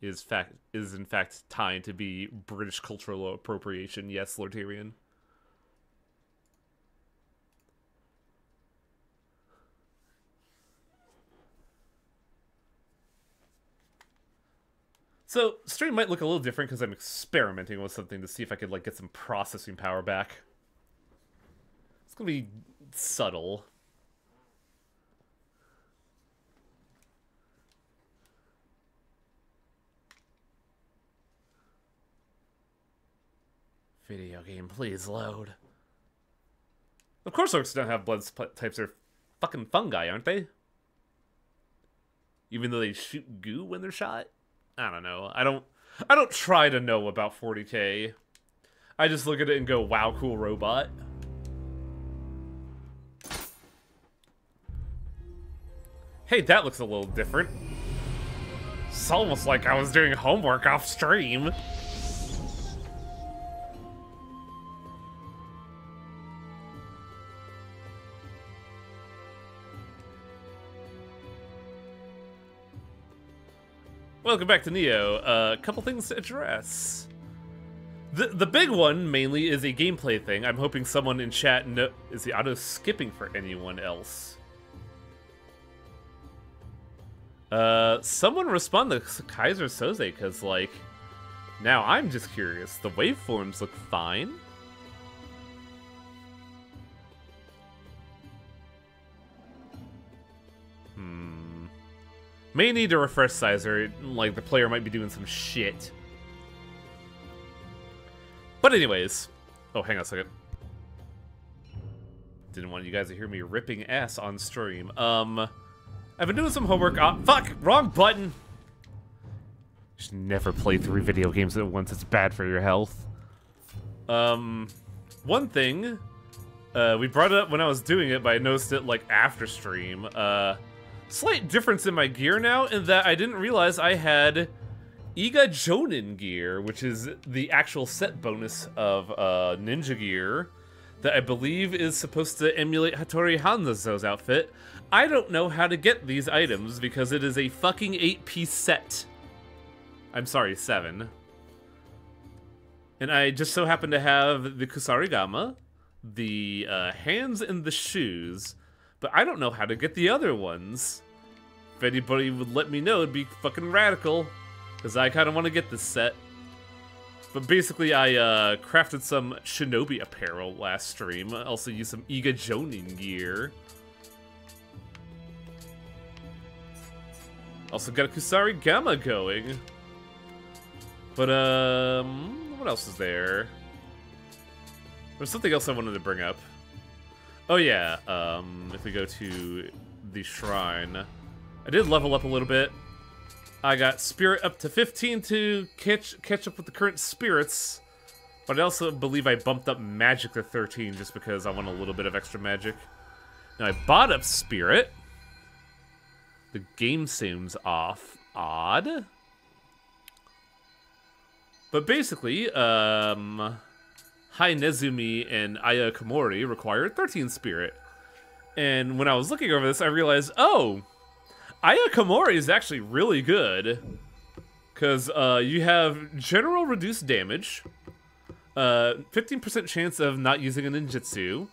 is fact is in fact tied to be British cultural appropriation. Yes, Lord Tyrion. So, stream might look a little different because I'm experimenting with something to see if I could like get some processing power back. It's gonna be subtle. Video game, please load. Of course orcs don't have blood types. They're fucking fungi, aren't they? Even though they shoot goo when they're shot? I don't know. I don't I don't try to know about 40k. I just look at it and go, wow, cool robot. Hey, that looks a little different. It's almost like I was doing homework off stream. Welcome back to Nioh. A uh, couple things to address. The the big one mainly is a gameplay thing. I'm hoping someone in chat no is the auto skipping for anyone else. Uh, someone respond to Kaiser Soze because like, now I'm just curious. The waveforms look fine. May need to refresh sizer, like the player might be doing some shit. But anyways, oh, hang on a second. Didn't want you guys to hear me ripping ass on stream. Um, I've been doing some homework. On, fuck, wrong button. Just never play three video games at once. It's bad for your health. Um, one thing, uh, we brought it up when I was doing it, but I noticed it like after stream. Uh slight difference in my gear now in that I didn't realize I had Iga Jonin gear, which is the actual set bonus of uh, Ninja gear that I believe is supposed to emulate Hattori Hanzo's outfit. I don't know how to get these items because it is a fucking 8-piece set. I'm sorry, 7. And I just so happen to have the Kusarigama, the uh, hands and the shoes, but I don't know how to get the other ones. If anybody would let me know, it'd be fucking radical. Because I kind of want to get this set. But basically, I uh, crafted some Shinobi apparel last stream. I also used some Iga Jonin gear. Also got a Kusarigama going. But, um, what else is there? There's something else I wanted to bring up. Oh yeah, um, if we go to the shrine, I did level up a little bit. I got spirit up to 15 to catch catch up with the current spirits, but I also believe I bumped up magic to 13 just because I want a little bit of extra magic. Now I bought up spirit. The game seems off odd. But basically, um, Hai Nezumi and Aya Komori required 13 spirit. And when I was looking over this, I realized, oh, Aya Komori is actually really good. Because uh, you have general reduced damage, 15% uh, chance of not using a ninjutsu,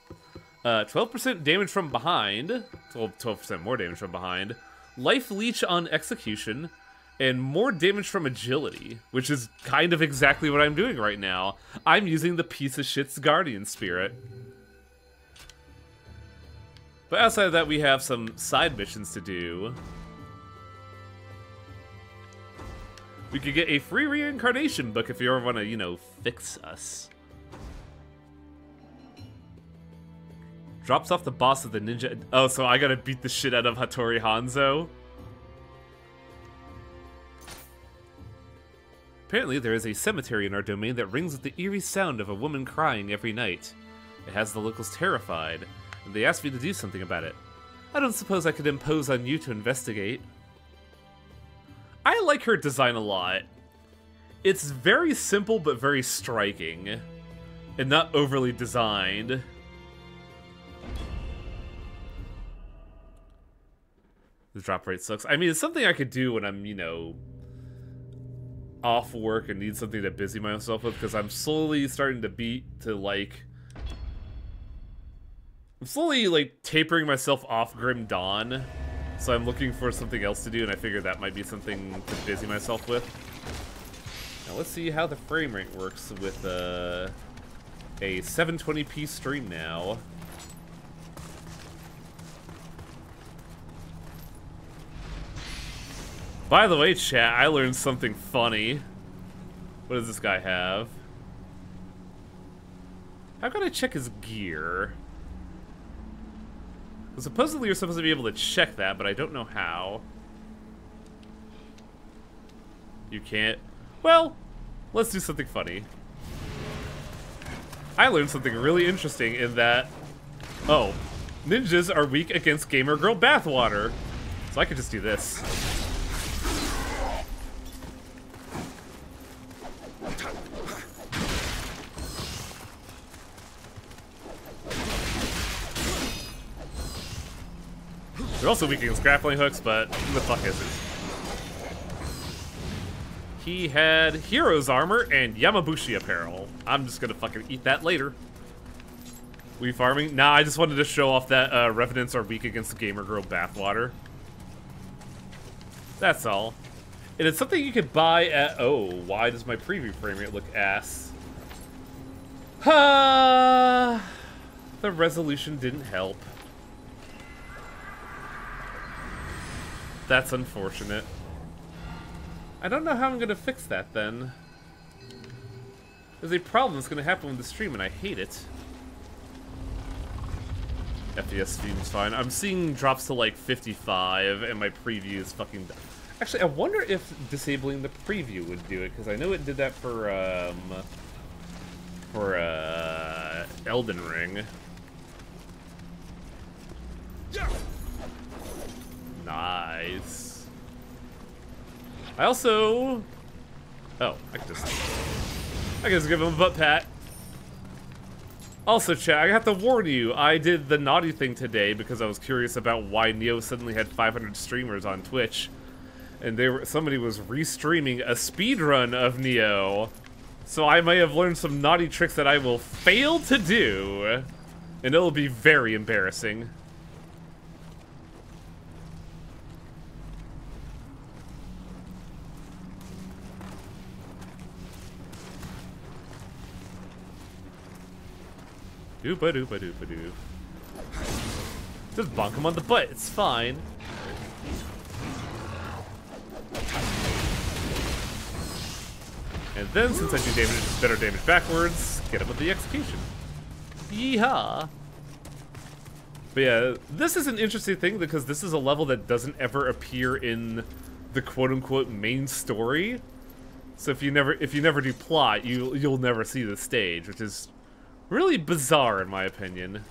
12% uh, damage from behind, 12% more damage from behind, life leech on execution, and more damage from agility, which is kind of exactly what I'm doing right now. I'm using the piece of shit's Guardian Spirit. But outside of that, we have some side missions to do. We could get a free reincarnation book if you ever want to, you know, fix us. Drops off the boss of the ninja... Oh, so I gotta beat the shit out of Hattori Hanzo? Apparently, there is a cemetery in our domain that rings with the eerie sound of a woman crying every night. It has the locals terrified, and they asked me to do something about it. I don't suppose I could impose on you to investigate. I like her design a lot. It's very simple but very striking, and not overly designed. The drop rate sucks. I mean, it's something I could do when I'm, you know, off work and need something to busy myself with because I'm slowly starting to beat to like I'm slowly like tapering myself off Grim Dawn. So I'm looking for something else to do and I figure that might be something to busy myself with. Now let's see how the frame rate works with uh, a 720p stream now. By the way, chat, I learned something funny. What does this guy have? How can I check his gear? supposedly you're supposed to be able to check that, but I don't know how. You can't? Well, let's do something funny. I learned something really interesting in that... Oh, ninjas are weak against gamer girl bathwater. So I could just do this. They're also weak against grappling hooks, but who the fuck is it? He had Hero's Armor and Yamabushi Apparel. I'm just gonna fucking eat that later. We farming? Nah, I just wanted to show off that uh, Revenants are weak against the Gamer Girl bathwater. That's all. And it's something you could buy at... Oh, why does my preview frame rate look ass? Ah, the resolution didn't help. That's unfortunate. I don't know how I'm to fix that, then. There's a problem that's to happen with the stream, and I hate it. FPS seems fine. I'm seeing drops to, like, 55, and my preview is fucking... Actually, I wonder if disabling the preview would do it, because I know it did that for, um... For, uh... Elden Ring. Nice. I also... Oh, I can just... I can just give him a butt pat. Also, chat, I have to warn you, I did the naughty thing today because I was curious about why Nioh suddenly had 500 streamers on Twitch. And they were somebody was restreaming a speed run of Nioh. So I may have learned some naughty tricks that I will fail to do. And it'll be very embarrassing. Doopa doopa doopa doo. Just bonk him on the butt, it's fine. And then, since I do damage, better damage backwards, get him with the execution. Yeehaw! But yeah, this is an interesting thing because this is a level that doesn't ever appear in the quote-unquote main story. So if you never if you never do plot, you you'll never see the stage, which is Really bizarre, in my opinion.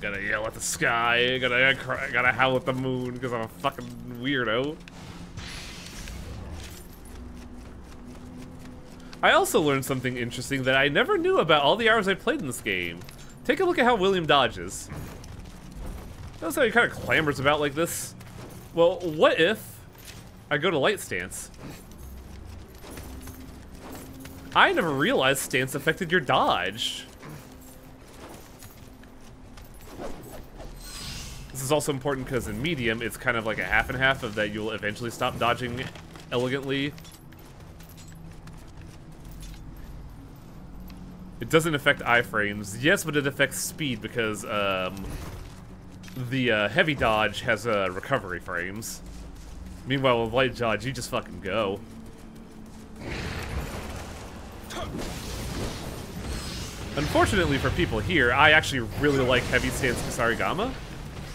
Gotta yell at the sky, gotta, gotta howl at the moon, because I'm a fucking weirdo. I also learned something interesting that I never knew about all the hours I played in this game. Take a look at how William dodges. Notice how he kind of clambers about like this? Well, what if I go to light stance? I never realized stance affected your dodge. This is also important because in medium, it's kind of like a half and half of that you'll eventually stop dodging elegantly. It doesn't affect iframes. Yes, but it affects speed because um, the uh, heavy dodge has uh, recovery frames. Meanwhile, with light dodge, you just fucking go. Unfortunately for people here, I actually really like Heavy Stance Kusarigama,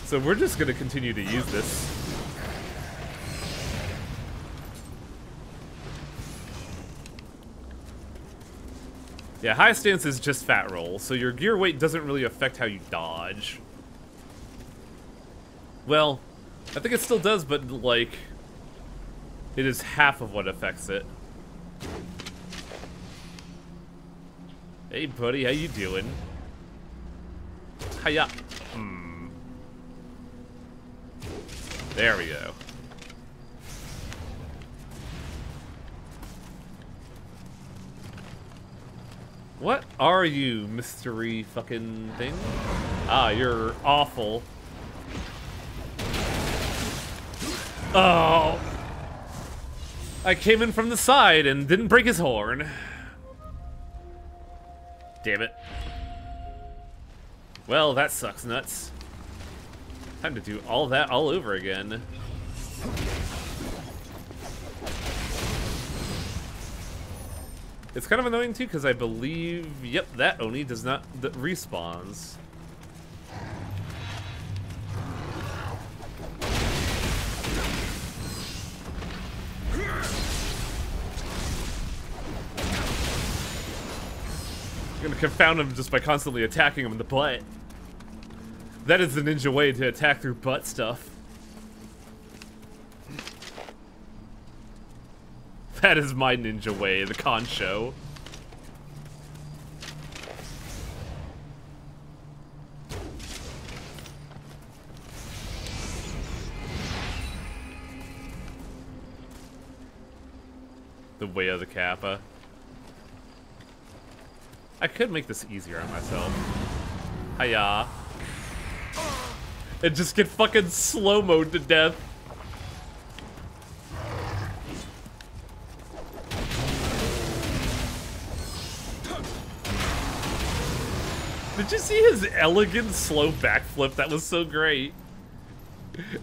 so we're just going to continue to use this. Yeah, high stance is just fat roll, so your gear weight doesn't really affect how you dodge. Well, I think it still does, but, like, it is half of what affects it. Hey, buddy, how you doing? Hiya. Hmm. There we go. What are you, mystery fucking thing? Ah, you're awful. Oh! I came in from the side and didn't break his horn. Damn it. Well, that sucks nuts. Time to do all that all over again. It's kind of annoying too, because I believe, yep, that Oni does not, that respawns. Gonna confound him just by constantly attacking him in the butt. That is the ninja way to attack through butt stuff. That is my ninja way, the con show. The way of the Kappa. I could make this easier on myself. Hiya. And just get fucking slow-mode to death. Did you see his elegant slow backflip? That was so great.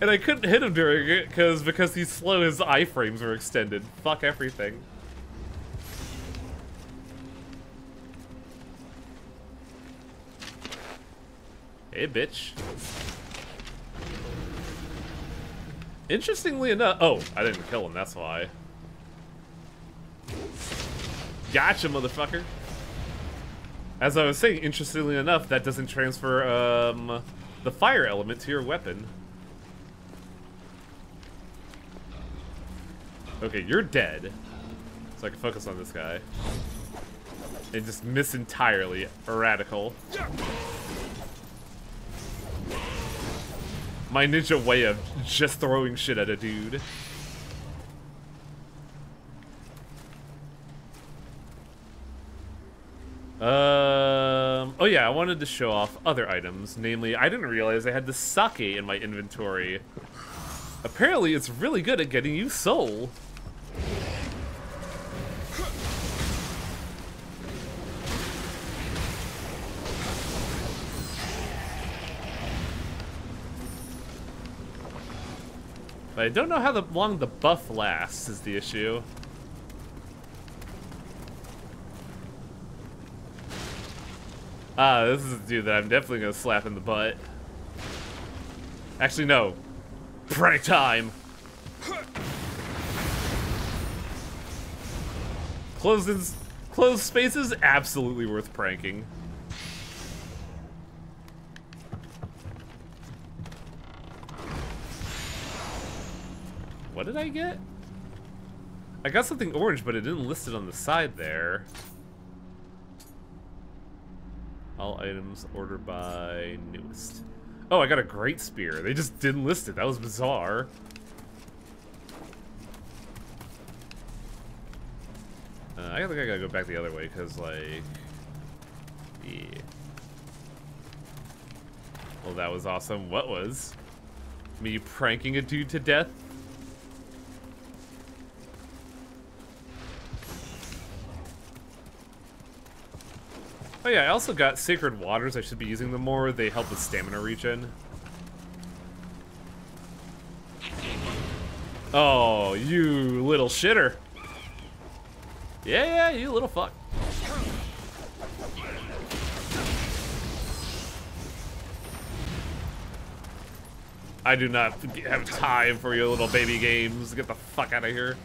And I couldn't hit him during it because because he's slow, his iframes were extended. Fuck everything. Hey, bitch. Interestingly enough, oh, I didn't kill him, that's why. Gotcha, motherfucker. As I was saying, interestingly enough, that doesn't transfer um, the fire element to your weapon. Okay, you're dead. So I can focus on this guy. And just miss entirely. Radical. My ninja way of just throwing shit at a dude. Um, oh yeah, I wanted to show off other items. Namely, I didn't realize I had the sake in my inventory. Apparently, it's really good at getting you soul. I don't know how the, long the buff lasts is the issue. Ah, this is a dude that I'm definitely gonna slap in the butt. Actually, no. Prank time! Closed, in, closed spaces, absolutely worth pranking. What did I get? I got something orange, but it didn't list it on the side there. All items ordered by newest. Oh, I got a great spear. They just didn't list it. That was bizarre. Uh, I think I gotta go back the other way, because, like... Yeah. Well, that was awesome. What was? Me pranking a dude to death? Oh yeah, I also got Sacred Waters. I should be using them more. They help with stamina regen. Oh, you little shitter. Yeah, yeah, you little fuck. I do not have time for your little baby games. Get the fuck out of here.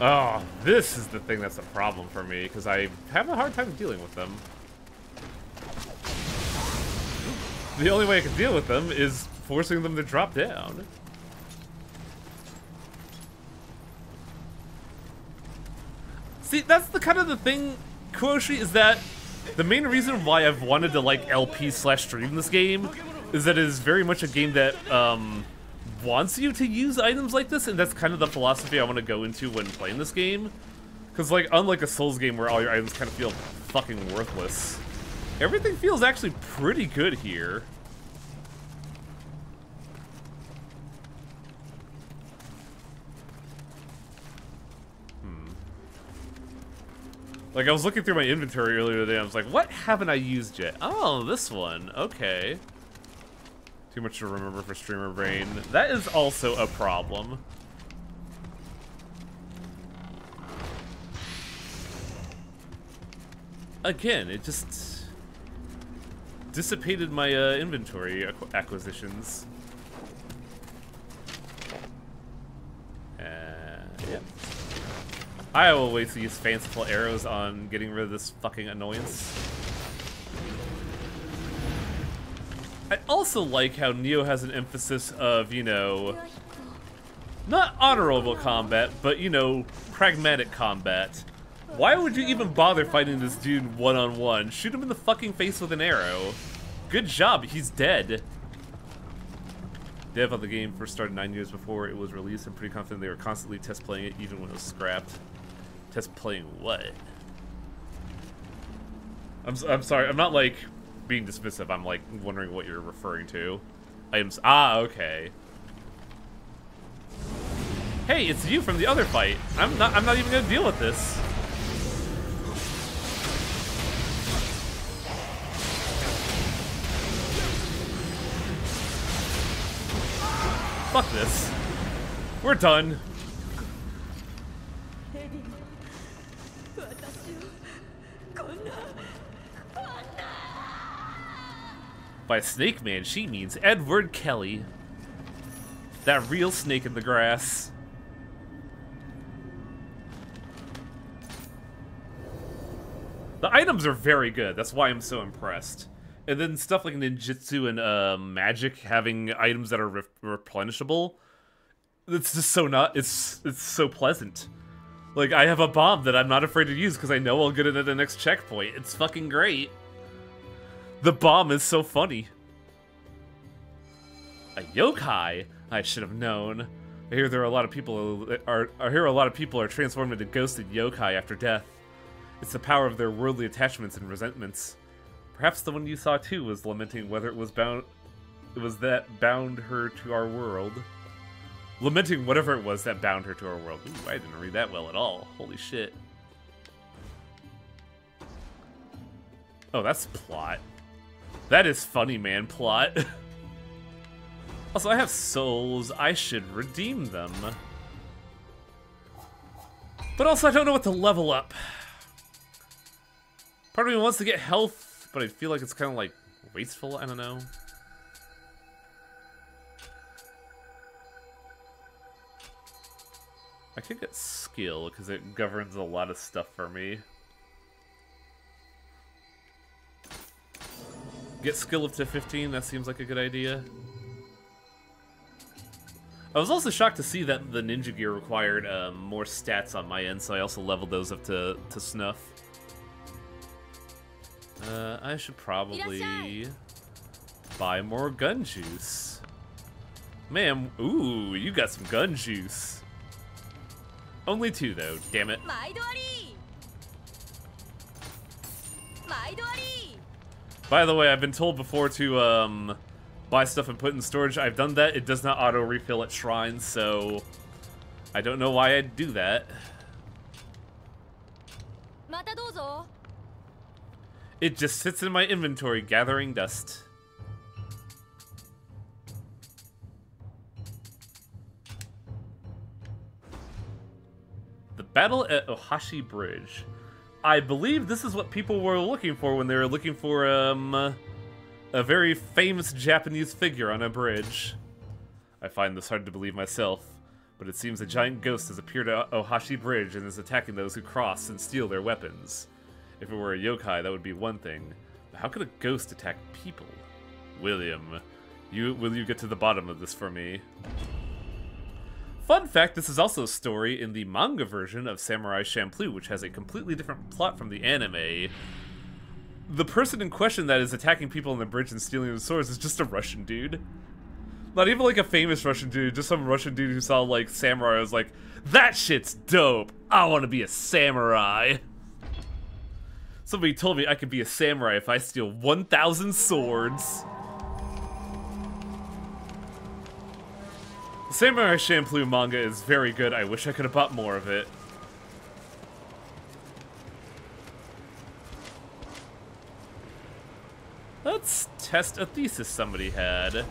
Oh, this is the thing that's a problem for me, because I have a hard time dealing with them. The only way I can deal with them is forcing them to drop down. See, that's the kind of the thing, Kuoshi, is that the main reason why I've wanted to like LP slash stream this game is that it is very much a game that um, wants you to use items like this, and that's kind of the philosophy I want to go into when playing this game. Because, like, unlike a Souls game where all your items kind of feel fucking worthless, everything feels actually pretty good here. Hmm. Like, I was looking through my inventory earlier today, I was like, what haven't I used yet? Oh, this one. Okay. Too much to remember for streamer brain. That is also a problem. Again, it just dissipated my uh, inventory acquisitions. Uh, yeah. I always use fanciful arrows on getting rid of this fucking annoyance. I also like how Nioh has an emphasis of, you know, not honorable combat, but, you know, pragmatic combat. Why would you even bother fighting this dude one-on-one? -on -one? Shoot him in the fucking face with an arrow. Good job, he's dead. Dev on the game first started nine years before it was released. I'm pretty confident they were constantly test playing it even when it was scrapped. Test playing what? I'm, I'm sorry, I'm not like being dismissive. I'm like wondering what you're referring to. Items, ah, okay. Hey, it's you from the other fight. I'm not, I'm not even gonna deal with this. Fuck this. We're done. By Snake Man, she means Edward Kelley. That real snake in the grass. The items are very good. That's why I'm so impressed. And then stuff like ninjutsu and uh, magic having items that are re replenishable. It's just so not. It's it's so pleasant. Like I have a bomb that I'm not afraid to use because I know I'll get it at the next checkpoint. It's fucking great. The bomb is so funny. A yokai. I should have known. I hear there are a lot of people are. I hear a lot of people are transformed into ghosted yokai after death. It's the power of their worldly attachments and resentments. Perhaps the one you saw too was lamenting whether it was bound it was that bound her to our world. Lamenting whatever it was that bound her to our world. Ooh, I didn't read that well at all. Holy shit. Oh, that's plot. That is funny, man, plot. also, I have souls. I should redeem them. But also, I don't know what to level up. Part of me wants to get health but I feel like it's kind of like wasteful. I don't know. I could get skill because it governs a lot of stuff for me. Get skill up to 15, that seems like a good idea. I was also shocked to see that the ninja gear required um, more stats on my end, so I also leveled those up to, to snuff. Uh, I should probably buy more gun juice. Man, ooh, you got some gun juice. Only two, though, damn it. By the way, I've been told before to um, buy stuff and put in storage. I've done that. It does not auto-refill at shrines, so I don't know why I'd do that. It just sits in my inventory gathering dust. The battle at Ohashi Bridge. I believe this is what people were looking for when they were looking for um, a very famous Japanese figure on a bridge. I find this hard to believe myself, but it seems a giant ghost has appeared at Ohashi Bridge and is attacking those who cross and steal their weapons. If it were a yokai, that would be one thing. But how could a ghost attack people? William, you will you get to the bottom of this for me? Fun fact, this is also a story in the manga version of Samurai Champloo, which has a completely different plot from the anime. The person in question that is attacking people on the bridge and stealing the swords is just a Russian dude. Not even like a famous Russian dude, just some Russian dude who saw like samurai was like, that shit's dope. I want to be a samurai. Somebody told me I could be a samurai if I steal 1,000 swords. The Samurai Champloo manga is very good. I wish I could have bought more of it. Let's test a thesis somebody had.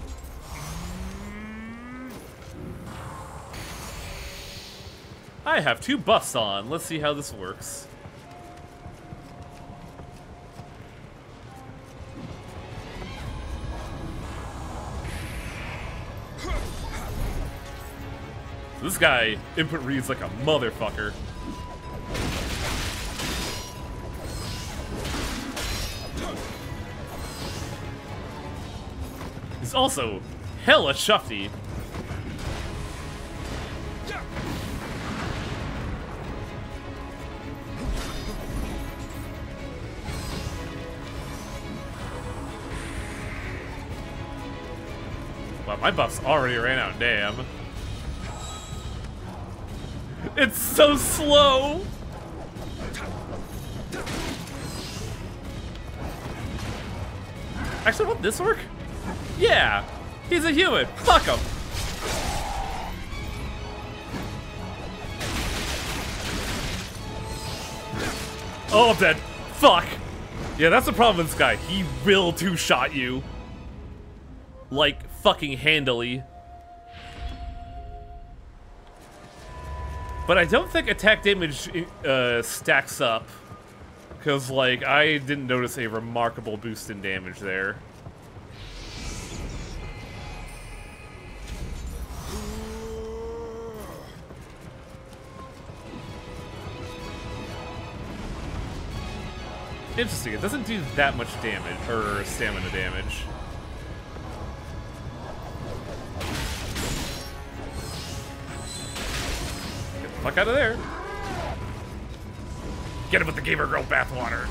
I have two buffs on. Let's see how this works. This guy input reads like a motherfucker. He's also hella shufty. Wow, my buffs already ran out, damn. It's so slow! Actually, won't this work? Yeah! He's a human! Fuck him! Oh, I'm dead. Fuck! Yeah, that's the problem with this guy. He will two-shot you. Like, fucking handily. But I don't think attack damage uh, stacks up. Because, like, I didn't notice a remarkable boost in damage there. Interesting, it doesn't do that much damage, or stamina damage. Fuck out of there. Get him with the gamer girl bathwater.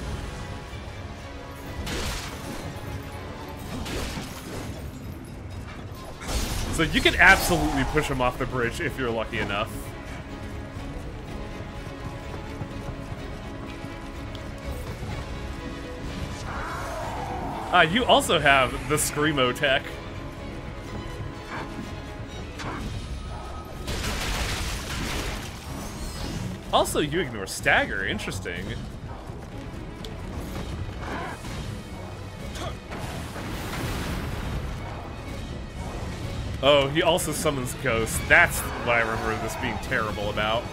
So you can absolutely push him off the bridge if you're lucky enough. Uh, you also have the Screamo tech. Also, you ignore stagger. Interesting. Oh, he also summons ghosts. That's what I remember this being terrible about.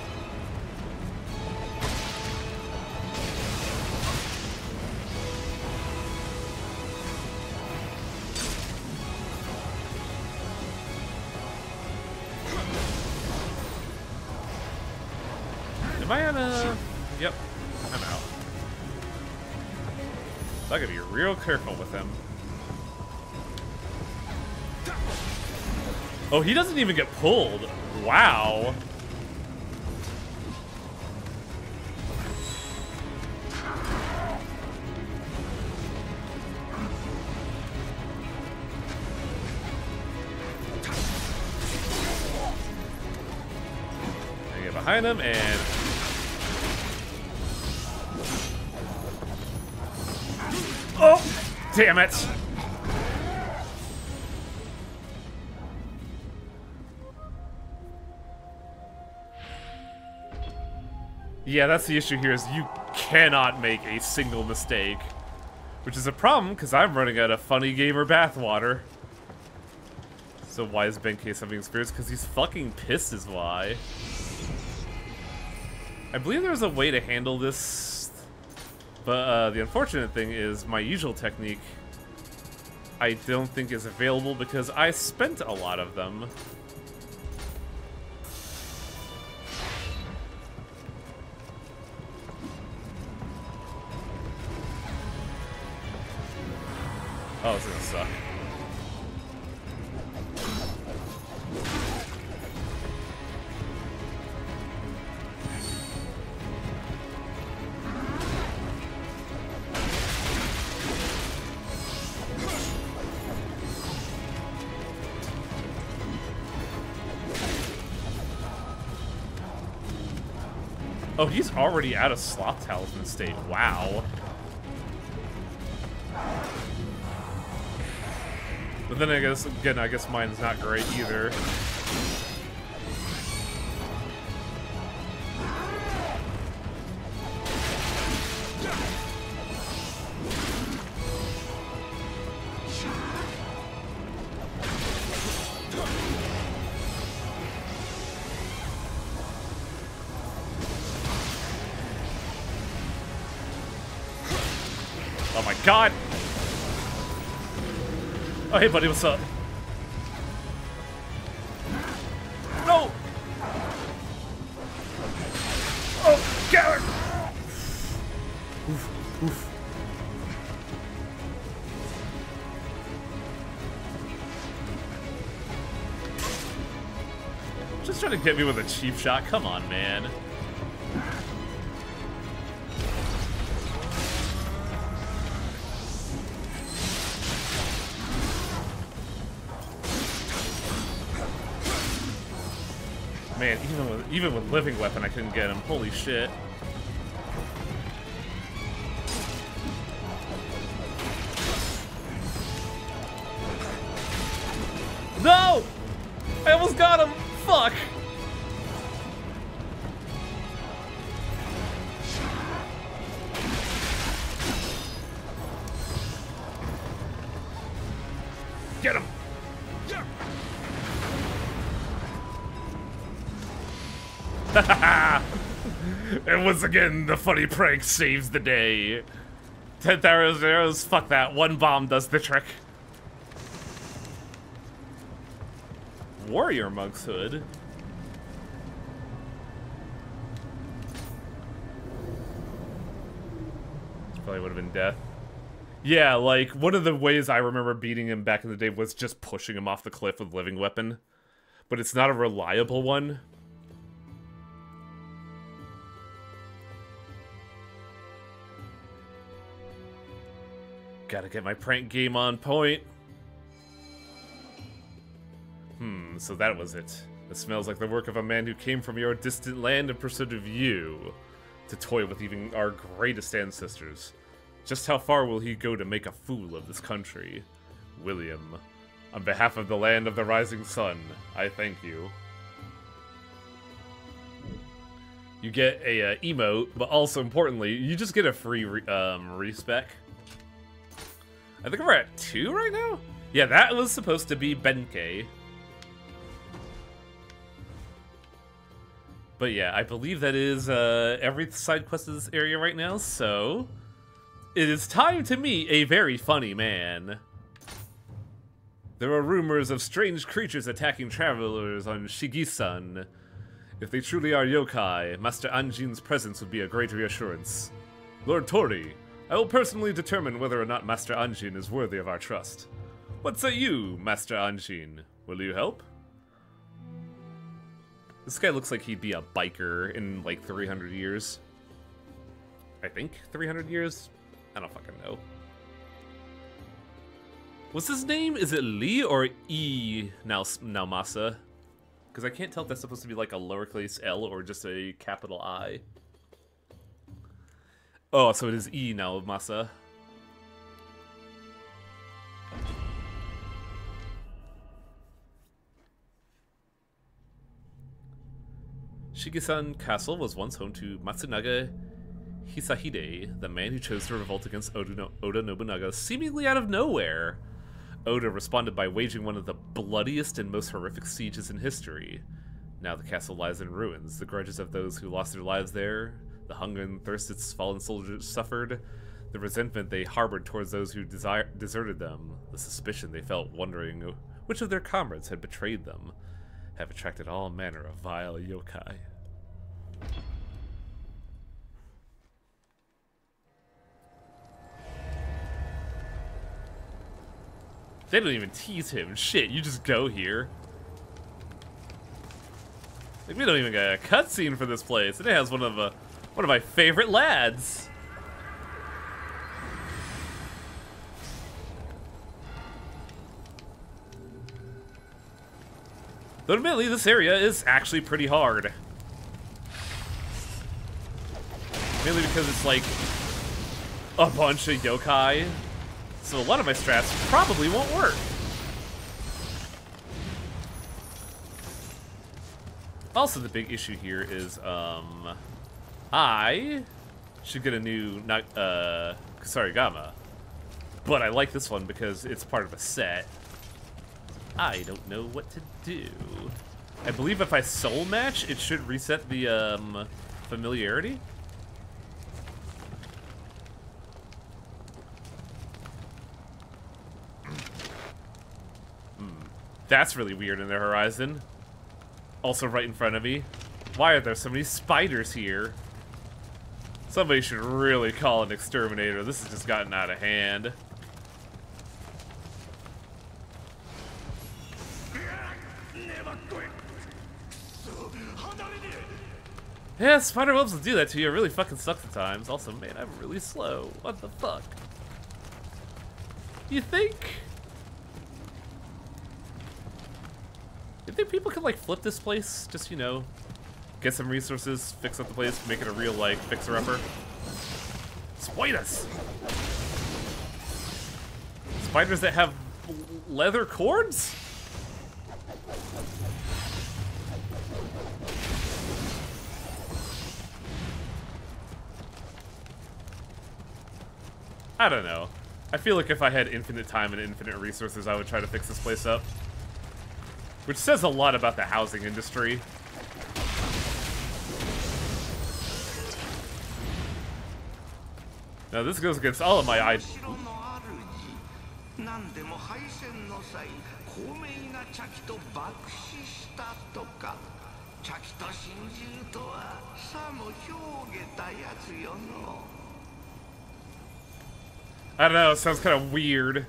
Careful with him. Oh, he doesn't even get pulled. Wow. Behind him and Damn it! Yeah, that's the issue here, is you cannot make a single mistake. Which is a problem, because I'm running out of funny gamer bathwater. So why is Benkei having spirits? Because he's fucking pissed is why. I believe there's a way to handle this, but uh, the unfortunate thing is my usual technique I don't think is available because I spent a lot of them. Already out of Sloth Talisman state. Wow. But then I guess, again, I guess mine's not great either. Hey, buddy, what's up? No! Oh, Garrett! Oof, oof. Just trying to get me with a cheap shot. Come on, man. Man, even with living weapon, I couldn't get him. Holy shit! Again, the funny prank saves the day. 10 arrows, arrows, fuck that. One bomb does the trick. Warrior Monk's Hood. Probably would have been death. Yeah, like, one of the ways I remember beating him back in the day was just pushing him off the cliff with Living Weapon. But it's not a reliable one. Gotta get my prank game on point. Hmm, so that was it. It smells like the work of a man who came from your distant land in pursuit of you. To toy with even our greatest ancestors. Just how far will he go to make a fool of this country? William, on behalf of the land of the rising sun, I thank you. You get a uh, emote, but also importantly, you just get a free re um, respec. I think we're at two right now? Yeah, that was supposed to be Benkei. But yeah, I believe that is uh, every side quest in this area right now, so... It is time to meet a very funny man. There are rumors of strange creatures attacking travelers on Shigisan. If they truly are yokai, Master Anjin's presence would be a great reassurance. Lord Tori, I will personally determine whether or not Master Anjin is worthy of our trust. What say you, Master Anjin? Will you help? This guy looks like he'd be a biker in like 300 years. I think 300 years? I don't fucking know. What's his name? Is it Lee or E now Naomasa? Because I can't tell if that's supposed to be like a lowercase L or just a capital I. Oh, so it is E now, Masa. Shigisan Castle was once home to Matsunaga Hisahide, the man who chose to revolt against Oda, no Oda Nobunaga seemingly out of nowhere. Oda responded by waging one of the bloodiest and most horrific sieges in history. Now the castle lies in ruins, the grudges of those who lost their lives there, the hunger and thirst its fallen soldiers suffered, the resentment they harbored towards those who desire, deserted them, the suspicion they felt wondering which of their comrades had betrayed them, have attracted all manner of vile yokai. They don't even tease him. Shit, you just go here. Like, we don't even get a cutscene for this place, and it has one of uh, one of my favorite lads. Though admittedly, this area is actually pretty hard. Mainly because it's like a bunch of yokai. So a lot of my strats probably won't work. Also, the big issue here is, um, I should get a new, uh, Kusarigama. But I like this one because it's part of a set. I don't know what to do. I believe if I soul match, it should reset the, um, familiarity? Hmm. That's really weird in the horizon. Also right in front of me. Why are there so many spiders here? Somebody should really call an exterminator. This has just gotten out of hand. Yeah, spider webs will do that to you. It really fucking sucks at times. Also, man, I'm really slow. What the fuck? You think? You think people can, like, flip this place? Just, you know, get some resources, fix up the place, make it a real, like, fixer-upper? Spiders! Spiders that have leather cords? I don't know. I feel like if I had infinite time and infinite resources, I would try to fix this place up. Which says a lot about the housing industry. Now this goes against all of my. I don't know, it sounds kind of weird.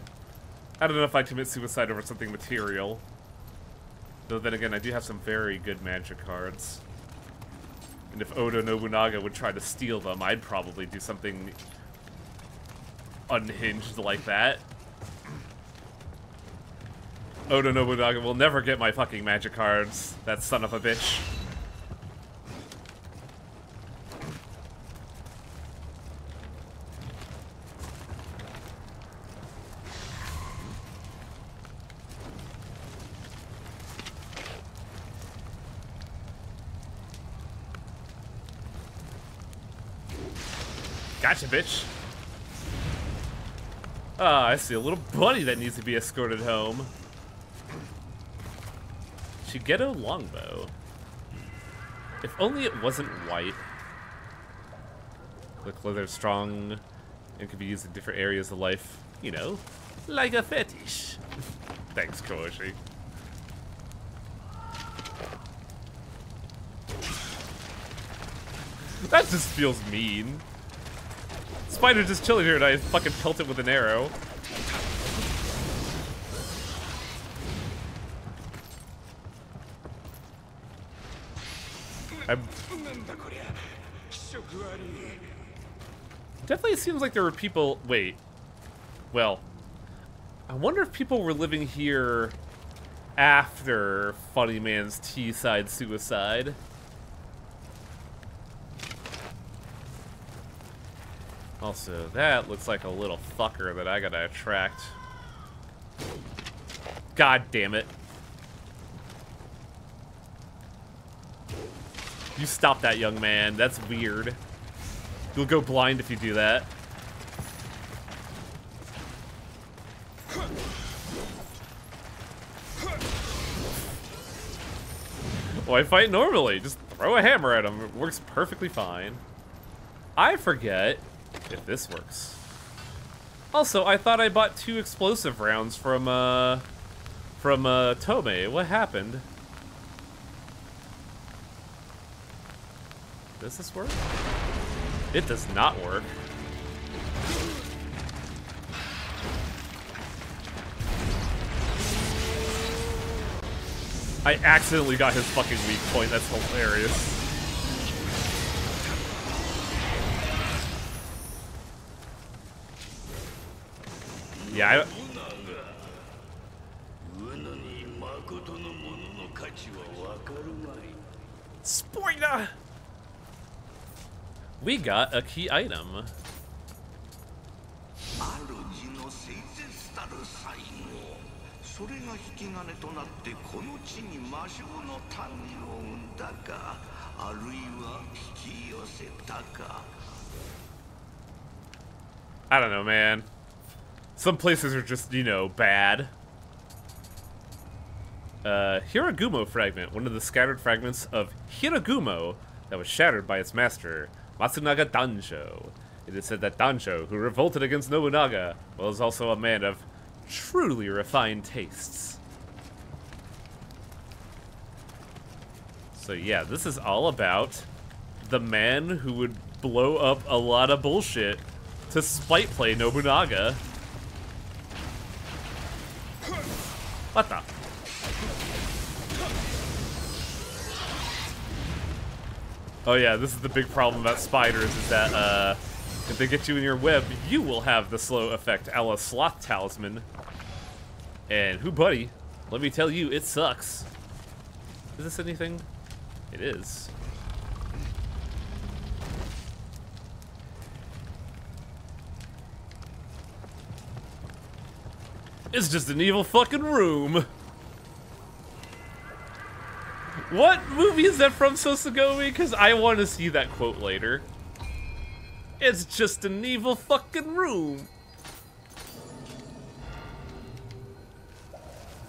I don't know if I'd commit suicide over something material. Though then again, I do have some very good magic cards. And if Oda Nobunaga would try to steal them, I'd probably do something unhinged like that. Oda Nobunaga will never get my fucking magic cards, that son of a bitch. Gotcha, bitch. Ah, I see a little bunny that needs to be escorted home. Shigeto Longbow. If only it wasn't white. Look, leather strong and could be used in different areas of life. You know, like a fetish. Thanks, Koshi. That just feels mean. Spider just chilling here and I fucking pelt it with an arrow. I'm... Definitely seems like there were people... Wait. Well. I wonder if people were living here after Funny Man's T-side suicide. Also, that looks like a little fucker that I gotta attract. God damn it. You stop that, young man. That's weird. You'll go blind if you do that. Why fight normally? Just throw a hammer at him. It works perfectly fine. I forget if this works. Also, I thought I bought two explosive rounds from, uh, from, uh, Tome. What happened? Does this work? It does not work. I accidentally got his fucking weak point. That's hilarious. Yeah, I... Spoiler! We got a key item. I don't know, man. Some places are just, you know, bad. Uh, Hiragumo fragment, one of the scattered fragments of Hiragumo that was shattered by its master, Matsunaga Danjo. It is said that Danjo, who revolted against Nobunaga, was also a man of truly refined tastes. So yeah, this is all about the man who would blow up a lot of bullshit to spite play Nobunaga. What the? Oh yeah, this is the big problem about spiders, is that, uh, if they get you in your web, you will have the slow effect a la Sloth Talisman. And who buddy, let me tell you, it sucks. Is this anything? It is. It's just an evil fucking room. What movie is that from, Sosagami? Because I want to see that quote later. It's just an evil fucking room.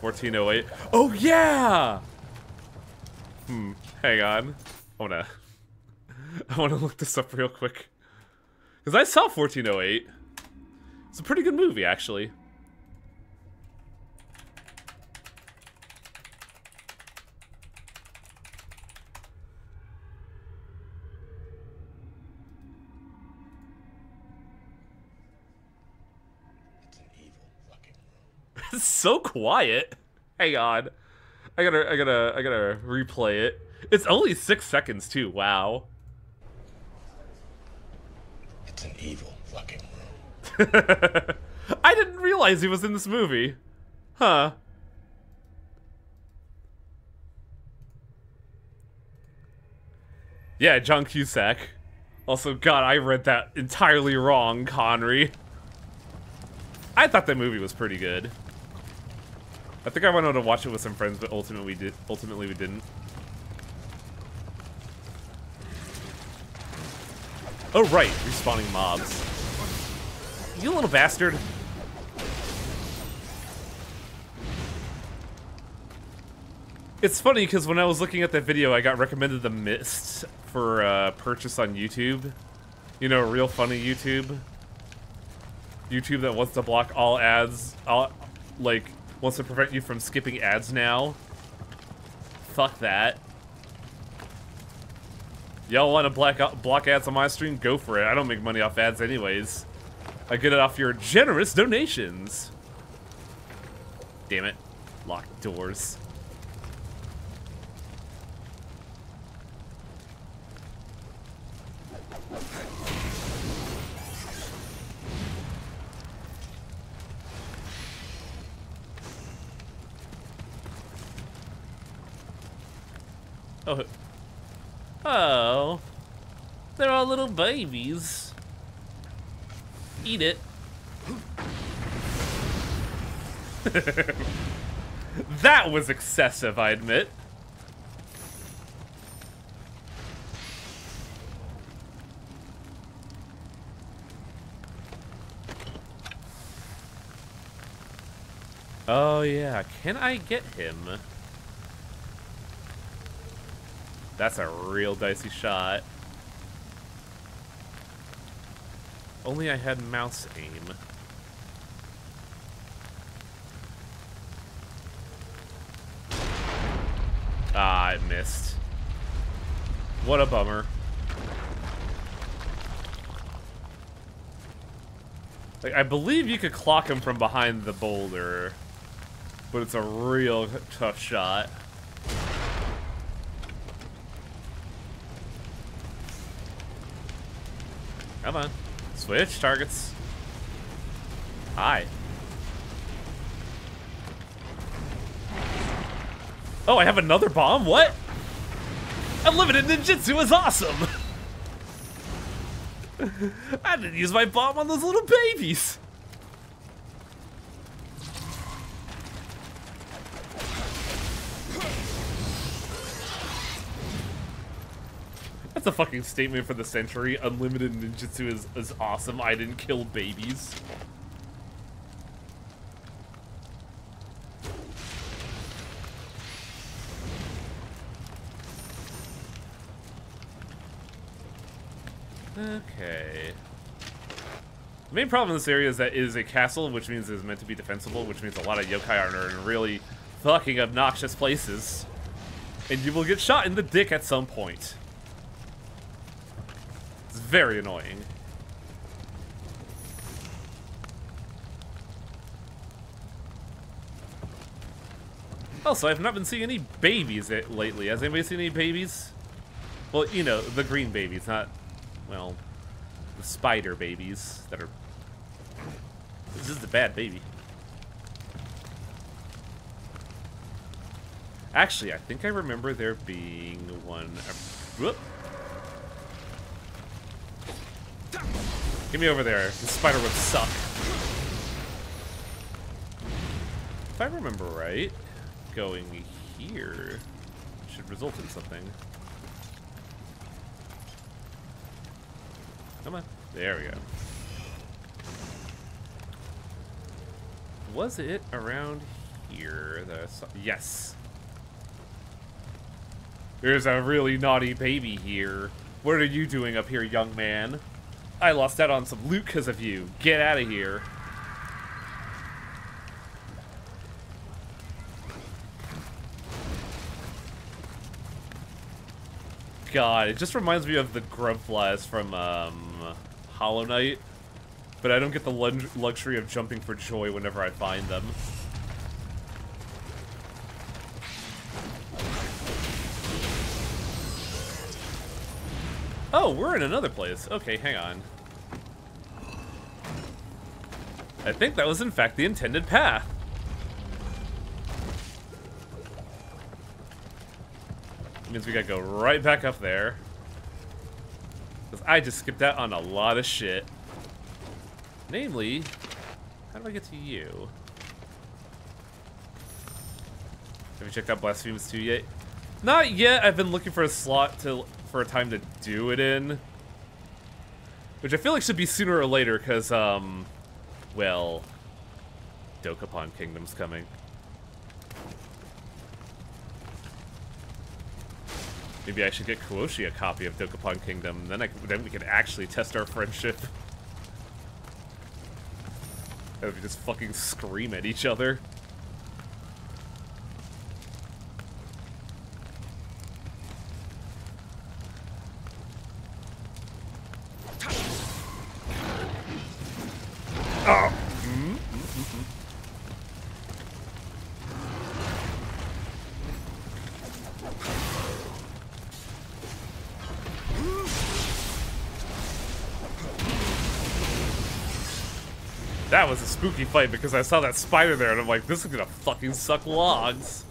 1408. Oh, yeah! Hmm, hang on. I wanna... I wanna look this up real quick. Because I saw 1408. It's a pretty good movie, actually. It's so quiet. Hang on. I gotta, I gotta, I gotta replay it. It's only six seconds too. Wow. It's an evil fucking room. I didn't realize he was in this movie. Huh. Yeah, John Cusack. Also, God, I read that entirely wrong, Connery. I thought that movie was pretty good. I think I wanted to watch it with some friends, but ultimately we did. Ultimately, we didn't. Oh right, respawning mobs. You little bastard. It's funny because when I was looking at that video, I got recommended The Mist for uh, purchase on YouTube. You know, real funny YouTube. YouTube that wants to block all ads, all, like, wants to prevent you from skipping ads now. Fuck that. Y'all want to block, block ads on my stream? Go for it. I don't make money off ads anyways. I get it off your generous donations. Damn it. Locked doors. Oh. Oh. They're all little babies. Eat it. that was excessive, I admit. Oh yeah, can I get him? That's a real dicey shot. Only I had mouse aim. Ah, I missed. What a bummer. Like, I believe you could clock him from behind the boulder, but it's a real tough shot. Come on. Switch targets. Hi. Oh, I have another bomb? What? Unlimited ninjutsu is awesome! I didn't use my bomb on those little babies. That's a fucking statement for the century. Unlimited ninjutsu is, is awesome. I didn't kill babies. Okay. The main problem in this area is that it is a castle, which means it's meant to be defensible, which means a lot of yokai are in really fucking obnoxious places. And you will get shot in the dick at some point. It's very annoying. Also, I've not been seeing any babies lately. Has anybody seen any babies? Well, you know, the green babies, not well, the spider babies that are... This is the bad baby. Actually, I think I remember there being one... Whoop. Get me over there. The spider would suck. If I remember right, going here should result in something. Come on. There we go. Was it around here? Yes. There's a really naughty baby here. What are you doing up here, young man? I lost out on some loot because of you. Get out of here. God, it just reminds me of the grub flies from um, Hollow Knight, but I don't get the luxury of jumping for joy whenever I find them. Oh, we're in another place. Okay, hang on. I think that was in fact the intended path. means we gotta go right back up there. Cause I just skipped out on a lot of shit. Namely, how do I get to you? Have you checked out Blasphemous 2 yet? Not yet. I've been looking for a slot to for a time to do it in. Which I feel like should be sooner or later, because, um, well, Dokapon Kingdom's coming. Maybe I should get Kuoshi a copy of Dokapon Kingdom, then I then we can actually test our friendship. And we just fucking scream at each other. That was a spooky fight because I saw that spider there and I'm like, this is gonna fucking suck logs.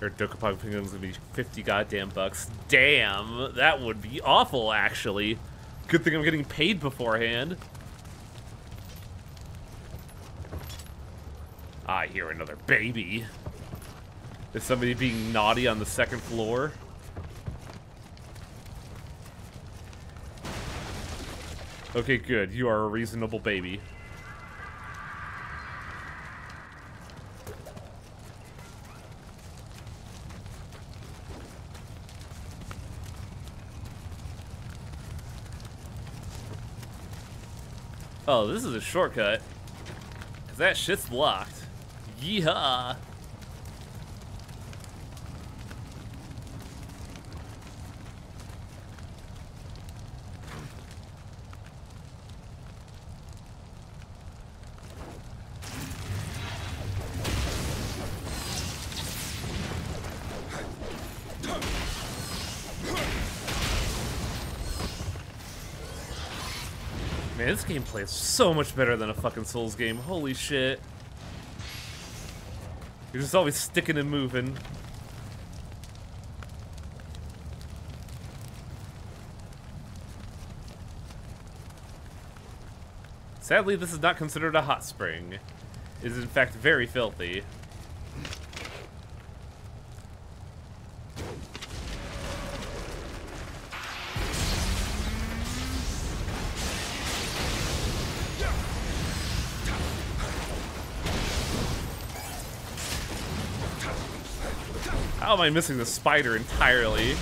Or Dokapon Penguin's gonna be 50 goddamn bucks. Damn, that would be awful, actually. Good thing I'm getting paid beforehand. I hear another baby. Is somebody being naughty on the second floor? Okay, good. You are a reasonable baby. Oh, this is a shortcut. Cause that shit's blocked. Yeehaw! this game is so much better than a fucking Souls game. Holy shit. You're just always sticking and moving. Sadly, this is not considered a hot spring. It is in fact very filthy. am I missing the spider entirely?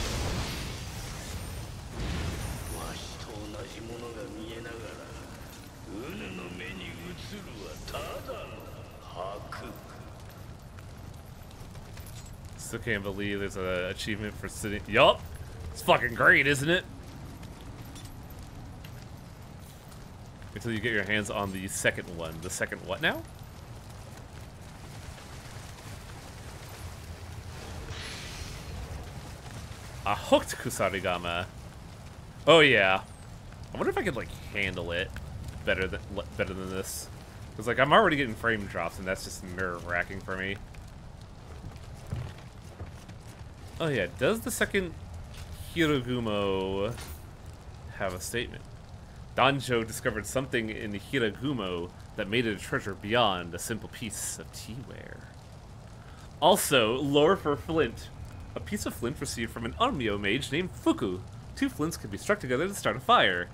Still can't believe there's an achievement for sitting. Yup! It's fucking great, isn't it? Until you get your hands on the second one. The second what now? Hooked Kusarigama. Oh yeah. I wonder if I could like handle it better than better than this. Cause like I'm already getting frame drops and that's just nerve wracking for me. Oh yeah, does the second Hiragumo have a statement? Danjo discovered something in the Hiragumo that made it a treasure beyond a simple piece of teaware. Also, lore for Flint. A piece of flint received from an Onmyo mage named Fuku. Two flints can be struck together to start a fire.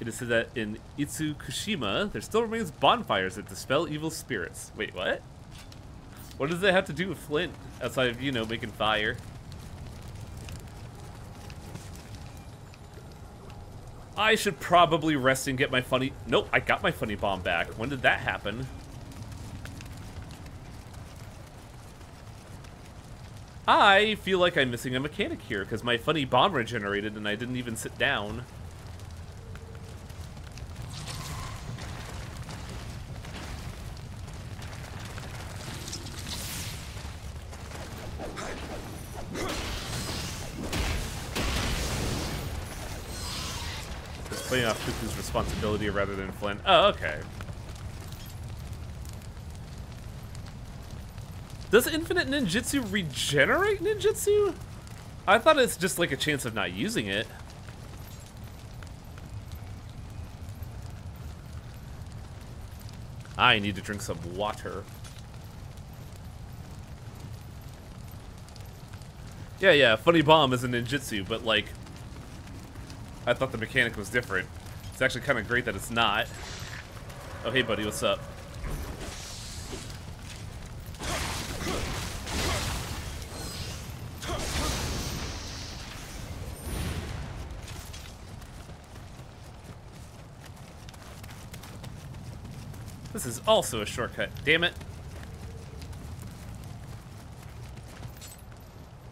It is said that in Itsukushima, there still remains bonfires that dispel evil spirits. Wait, what? What does that have to do with flint, outside of, you know, making fire? I should probably rest and get my funny... Nope, I got my funny bomb back. When did that happen? I feel like I'm missing a mechanic here, because my funny bomb regenerated and I didn't even sit down. Just playing off Fuku's responsibility rather than Flynn. Oh, okay. Does infinite ninjutsu regenerate ninjutsu? I thought it's just like a chance of not using it. I need to drink some water. Yeah, yeah, funny bomb is a ninjutsu, but like, I thought the mechanic was different. It's actually kind of great that it's not. Oh, hey buddy, what's up? Is also a shortcut. Damn it.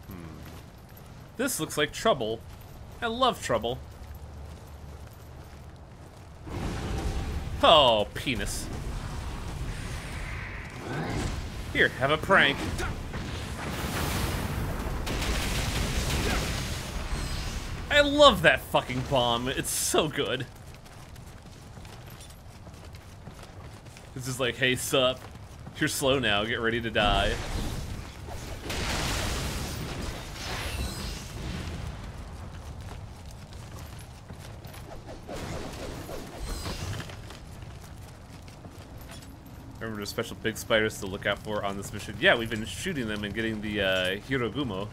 Hmm. This looks like trouble. I love trouble. Oh, penis. Here, have a prank. I love that fucking bomb. It's so good. It's just like, hey, sup? You're slow now. Get ready to die. Remember the special big spiders to look out for on this mission. Yeah, we've been shooting them and getting the uh, Hiragumo.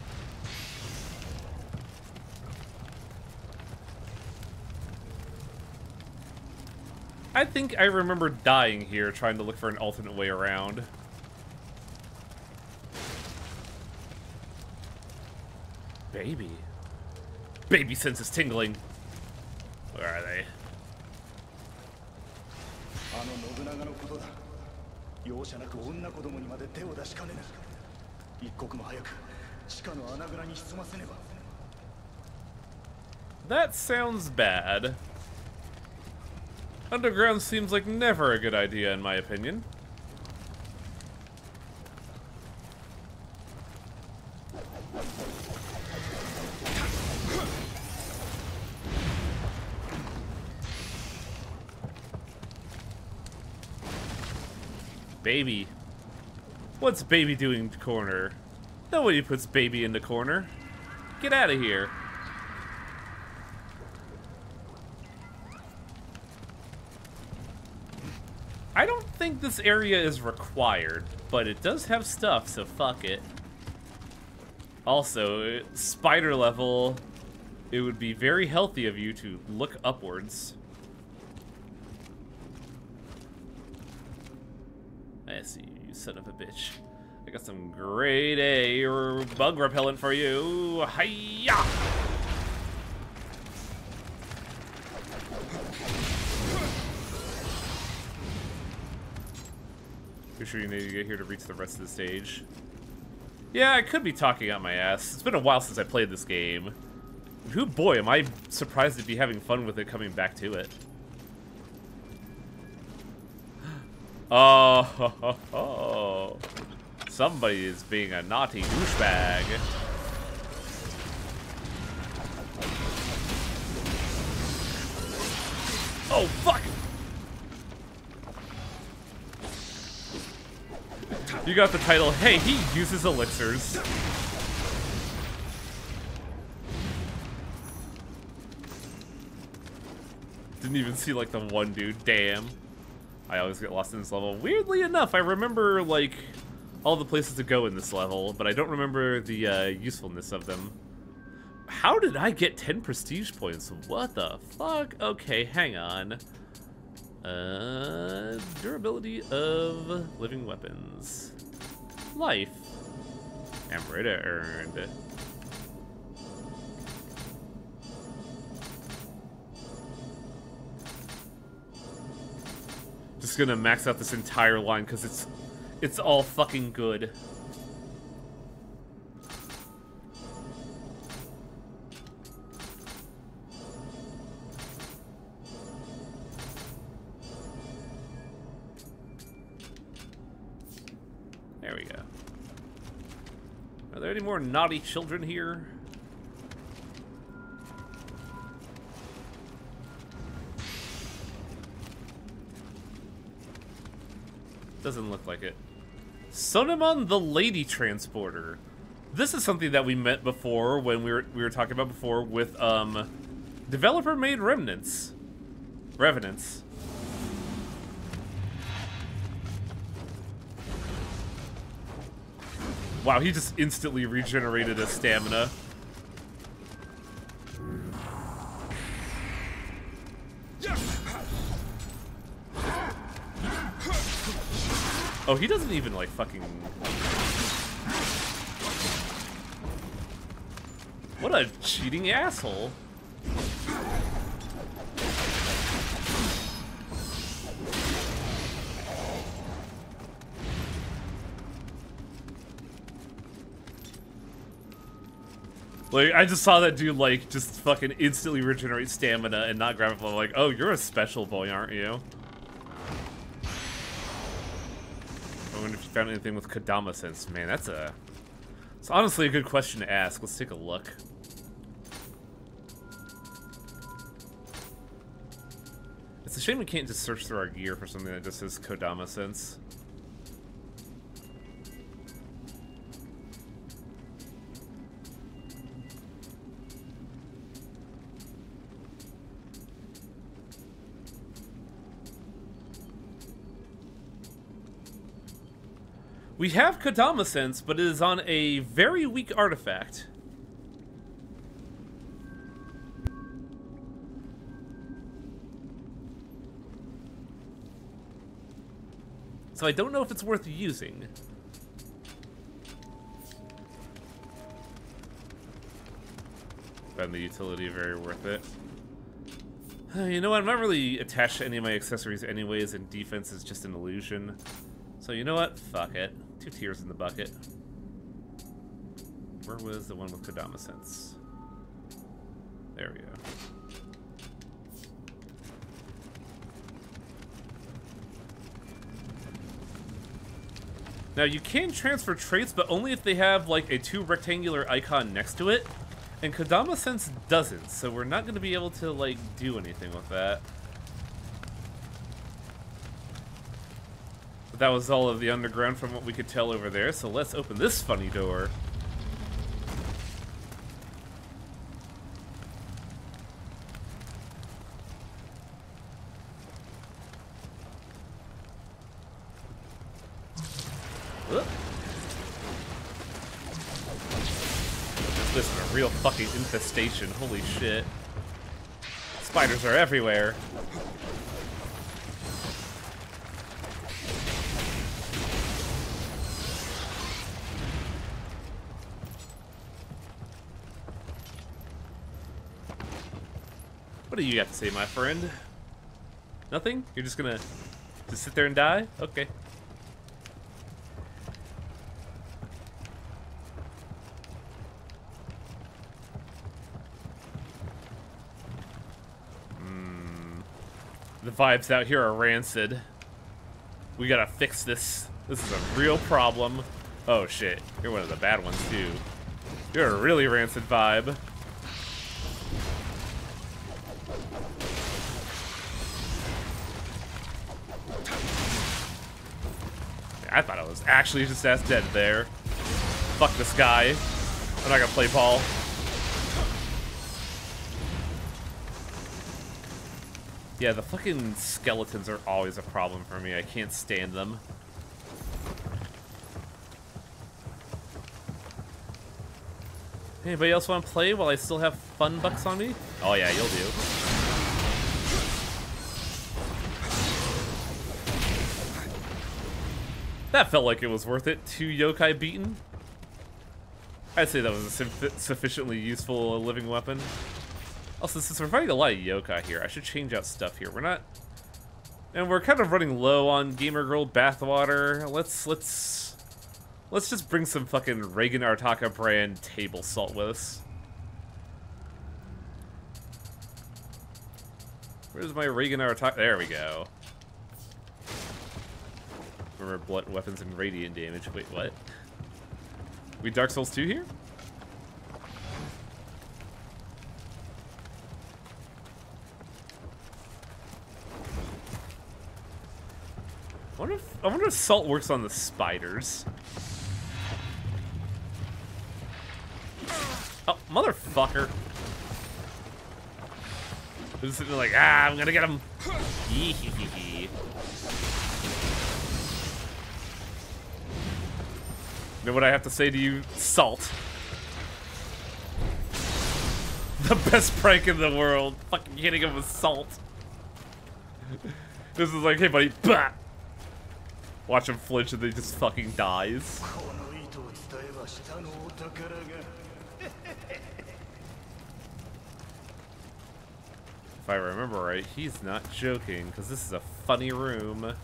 think I remember dying here trying to look for an alternate way around. Baby. Baby senses tingling. Where are they? That sounds bad. Underground seems like never a good idea in my opinion. Baby. What's baby doing in the corner? Nobody puts baby in the corner. Get out of here. I don't think this area is required, but it does have stuff, so fuck it. Also, spider level, it would be very healthy of you to look upwards. I see you, son of a bitch. I got some grade A bug repellent for you. Hiya! Sure you need to get here to reach the rest of the stage. Yeah, I could be talking out my ass. It's been a while since I played this game. Who boy, am I surprised to be having fun with it coming back to it. Oh, ho, ho, ho. somebody is being a naughty douchebag. Oh, fuck! You got the title, hey, he uses elixirs. Didn't even see, like, the one dude. Damn. I always get lost in this level. Weirdly enough, I remember, like, all the places to go in this level, but I don't remember the uh, usefulness of them. How did I get 10 prestige points? What the fuck? Okay, hang on. Uh, durability of living weapons. Life. Amrita earned. Just gonna max out this entire line because it's it's all fucking good. Naughty children here? Doesn't look like it. Sonamon the Lady Transporter. This is something that we met before when we were we were talking about before with um developer made remnants. Revenants. Wow, he just instantly regenerated his stamina. Oh, he doesn't even, like, fucking... What a cheating asshole. Like, I just saw that dude, like, just fucking instantly regenerate stamina and not grab it. I'm like, oh, you're a special boy, aren't you? I wonder if you found anything with Kodama sense. Man, that's a... It's honestly a good question to ask. Let's take a look. It's a shame we can't just search through our gear for something that just says Kodama sense. We have Kodama Sense, but it is on a very weak artifact. So I don't know if it's worth using. Find the utility very worth it. You know what, I'm not really attached to any of my accessories anyways, and defense is just an illusion. So you know what? Fuck it. Two tears in the bucket. Where was the one with Kodama Sense? There we go. Now you can transfer traits, but only if they have like a two rectangular icon next to it. And Kodama Sense doesn't, so we're not going to be able to like do anything with that. But that was all of the underground from what we could tell over there, so let's open this funny door. This is a real fucking infestation. Holy shit. Spiders are everywhere. What do you have to say, my friend? Nothing? You're just gonna just sit there and die? Okay. Hmm. The vibes out here are rancid. We gotta fix this. This is a real problem. Oh shit, you're one of the bad ones too. You're a really rancid vibe. I thought I was actually just as dead there. Fuck this guy. I'm not gonna play ball. Yeah, the fucking skeletons are always a problem for me. I can't stand them. Anybody else want to play while I still have fun bucks on me? Oh yeah, you'll do. That felt like it was worth it. Two yokai beaten. I'd say that was a sufficiently useful living weapon. Also, since we're fighting a lot of yokai here, I should change out stuff here. We're not... And we're kind of running low on Gamer Girl bathwater. Let's, let's... Let's just bring some fucking Reigen Arataka brand table salt with us. Where's my Reigen Arataka? There we go. Remember blunt weapons and radiant damage. Wait, what? We Dark Souls 2 here? I wonder if, I wonder if salt works on the spiders. Oh, motherfucker. Just sitting like, ah, I'm gonna get him. Know what I have to say to you? Salt. The best prank in the world. Fucking hitting him with salt. this is like, hey buddy, bah! Watch him flinch and then he just fucking dies. If I remember right, he's not joking, because this is a funny room.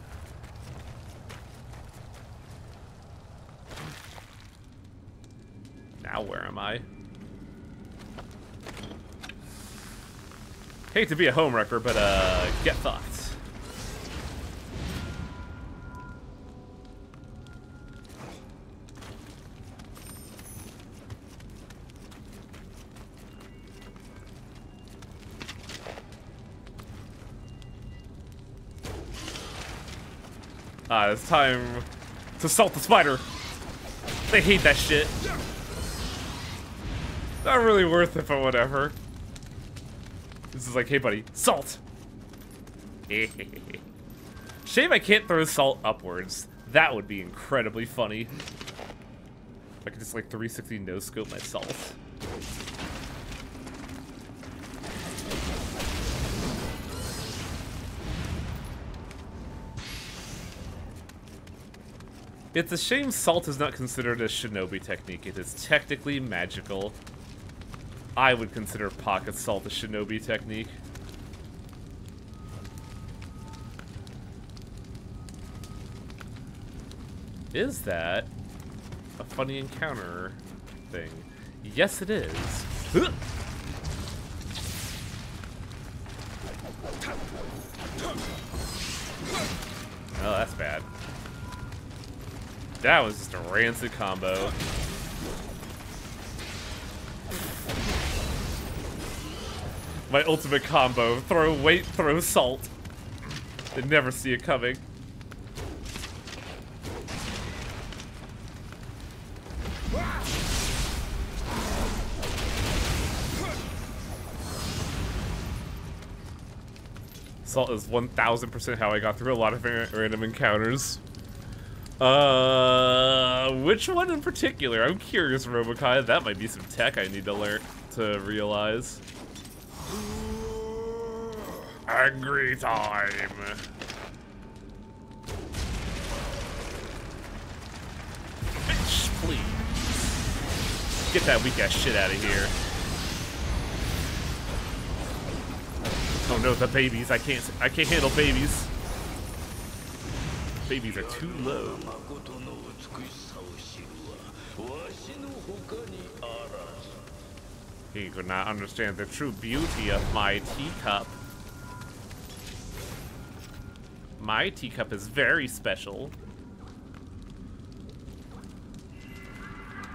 Now where am I? Hate to be a home wrecker, but uh, get thoughts. Ah, it's time to salt the spider. They hate that shit. Not really worth it, but whatever. This is like, hey buddy, salt! Shame I can't throw salt upwards. That would be incredibly funny. I could just like 360 no scope my salt. It's a shame salt is not considered a shinobi technique. It is technically magical. I would consider pocket salt a shinobi technique. Is that a funny encounter thing? Yes, it is. Oh, that's bad. That was just a rancid combo. My ultimate combo. Throw weight, throw salt. They never see it coming. Salt is 1000% how I got through a lot of random encounters. Uh, which one in particular? I'm curious, Robokai. That might be some tech I need to learn to realize. Angry time. Bitch, please. Get that weak ass shit out of here. Oh no, the babies. I can't I can't handle babies. Babies are too low. He could not understand the true beauty of my teacup. My teacup is very special.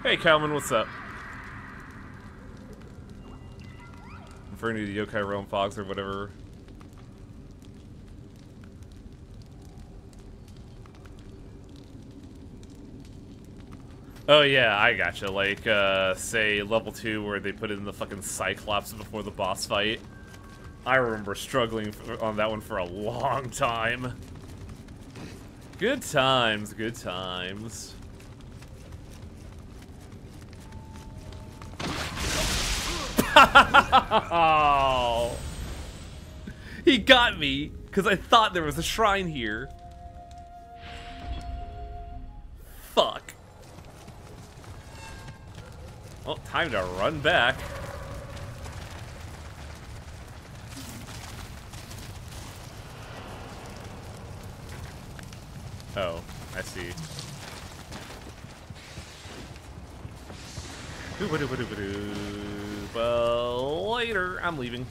Hey, Calvin, what's up? Referring to the Yokai Realm Fox or whatever. Oh yeah, I gotcha. Like, uh, say level 2 where they put in the fucking Cyclops before the boss fight. I remember struggling on that one for a long time. Good times, good times. oh. He got me, because I thought there was a shrine here. Fuck. Well, time to run back. Oh, I see. Well, later. I'm leaving.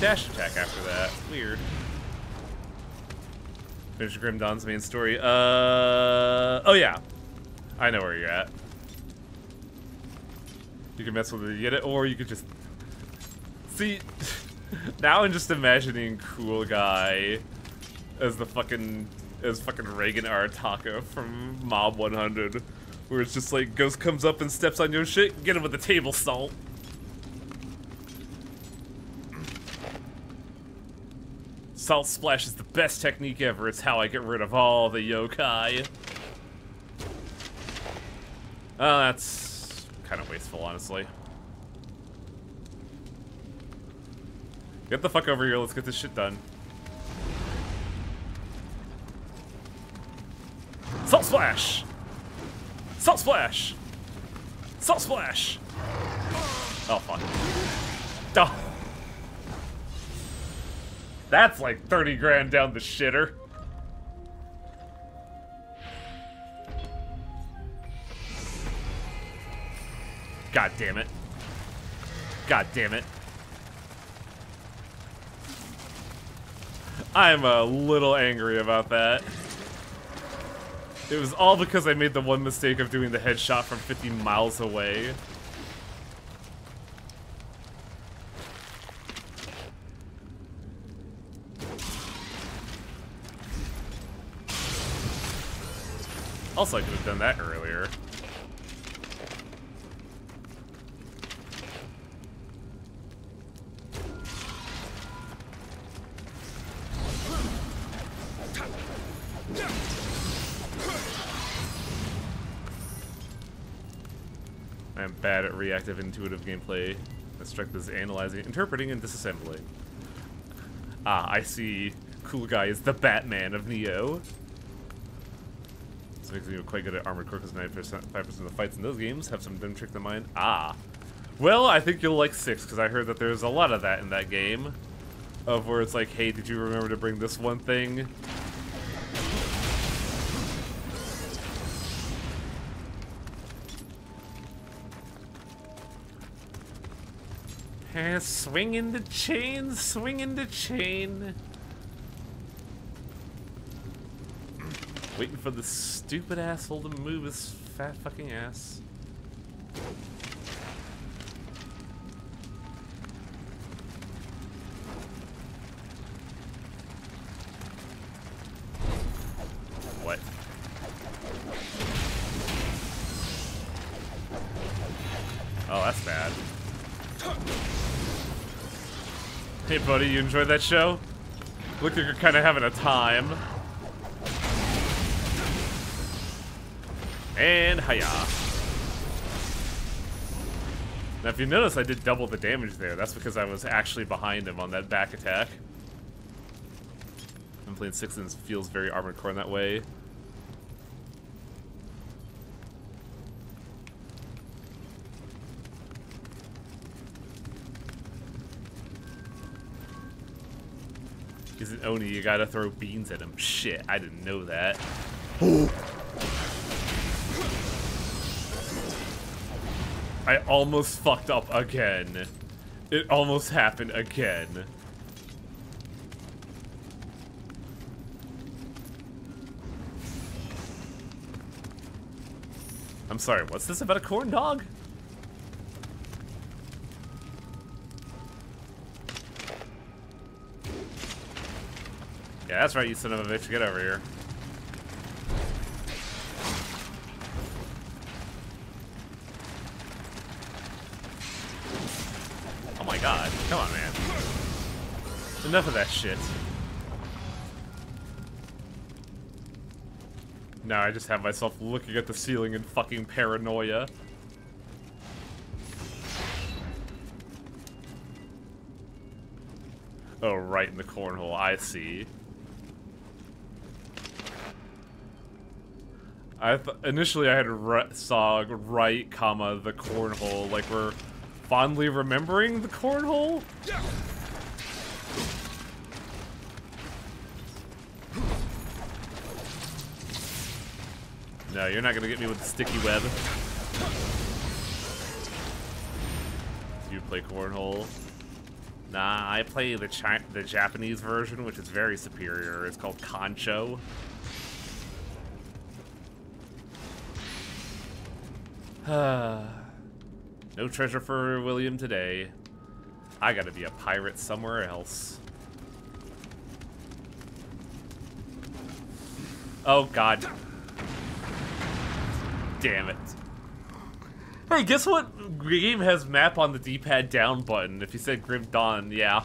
Dash attack after that? Weird. Finish Grim Dawn's main story. Uh, oh yeah. I know where you're at. You can mess with it, get it, or you could just... See, now I'm just imagining Cool Guy as the fucking, as fucking Reigen Arataka from Mob 100. Where it's just like, Ghost comes up and steps on your shit, get him with the table salt. Salt Splash is the best technique ever. It's how I get rid of all the yokai. Oh, that's kind of wasteful, honestly. Get the fuck over here. Let's get this shit done. Salt Splash! Salt Splash! Salt Splash! Oh, fuck. Oh. That's like 30 grand down the shitter. God damn it. God damn it. I'm a little angry about that. It was all because I made the one mistake of doing the headshot from 50 miles away. Also, I could have done that earlier. I am bad at reactive intuitive gameplay. My strength is analyzing, interpreting, and disassembling. Ah, I see. Cool guy is the Batman of Nioh. This makes me quite good at Armored Core because 9%, 5% of the fights in those games have some dim trick in mind. Ah. Well, I think you'll like 6 because I heard that there's a lot of that in that game. Of where it's like, hey, did you remember to bring this one thing? Eh, swing the chain, swinging the chain. Waiting for this stupid asshole to move his fat fucking ass. What? Oh, that's bad. Hey buddy, you enjoyed that show? Looked like you're kinda having a time. And hiya. Now, if you notice, I did double the damage there. That's because I was actually behind him on that back attack. I'm playing Sixens feels very Armored Core in that way. He's an Oni, you gotta throw beans at him. Shit, I didn't know that. I almost fucked up again. It almost happened again. I'm sorry, what's this about a corn dog? Yeah, that's right, you son of a bitch. Get over here. Oh my god. Come on, man. Enough of that shit. Now I just have myself looking at the ceiling in fucking paranoia. Oh, right in the cornhole. I see. I initially I had saw right, comma the cornhole. Like we're fondly remembering the cornhole. No, you're not gonna get me with the sticky web. Do You play cornhole. Nah, I play the Chi the Japanese version, which is very superior. It's called Concho. no treasure for William today. I gotta be a pirate somewhere else. Oh god. Damn it. Hey, guess what game has map on the D-pad down button? If you said Grim Dawn, yeah.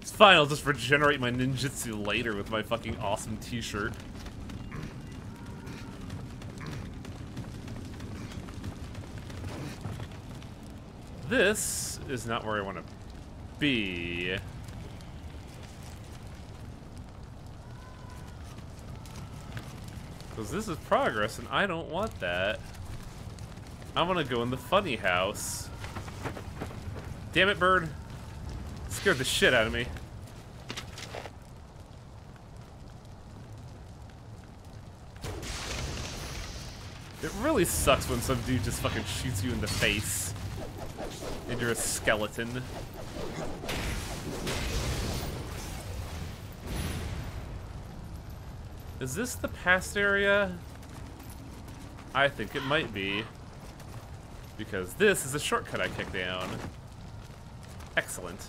It's fine, I'll just regenerate my ninjutsu later with my fucking awesome t-shirt. This is not where I want to be. Because this is progress, and I don't want that. I want to go in the funny house. Damn it, bird. Scared the shit out of me. It really sucks when some dude just fucking shoots you in the face. And you're a skeleton. Is this the past area? I think it might be. Because this is a shortcut I kicked down. Excellent.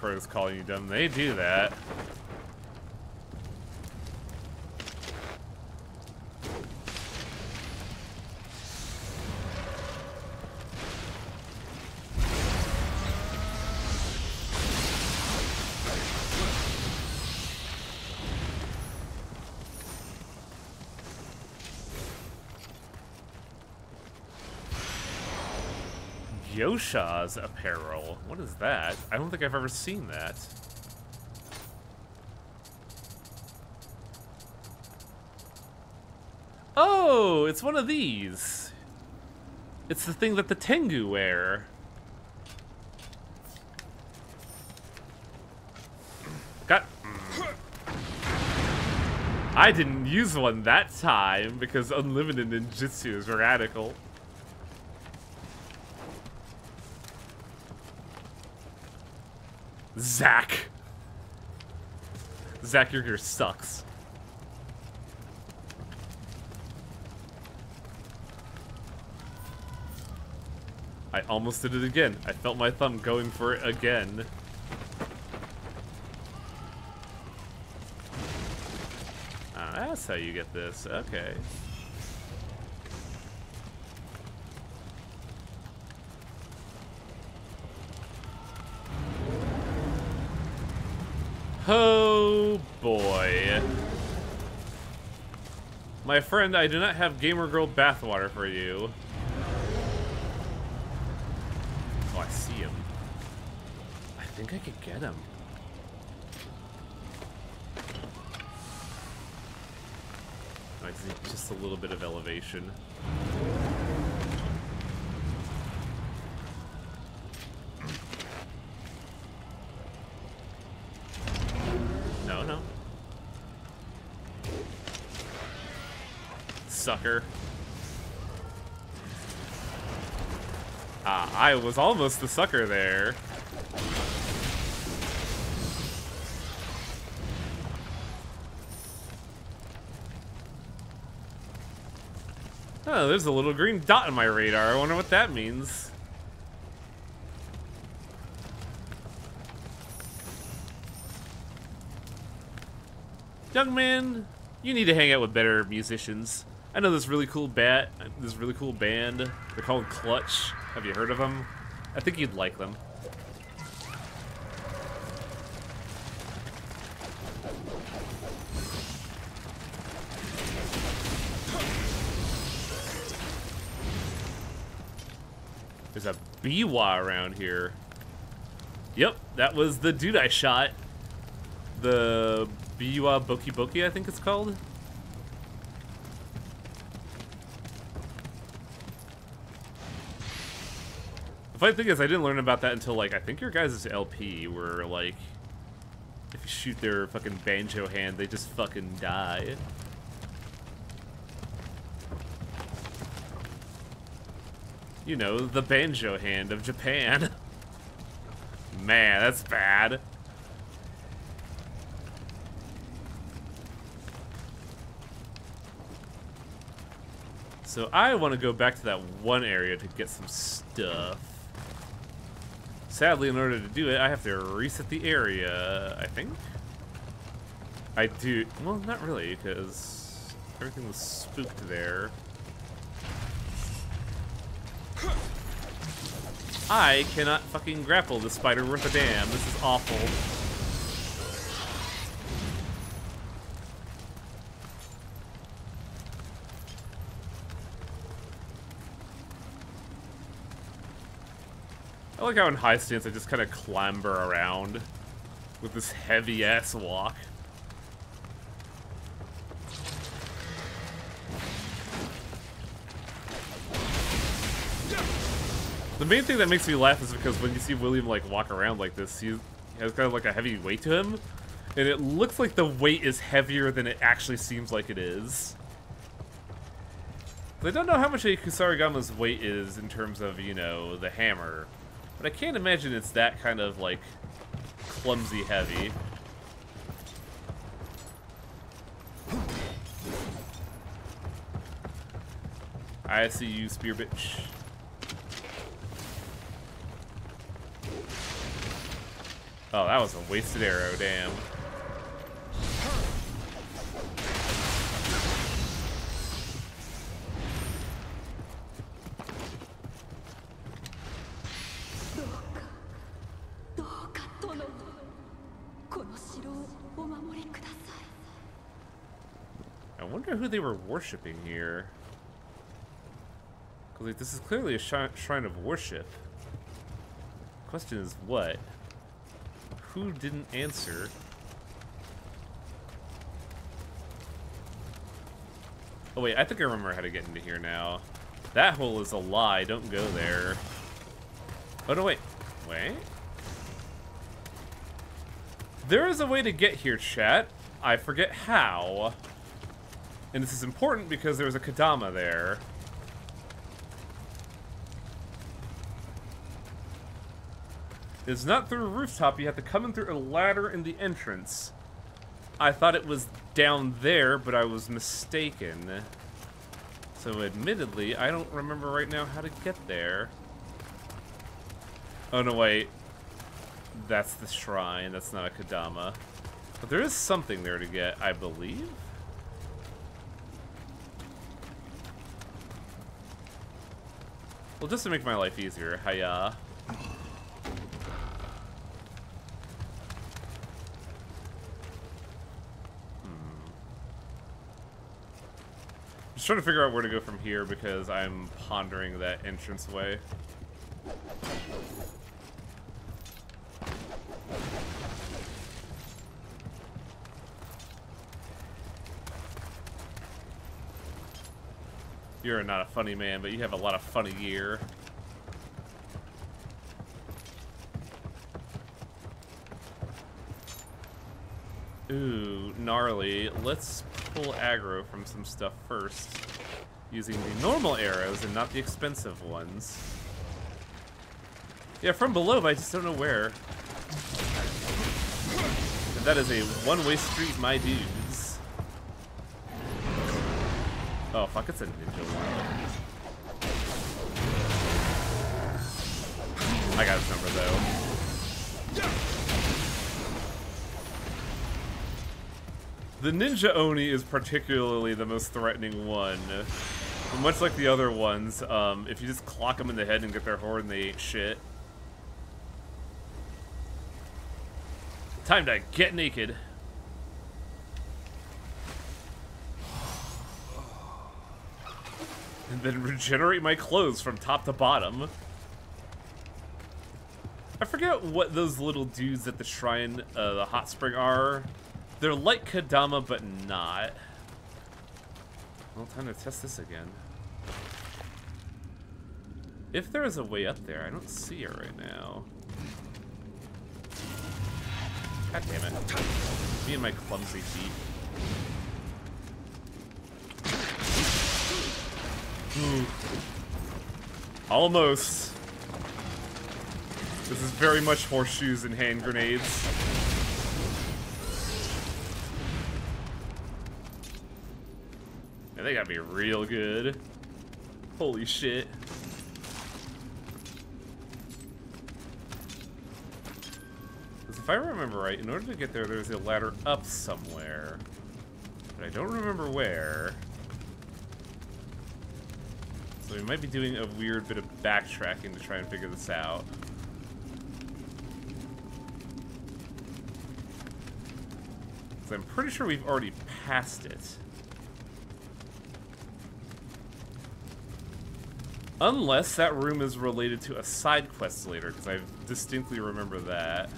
Crow's calling you dumb. They do that. Yosha's apparel. What is that? I don't think I've ever seen that. Oh, it's one of these. It's the thing that the Tengu wear. Got... I didn't use one that time because unlimited ninjutsu is radical. Zach. Zach, your gear sucks. I almost did it again. I felt my thumb going for it again. Ah, that's how you get this. Okay. Oh boy. My friend, I do not have Gamer Girl bathwater for you. Oh, I see him. I think I could get him. I just a little bit of elevation. No, no. Ah, I was almost the sucker there. Oh, there's a little green dot on my radar. I wonder what that means. Young man, you need to hang out with better musicians. I know this really cool bat, this really cool band. They're called Clutch. Have you heard of them? I think you'd like them. There's a Biwa around here. Yep, that was the dude I shot. The Biwa Boki Boki, I think it's called. Funny thing is, I didn't learn about that until, like, I think your guys' LP, where, like, if you shoot their fucking banjo hand, they just fucking die. You know, the banjo hand of Japan. Man, that's bad. So I want to go back to that one area to get some stuff. Sadly, in order to do it, I have to reset the area, I think. I do, well, not really, because everything was spooked there. I cannot fucking grapple this spider worth a damn. This is awful. I like how in high stance I just kind of clamber around with this heavy ass walk. The main thing that makes me laugh is because when you see William like walk around like this, he has kind of like a heavy weight to him, and it looks like the weight is heavier than it actually seems like it is. I don't know how much Kusarigama's weight is in terms of, you know, the hammer, but I can't imagine it's that kind of, like, clumsy heavy. I see you, spear bitch. Oh, that was a wasted arrow, damn. I wonder who they were worshipping here. Because like, this is clearly a shrine of worship. Question is what? Who didn't answer? Oh wait, I think I remember how to get into here now. That hole is a lie, don't go there. Oh no, wait. Wait? There is a way to get here, chat. I forget how. And this is important because there was a Kodama there. It's not through a rooftop, you have to come in through a ladder in the entrance. I thought it was down there, but I was mistaken. So admittedly, I don't remember right now how to get there. Oh no, wait. That's the shrine. That's not a Kodama. But there is something there to get, I believe. Well, just to make my life easier, hiya. Hmm. Just trying to figure out where to go from here because I'm pondering that entranceway. You're not a funny man, but you have a lot of funny gear. Ooh, gnarly. Let's pull aggro from some stuff first. Using the normal arrows and not the expensive ones. Yeah, from below, but I just don't know where. That is a one-way street, my dudes. Oh, fuck, it's a ninja one. I got his number, though. The Ninja Oni is particularly the most threatening one. Much like the other ones, um, if you just clock them in the head and get their horn, they ain't shit. Time to get naked. And then regenerate my clothes from top to bottom. I forget what those little dudes at the shrine, uh, the hot spring are. They're like Kodama, but not. Well, time to test this again. If there is a way up there, I don't see it right now. God damn it. Me and my clumsy feet. Ooh. Almost. This is very much horseshoes and hand grenades. And they gotta be real good. Holy shit. Because if I remember right, in order to get there, there's a ladder up somewhere. But I don't remember where. So we might be doing a weird bit of backtracking to try and figure this out. I'm pretty sure we've already passed it. Unless that room is related to a side quest later, because I distinctly remember that.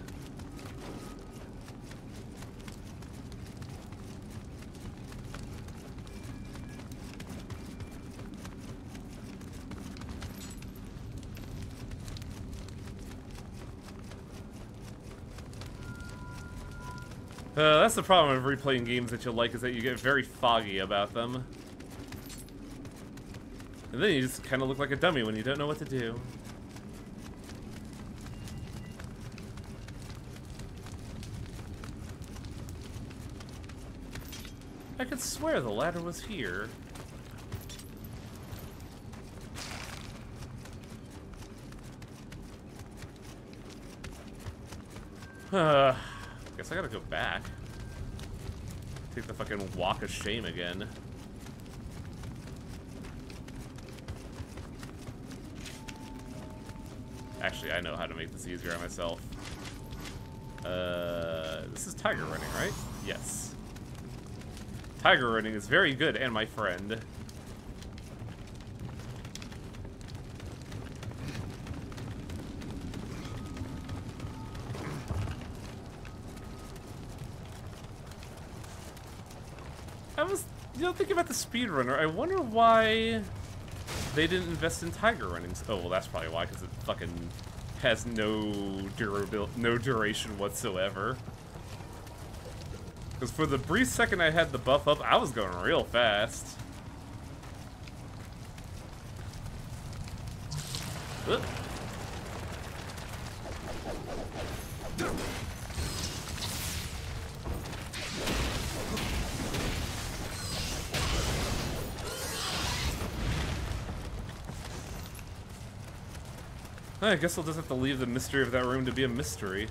Uh, that's the problem of replaying games that you like, is that you get very foggy about them. And then you just kind of look like a dummy when you don't know what to do. I could swear the ladder was here. Uh, guess I gotta go back. Take the fucking walk of shame again. Actually, I know how to make this easier on myself. Uh, this is tiger running, right? Yes. Tiger running is very good and my friend. I know, thinking about the speedrunner. I wonder why they didn't invest in tiger running. Oh, well, that's probably why, because it fucking has no durability, no duration whatsoever. Because for the brief second I had the buff up, I was going real fast. I guess I'll just have to leave the mystery of that room to be a mystery.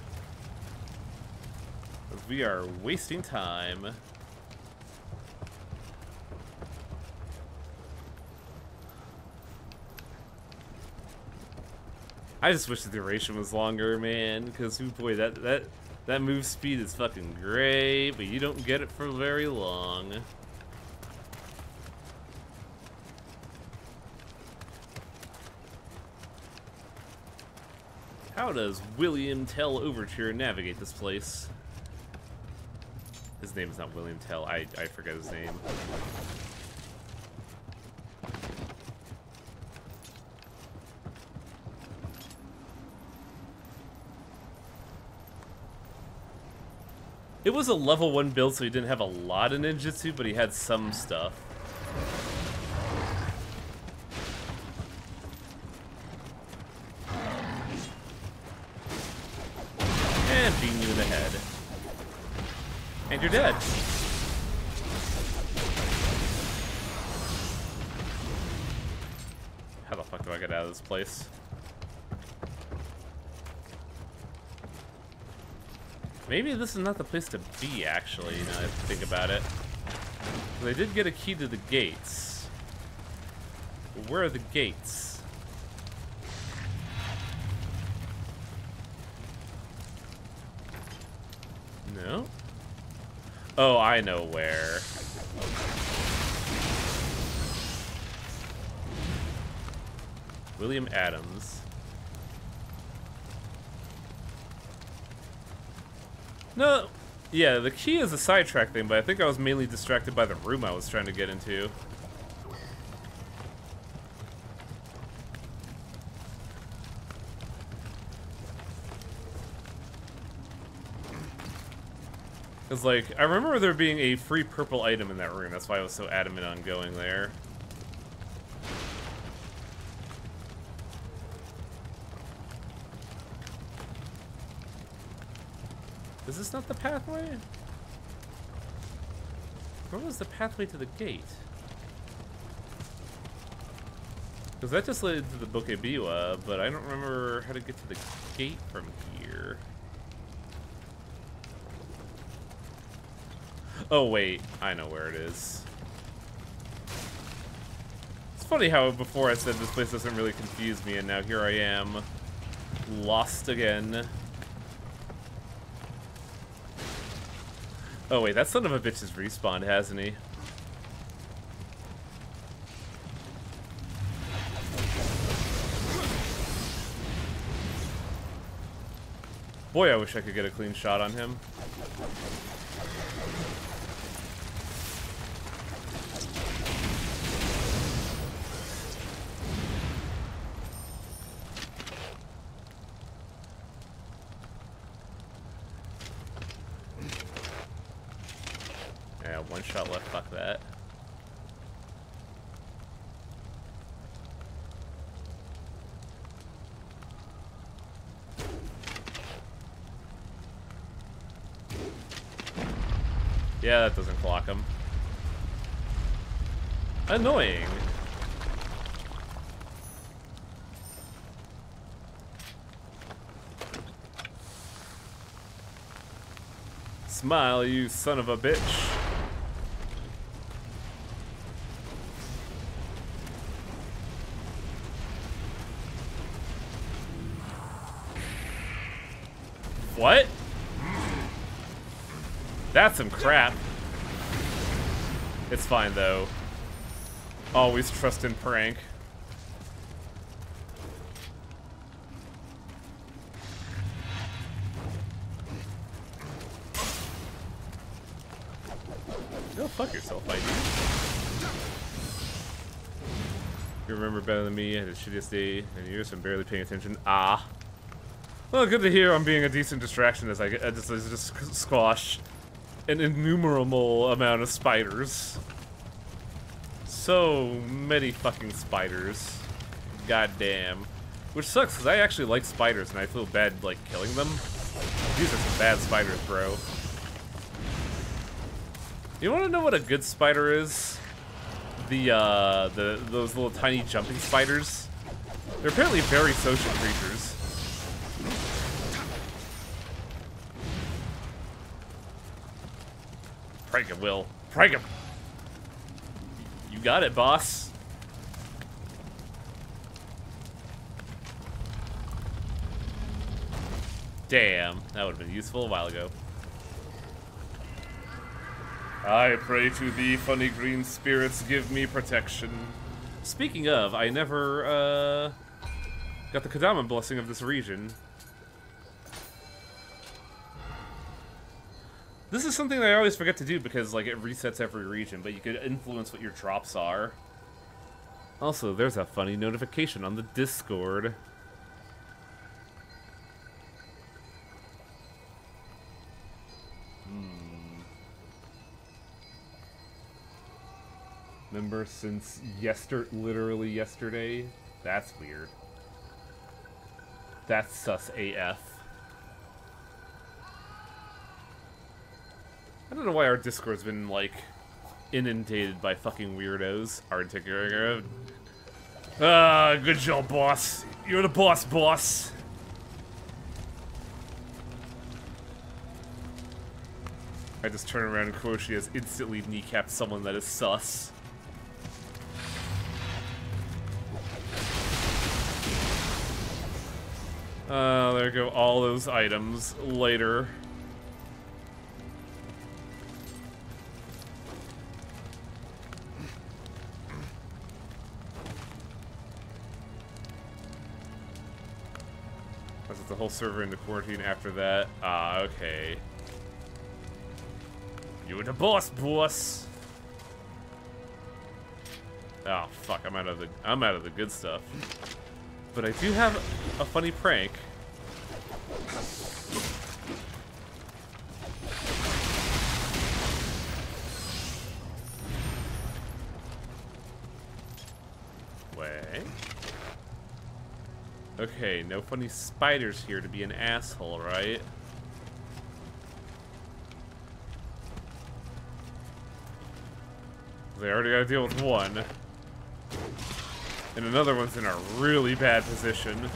We are wasting time. I just wish the duration was longer, man, because boy, that that that move speed is fucking great, but you don't get it for very long. How does William Tell Overture navigate this place? His name is not William Tell. I, I forget his name. It was a level 1 build, so he didn't have a lot of ninjutsu, but he had some stuff. Place? Maybe this is not the place to be, actually, now I think about it. They did get a key to the gates. But where are the gates? No? Oh, I know where. William Adams. No, yeah, the key is a sidetrack thing, but I think I was mainly distracted by the room I was trying to get into. Because, like, I remember there being a free purple item in that room. That's why I was so adamant on going there. Is this not the pathway? Where was the pathway to the gate? Because that just led to the Bokebiwa, but I don't remember how to get to the gate from here. Oh wait, I know where it is. It's funny how before I said this place doesn't really confuse me, and now here I am, lost again. Oh wait, that son of a bitch has respawned, hasn't he? Boy, I wish I could get a clean shot on him. Yeah, one shot left, fuck that. Yeah, that doesn't clock him. Annoying. Smile, you son of a bitch. That's some crap. It's fine, though. Always trust in prank. Go fuck yourself, I do. You remember better than me. I the shittiest day in years. I'm barely paying attention. Ah. Well, good to hear I'm being a decent distraction as I get as I just squash an innumerable amount of spiders. So many fucking spiders. God damn. Which sucks, because I actually like spiders, and I feel bad, like, killing them. These are some bad spiders, bro. You want to know what a good spider is? The, uh, the those little tiny jumping spiders? They're apparently very social creatures. Will. Prank him! You got it, boss. Damn, that would have been useful a while ago. I pray to thee, funny green spirits, give me protection. Speaking of, I never, uh, got the Kodama blessing of this region. This is something that I always forget to do because, like, it resets every region, but you could influence what your drops are. Also, there's a funny notification on the Discord. Hmm. Remember since yester literally yesterday? That's weird. That's sus AF. I don't know why our Discord's been like inundated by fucking weirdos. Articulating. Ah, good job, boss. You're the boss, boss. I just turn around and Kuroshi has instantly kneecapped someone that is sus. Uh, there go all those items later. Whole server into quarantine after that. Ah, okay. You're the boss, boss. Oh fuck! I'm out of the I'm out of the good stuff. But I do have a funny prank. Way. Okay, no funny spiders here to be an asshole, right? They already gotta deal with one. And another one's in a really bad position.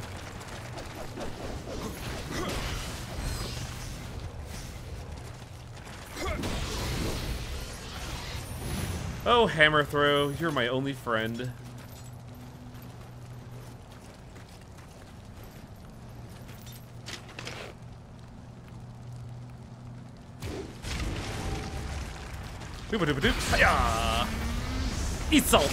Oh, hammer throw, you're my only friend. Doop doop doop. Hiya! Eat salt.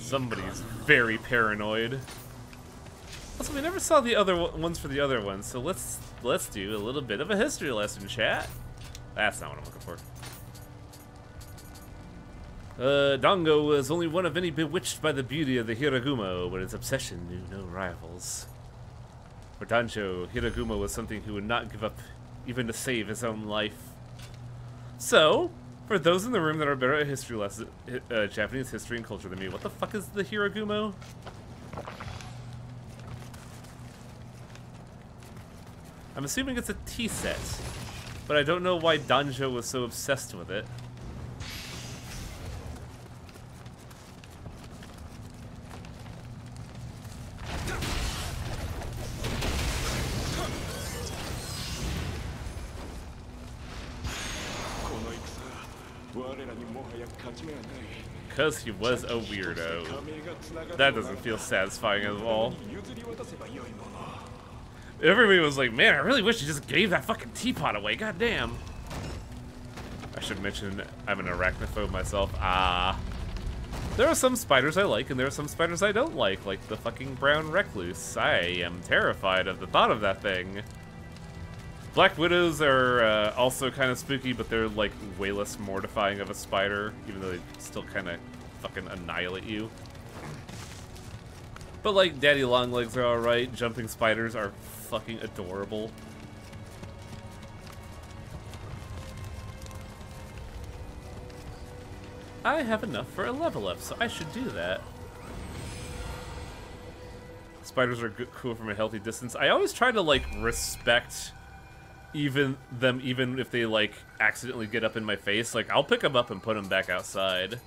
Somebody's very paranoid. Also, we never saw the other ones for the other ones, so let's let's do a little bit of a history lesson, chat. That's not what I'm looking for. Uh, Danjo was only one of many bewitched by the beauty of the Hiragumo, but his obsession knew no rivals. For Danjo, Hiragumo was something who would not give up even to save his own life. So, for those in the room that are better at history lesson, uh, Japanese history and culture than me, what the fuck is the Hiragumo? I'm assuming it's a tea set, but I don't know why Danjo was so obsessed with it. He was a weirdo. That doesn't feel satisfying at all. Everybody was like, man, I really wish you just gave that fucking teapot away, god damn. I should mention I'm an arachnophobe myself. Ah. There are some spiders I like, and there are some spiders I don't like, like the fucking brown recluse. I am terrified of the thought of that thing. Black Widows are uh, also kind of spooky, but they're like way less mortifying of a spider, even though they still kind of fucking annihilate you. But like Daddy long legs are alright, jumping spiders are fucking adorable. I have enough for a level up, so I should do that. Spiders are good, cool from a healthy distance. I always try to like respect even them, even if they like accidentally get up in my face. Like I'll pick them up and put them back outside.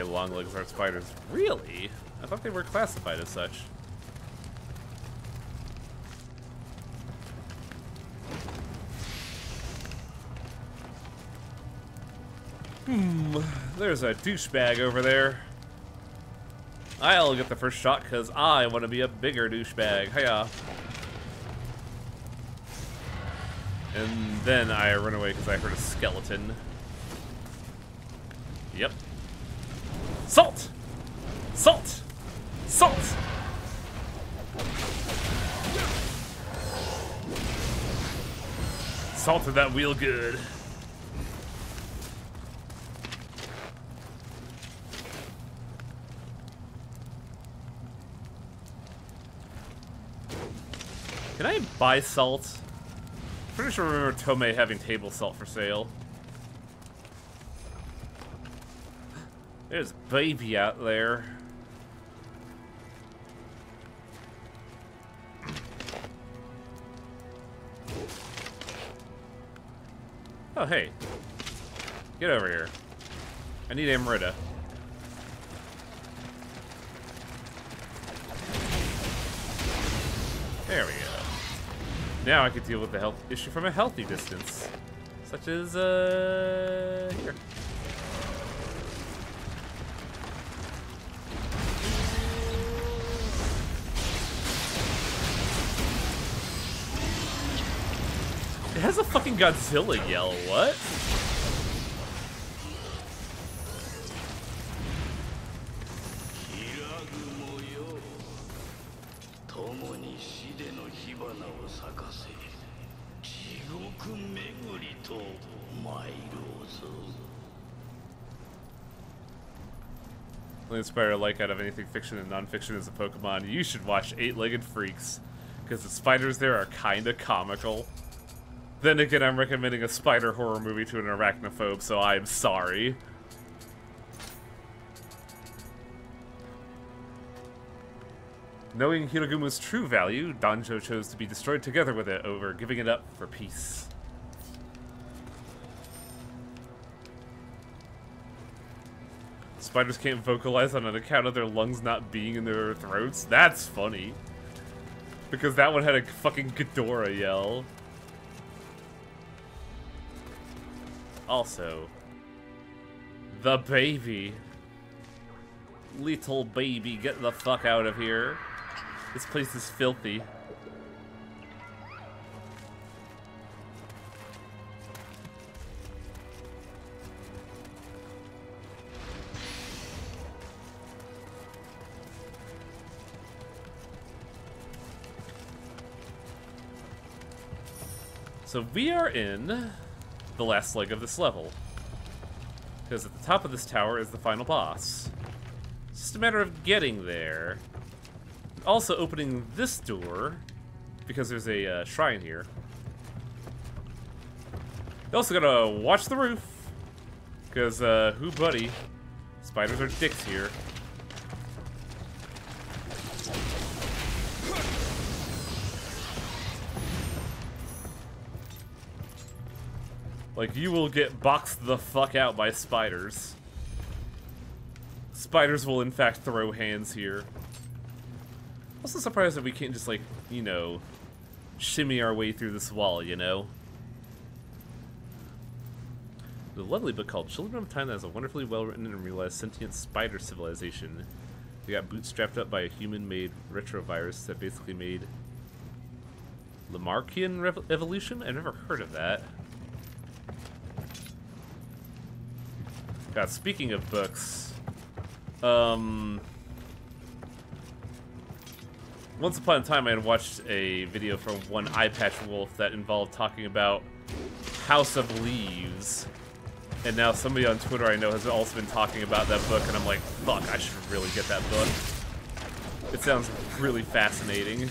Long legs are spiders. Really? I thought they were classified as such. Hmm, there's a douchebag over there. I'll get the first shot because I want to be a bigger douchebag. Hiya. And then I run away because I heard a skeleton. Salt! Salt! Salt! Salted that wheel good. Can I buy salt? Pretty sure I remember Tomei having table salt for sale. There's a baby out there. Oh, hey. Get over here. I need Amrita. There we go. Now I can deal with the health issue from a healthy distance. Such as, uh, here. Has a fucking Godzilla yell, what? Inspire like out of anything fiction and non-fiction is a Pokemon. You should watch Eight-Legged Freaks, because the spiders there are kinda comical. Then again, I'm recommending a spider horror movie to an arachnophobe, so I'm sorry. Knowing Hiragumo's true value, Danjo chose to be destroyed together with it over giving it up for peace. Spiders can't vocalize on account of their lungs not being in their throats? That's funny. Because that one had a fucking Ghidorah yell. Also, the baby. Little baby, get the fuck out of here. This place is filthy. So we are in the last leg of this level. Because at the top of this tower is the final boss. It's just a matter of getting there. Also opening this door, because there's a uh, shrine here. You also gotta watch the roof, because, uh, who buddy, spiders are dicks here. Like, you will get boxed the fuck out by spiders. Spiders will, in fact, throw hands here. Also surprised that we can't just, like, you know, shimmy our way through this wall, you know? The lovely book called Children of Time that has a wonderfully well-written and realized sentient spider civilization. They got bootstrapped up by a human-made retrovirus that basically made Lamarckian evolution? I've never heard of that. God, speaking of books, um, once upon a time I had watched a video from one Eyepatch Wolf that involved talking about House of Leaves. And now somebody on Twitter I know has also been talking about that book, and I'm like, fuck, I should really get that book. It sounds really fascinating.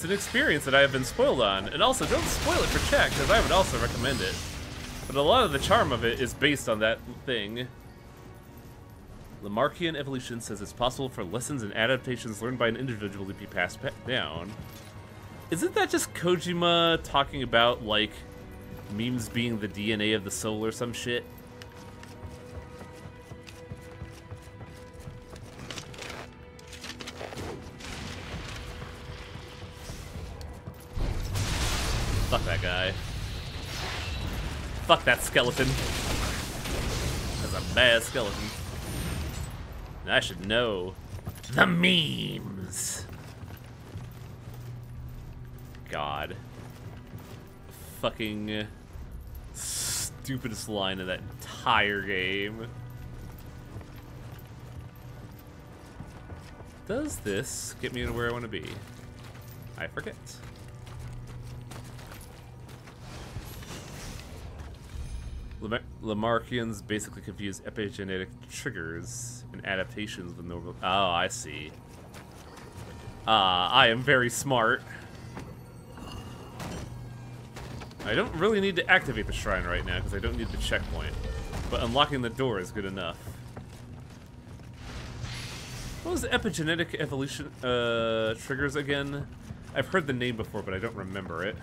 It's an experience that I have been spoiled on. And also, don't spoil it for Czech, because I would also recommend it. But a lot of the charm of it is based on that thing. Lamarckian evolution says it's possible for lessons and adaptations learned by an individual to be passed down. Isn't that just Kojima talking about, like, memes being the DNA of the soul or some shit? Fuck that guy. Fuck that skeleton. That's a bad skeleton. I should know. The memes. God. Fucking stupidest line of that entire game. Does this get me to where I want to be? I forget. Lamarckians basically confuse epigenetic triggers and adaptations with normal. Oh, I see. Ah, uh, I am very smart. I don't really need to activate the shrine right now because I don't need the checkpoint. But unlocking the door is good enough. What was epigenetic evolution uh, triggers again? I've heard the name before, but I don't remember it.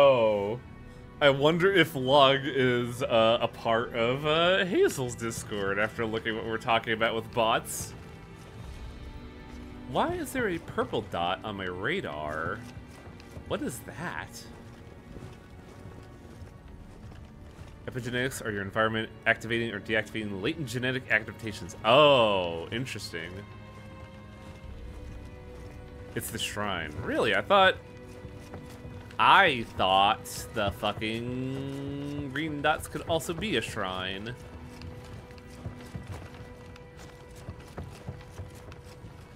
Oh. I wonder if Lug is uh, a part of uh, Hazel's Discord after looking what we're talking about with bots. Why is there a purple dot on my radar? What is that? Epigenetics are your environment activating or deactivating latent genetic adaptations. Oh, interesting. It's the shrine. Really? I thought I thought the fucking green dots could also be a shrine.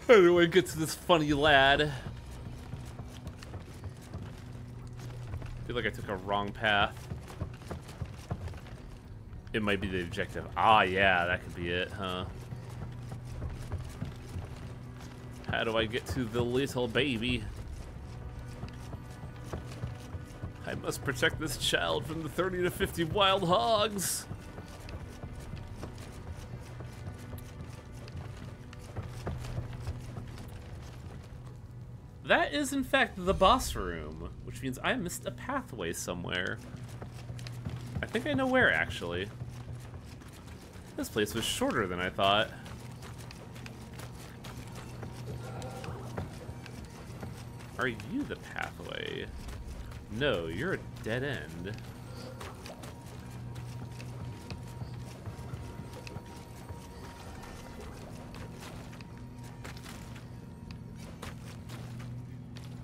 How do I get to this funny lad? Feel like I took a wrong path. It might be the objective. Ah, yeah, that could be it, huh? How do I get to the little baby? I must protect this child from the 30 to 50 wild hogs. That is, in fact, the boss room, which means I missed a pathway somewhere. I think I know where, actually. This place was shorter than I thought. Are you the pathway? No, you're a dead end.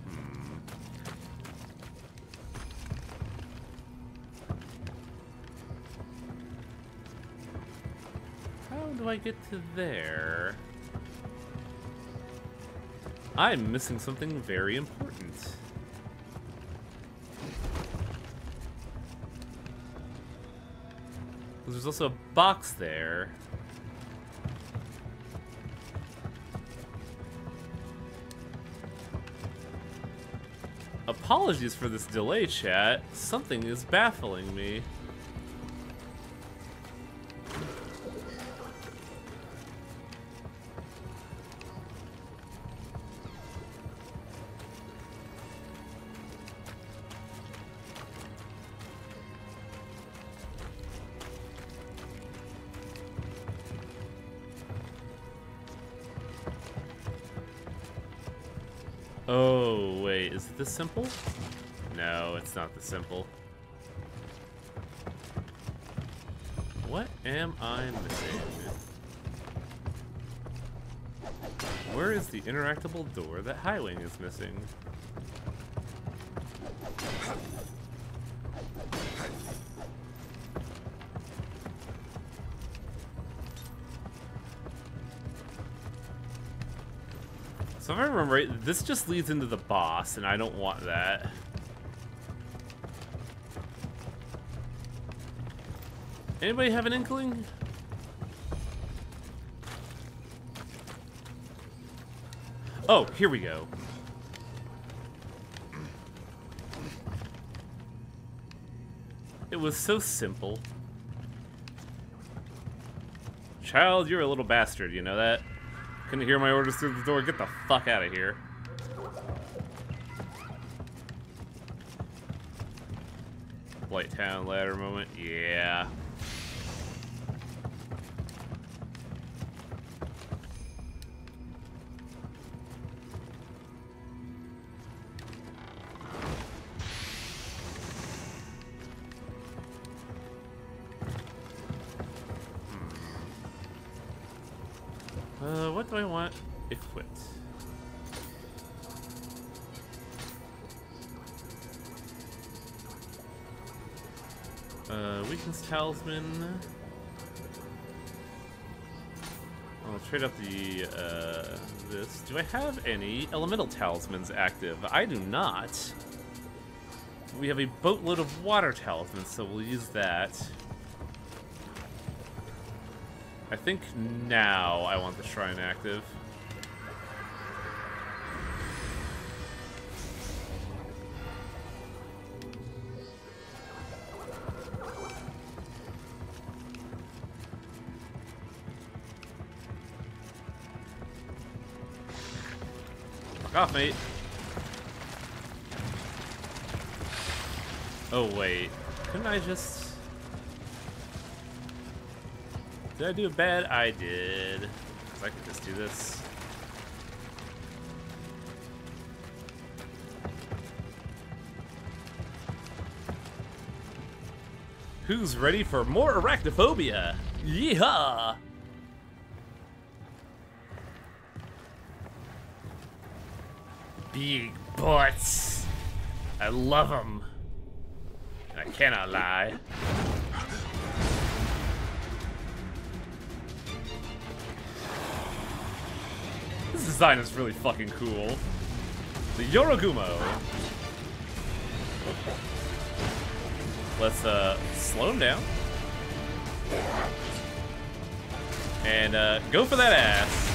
Hmm. How do I get to there? I'm missing something very important. There's also a box there. Apologies for this delay, chat. Something is baffling me. This simple? No, it's not this simple. What am I missing? Where is the interactable door that Highwang is missing? If I remember right, this just leads into the boss, and I don't want that. Anybody have an inkling? Oh, here we go. It was so simple. Child, you're a little bastard, you know that? Couldn't hear my orders through the door. Get the fuck out of here. Blighttown ladder moment. Yeah. Talisman. I'll trade up the, uh, this. Do I have any elemental talismans active? I do not. We have a boatload of water talismans, so we'll use that. I think now I want the shrine active. Just... Did I do it bad? I did. I could just do this. Who's ready for more arachnophobia? Yeehaw! Big butts. I love them. Cannot lie. This design is really fucking cool. The Yorogumo. Let's uh, slow him down. And uh, go for that ass.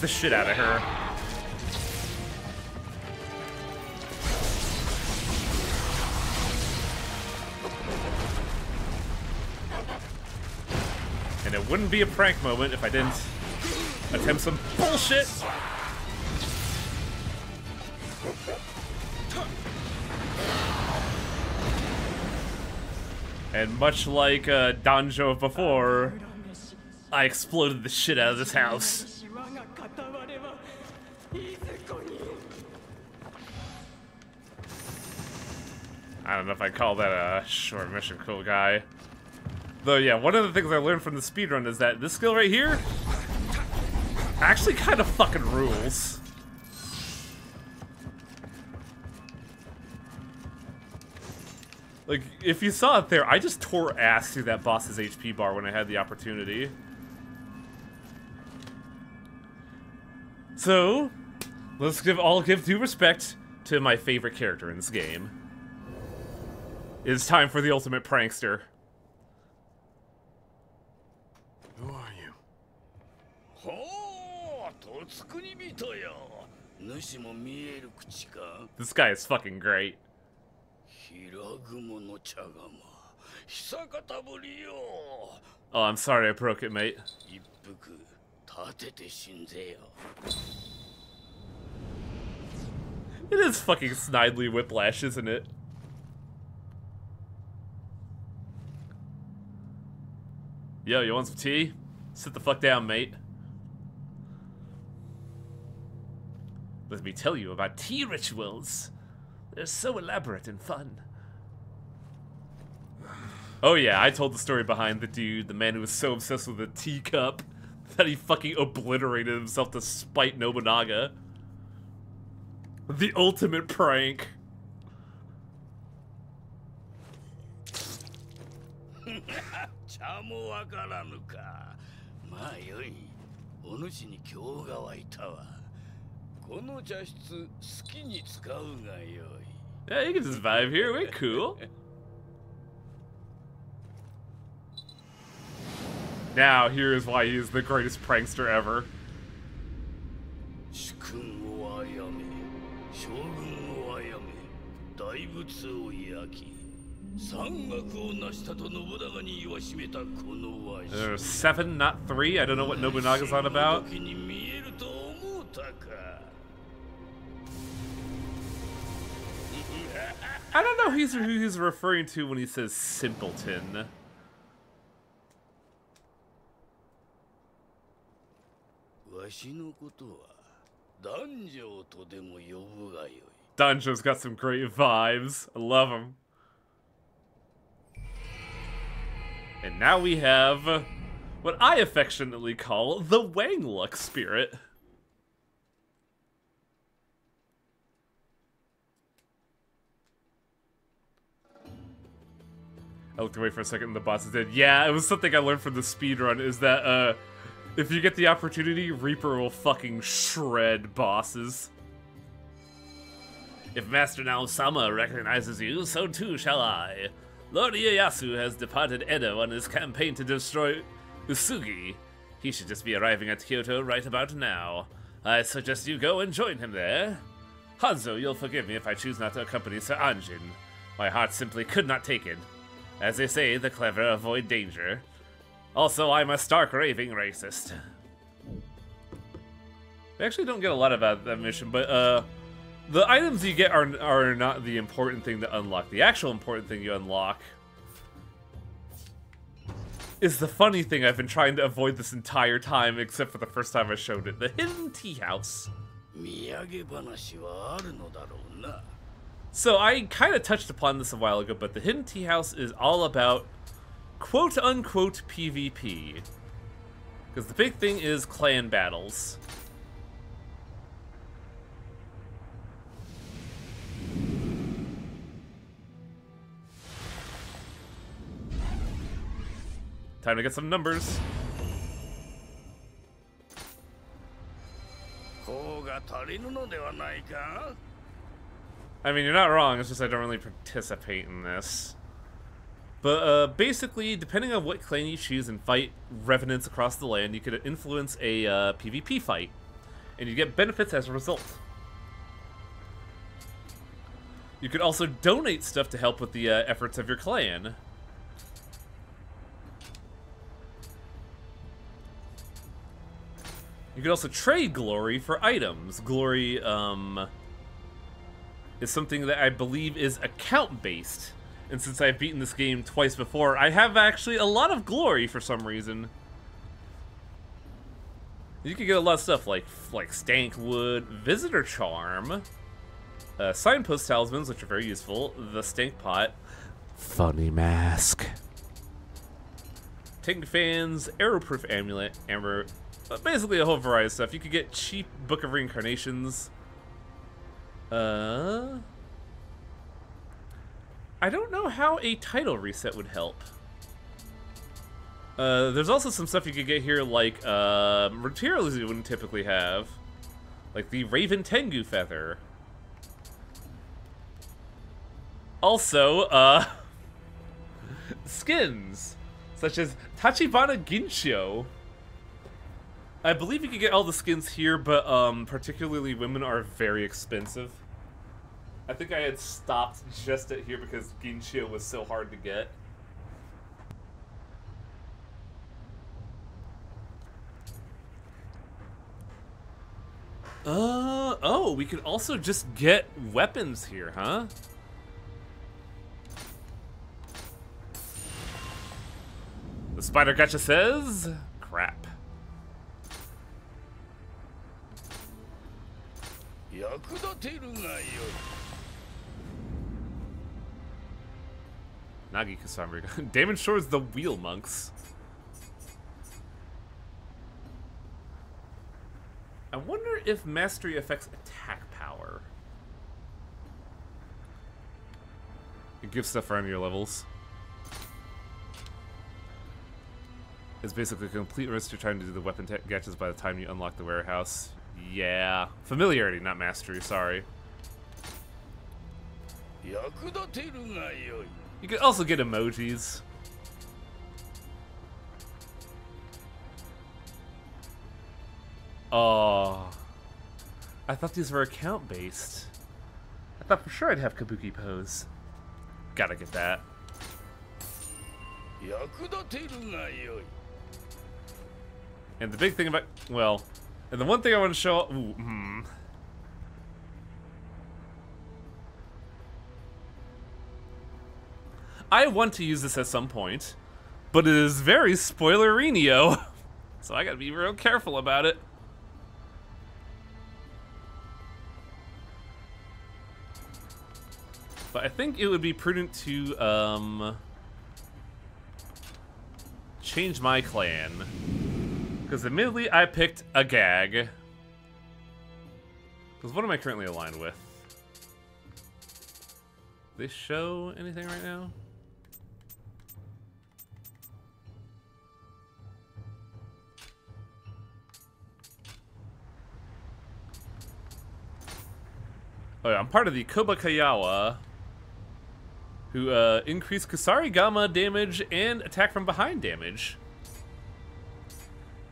The shit out of her. And it wouldn't be a prank moment if I didn't attempt some bullshit. And much like uh, Danjo before, I exploded the shit out of this house. Call that a short mission cool guy. Though, yeah, one of the things I learned from the speedrun is that this skill right here actually kind of fucking rules. Like, if you saw it there, I just tore ass through that boss's HP bar when I had the opportunity. So, let's give all give due respect to my favorite character in this game. It's time for the ultimate prankster. Who are you? This guy is fucking great. Oh, I'm sorry I broke it, mate. It is fucking snidely whiplash, isn't it? Yo, you want some tea? Sit the fuck down, mate. Let me tell you about tea rituals. They're so elaborate and fun. Oh yeah, I told the story behind the dude, the man who was so obsessed with a teacup that he fucking obliterated himself to spite Nobunaga. The ultimate prank. 茶もわからぬかまあよいお主に今日が湧いたわこの茶室好きに使うがよい Yeah, you can just vibe here. We're cool. Now, here is why he is the greatest prankster ever. 将軍をあやめ大仏を焼き Seven, not three. I don't know what Nobunaga's on about. I don't know who he's referring to when he says simpleton. Danjo's got some great vibes. I love him. And now we have what I affectionately call the Wangluk spirit. I looked away for a second and the bosses did. Yeah, it was something I learned from the speedrun is that uh if you get the opportunity, Reaper will fucking shred bosses. If Master Naomasa recognizes you, so too shall I. Lord Ieyasu has departed Edo on his campaign to destroy Uesugi. He should just be arriving at Kyoto right about now. I suggest you go and join him there. Hanzo, you'll forgive me if I choose not to accompany Sir Anjin. My heart simply could not take it. As they say, the clever avoid danger. Also, I'm a stark raving racist. We actually don't get a lot about that mission, but uh, the items you get are, are not the important thing to unlock. The actual important thing you unlock is the funny thing I've been trying to avoid this entire time, except for the first time I showed it, the hidden tea house. So I kind of touched upon this a while ago, but the hidden tea house is all about quote-unquote PvP. Because the big thing is clan battles. Time to get some numbers. I mean, you're not wrong, it's just I don't really participate in this. But uh, basically, depending on what clan you choose and fight revenants across the land, you could influence a uh, PvP fight, and you get benefits as a result. You could also donate stuff to help with the uh, efforts of your clan. You could also trade glory for items. Glory, um, is something that I believe is account-based. And since I've beaten this game twice before, I have actually a lot of glory for some reason. You can get a lot of stuff like like stank wood, visitor charm, uh, signpost talismans, which are very useful, the stank pot, funny mask, tank fans, arrow-proof amulet, amber, uh, basically a whole variety of stuff. You could get cheap Book of Reincarnations. Uh, I don't know how a title reset would help. Uh, there's also some stuff you could get here, like uh, materials you wouldn't typically have, like the Raven Tengu feather. Also, uh, skins such as Tachibana Ginchiyo. I believe you can get all the skins here, but um, particularly women are very expensive. I think I had stopped just at here because Ginchiyo was so hard to get. Uh, oh, we could also just get weapons here, huh? The spider gotcha says, crap. 役 役立てるがよい Nagi Kusama. Damage towards the wheel monks. I wonder if mastery affects attack power. It gives stuff around your levels. It's basically a complete risk to trying to do the weapon gadgets by the time you unlock the warehouse. Yeah. Familiarity, not mastery, sorry. You can also get emojis. Oh. I thought these were account-based. I thought for sure I'd have Kabuki pose. Gotta get that. And the big thing about... Well, and the one thing I want to show ooh, hmm. I want to use this at some point, but it is very spoilerinio, so I gotta be real careful about it. But I think it would be prudent to, um... Change my clan. Because admittedly, I picked a gag. Because what am I currently aligned with? They show anything right now? Oh yeah, I'm part of the Kobayakawa, who uh, increase Kusarigama damage and attack from behind damage.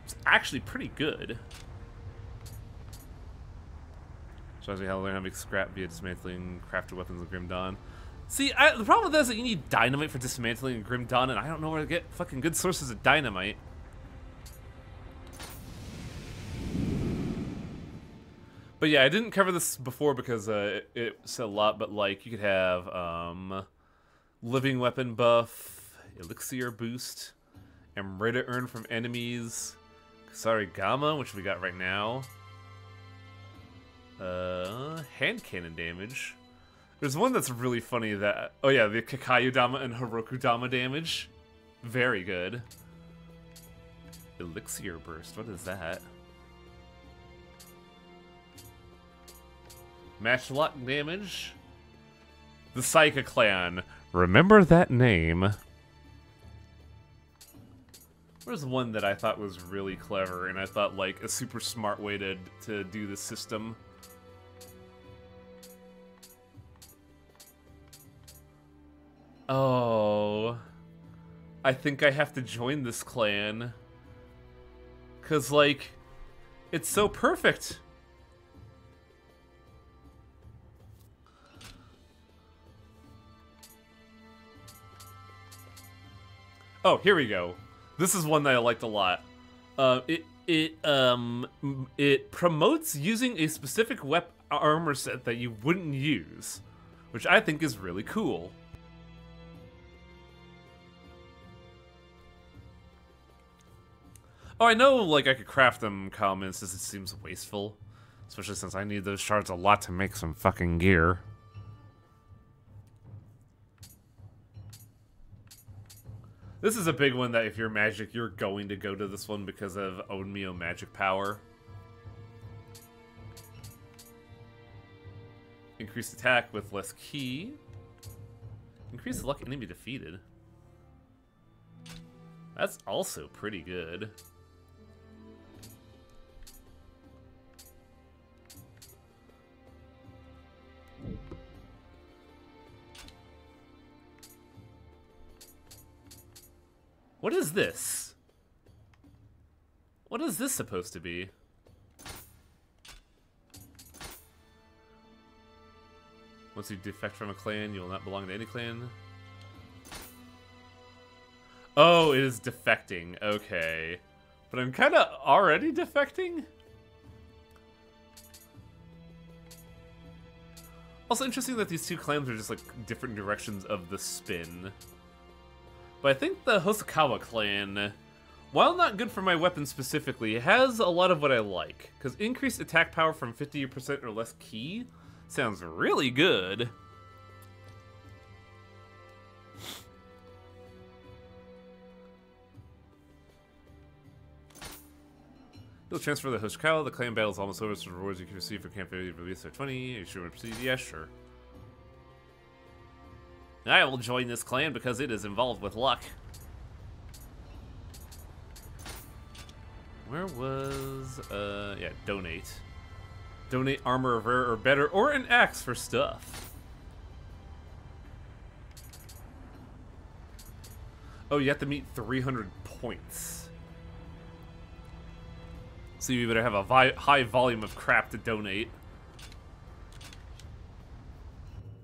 It's actually pretty good. Shows me how to learn how to make scrap via dismantling crafted weapons of Grim Dawn. See, I, the problem with that is that you need dynamite for dismantling Grim Dawn, and I don't know where to get fucking good sources of dynamite. But yeah, I didn't cover this before because uh, it, it said a lot, but like you could have um, living weapon buff, elixir boost, and Amrita earn from enemies, Kusarigama, which we got right now, uh, hand cannon damage. There's one that's really funny that, oh yeah, the Kakayu Dama and Horoku Dama damage. Very good. Elixir burst, what is that? Matchlock damage. The Saika Clan. Remember that name. There's one that I thought was really clever, and I thought like a super smart way to to do the system. Oh. I think I have to join this clan. Cause like, it's so perfect. Oh, here we go. This is one that I liked a lot. Uh, it it um it promotes using a specific weapon armor set that you wouldn't use, which I think is really cool. Oh, I know, like, I could craft them comments, as it seems wasteful. Especially since I need those shards a lot to make some fucking gear. This is a big one that if you're magic, you're going to go to this one because of Onmyo magic power. Increased attack with less Ki. Increased luck enemy defeated. That's also pretty good. What is this? What is this supposed to be? Once you defect from a clan, you will not belong to any clan. Oh, it is defecting. Okay. But I'm kind of already defecting? Also interesting that these two clans are just like different directions of the spin. But I think the Hosokawa clan, while not good for my weapon specifically, has a lot of what I like. Because increased attack power from 50% or less Ki sounds really good. You'll transfer the Kyle. The clan battle is almost over, so rewards you can receive for camp failure release are 20. Are you sure to proceed? Yeah, sure. I will join this clan because it is involved with luck. Where was, uh, yeah, donate. Donate armor of rare or better, or an axe for stuff. Oh, you have to meet 300 points. So you better have a high volume of crap to donate.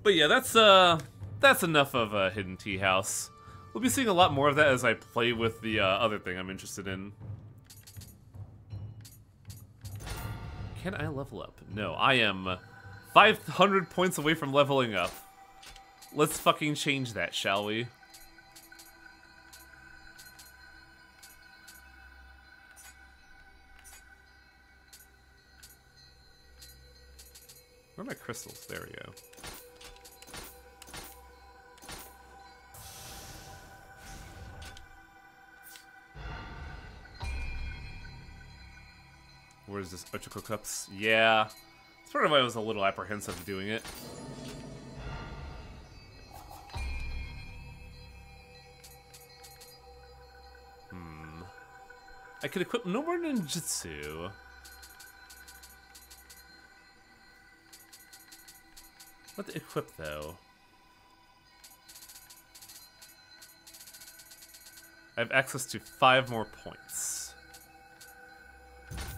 But yeah, that's, uh, that's enough of a Hidden Tea House. We'll be seeing a lot more of that as I play with the uh, other thing I'm interested in. Can I level up? No, I am 500 points away from leveling up. Let's fucking change that, shall we? Where are my crystals? There we go. Where's this Ochoko Cups? Yeah. That's part of why I was a little apprehensive doing it. Hmm. I could equip no more ninjutsu. What to equip though? I have access to five more points.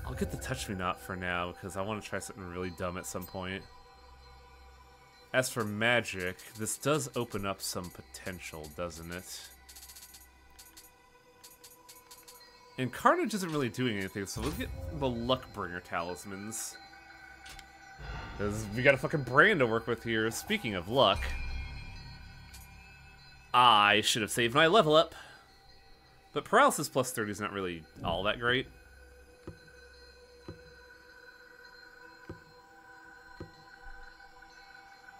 I'll get the Touch Me Not for now, because I want to try something really dumb at some point. As for magic, this does open up some potential, doesn't it? And Carnage isn't really doing anything, so let's get the Luckbringer talismans. Because we got a fucking brand to work with here. Speaking of luck, I should have saved my level up. But paralysis plus 30 is not really all that great.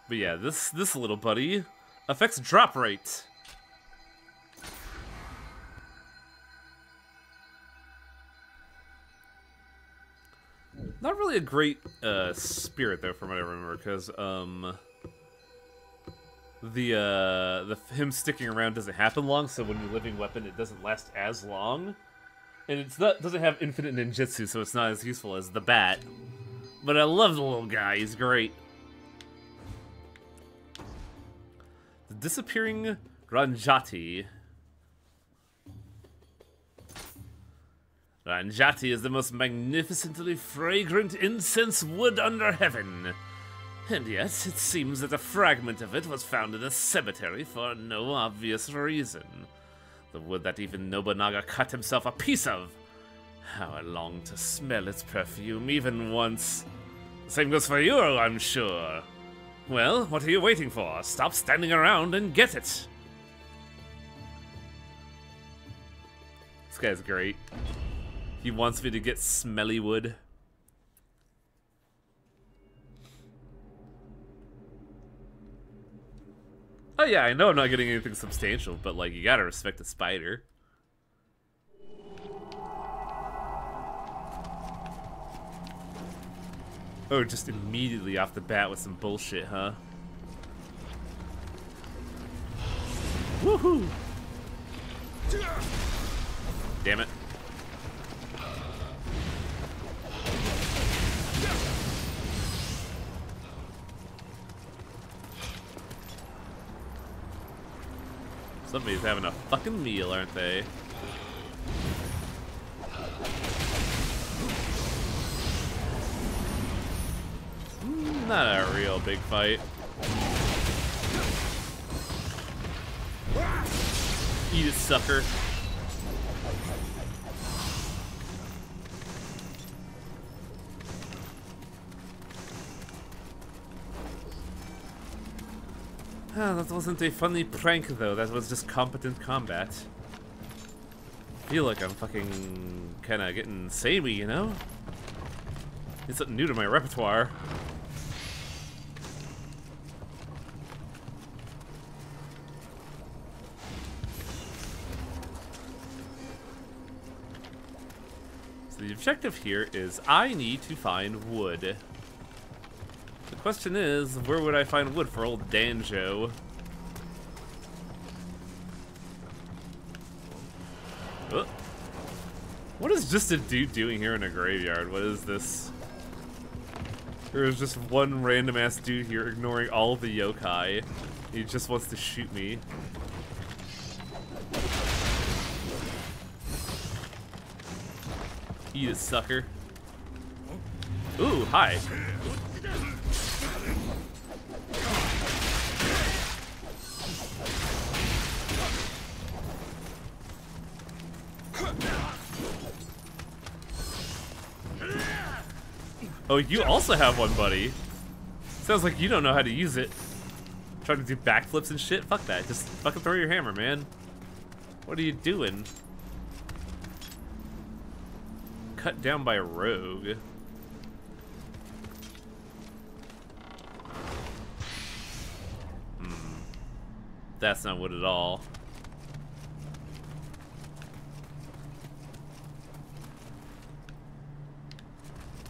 But yeah, this this little buddy affects drop rate. Not really a great uh, spirit though, from what I remember, because um, the uh, the him sticking around doesn't happen long. So when you're living weapon, it doesn't last as long, and it's not doesn't have infinite ninjutsu, so it's not as useful as the bat. But I love the little guy; he's great. The disappearing Ranjatai. Ranjatai is the most magnificently fragrant incense wood under heaven. And yet, it seems that a fragment of it was found in a cemetery for no obvious reason. The wood that even Nobunaga cut himself a piece of. How I long to smell its perfume even once. Same goes for you, I'm sure. Well, what are you waiting for? Stop standing around and get it! This guy's great. He wants me to get smelly wood. Oh yeah, I know I'm not getting anything substantial, but like, you gotta respect a spider. Oh, just immediately off the bat with some bullshit, huh? Woohoo! Damn it. Somebody's having a fucking meal, aren't they? Not a real big fight. Eat it, sucker. Ah, that wasn't a funny prank, though. That was just competent combat. feel like I'm fucking kind of getting samey, you know? It's something new to my repertoire. Objective here is I need to find wood. The question is, where would I find wood for old Danjo? Oh. What is just a dude doing here in a graveyard? What is this? There's just one random ass dude here ignoring all the yokai. He just wants to shoot me. It, sucker. Ooh, hi. Oh, you also have one, buddy. Sounds like you don't know how to use it. Trying to do backflips and shit? Fuck that. Just fucking throw your hammer, man. What are you doing? Cut down by a rogue. Hmm. That's not wood at all.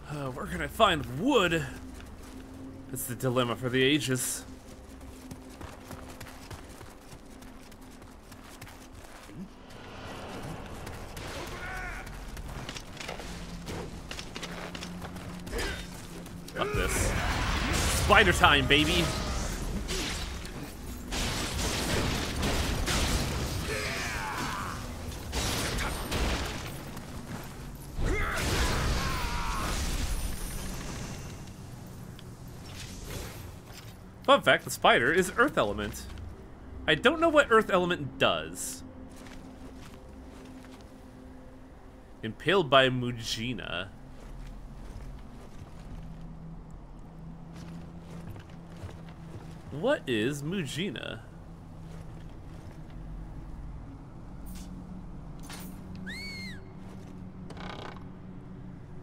Uh, where can I find wood? That's the dilemma for the ages. Fuck this. Spider time, baby! Fun fact, the spider is earth element. I don't know what earth element does. Impaled by Mujina. What is Mujina?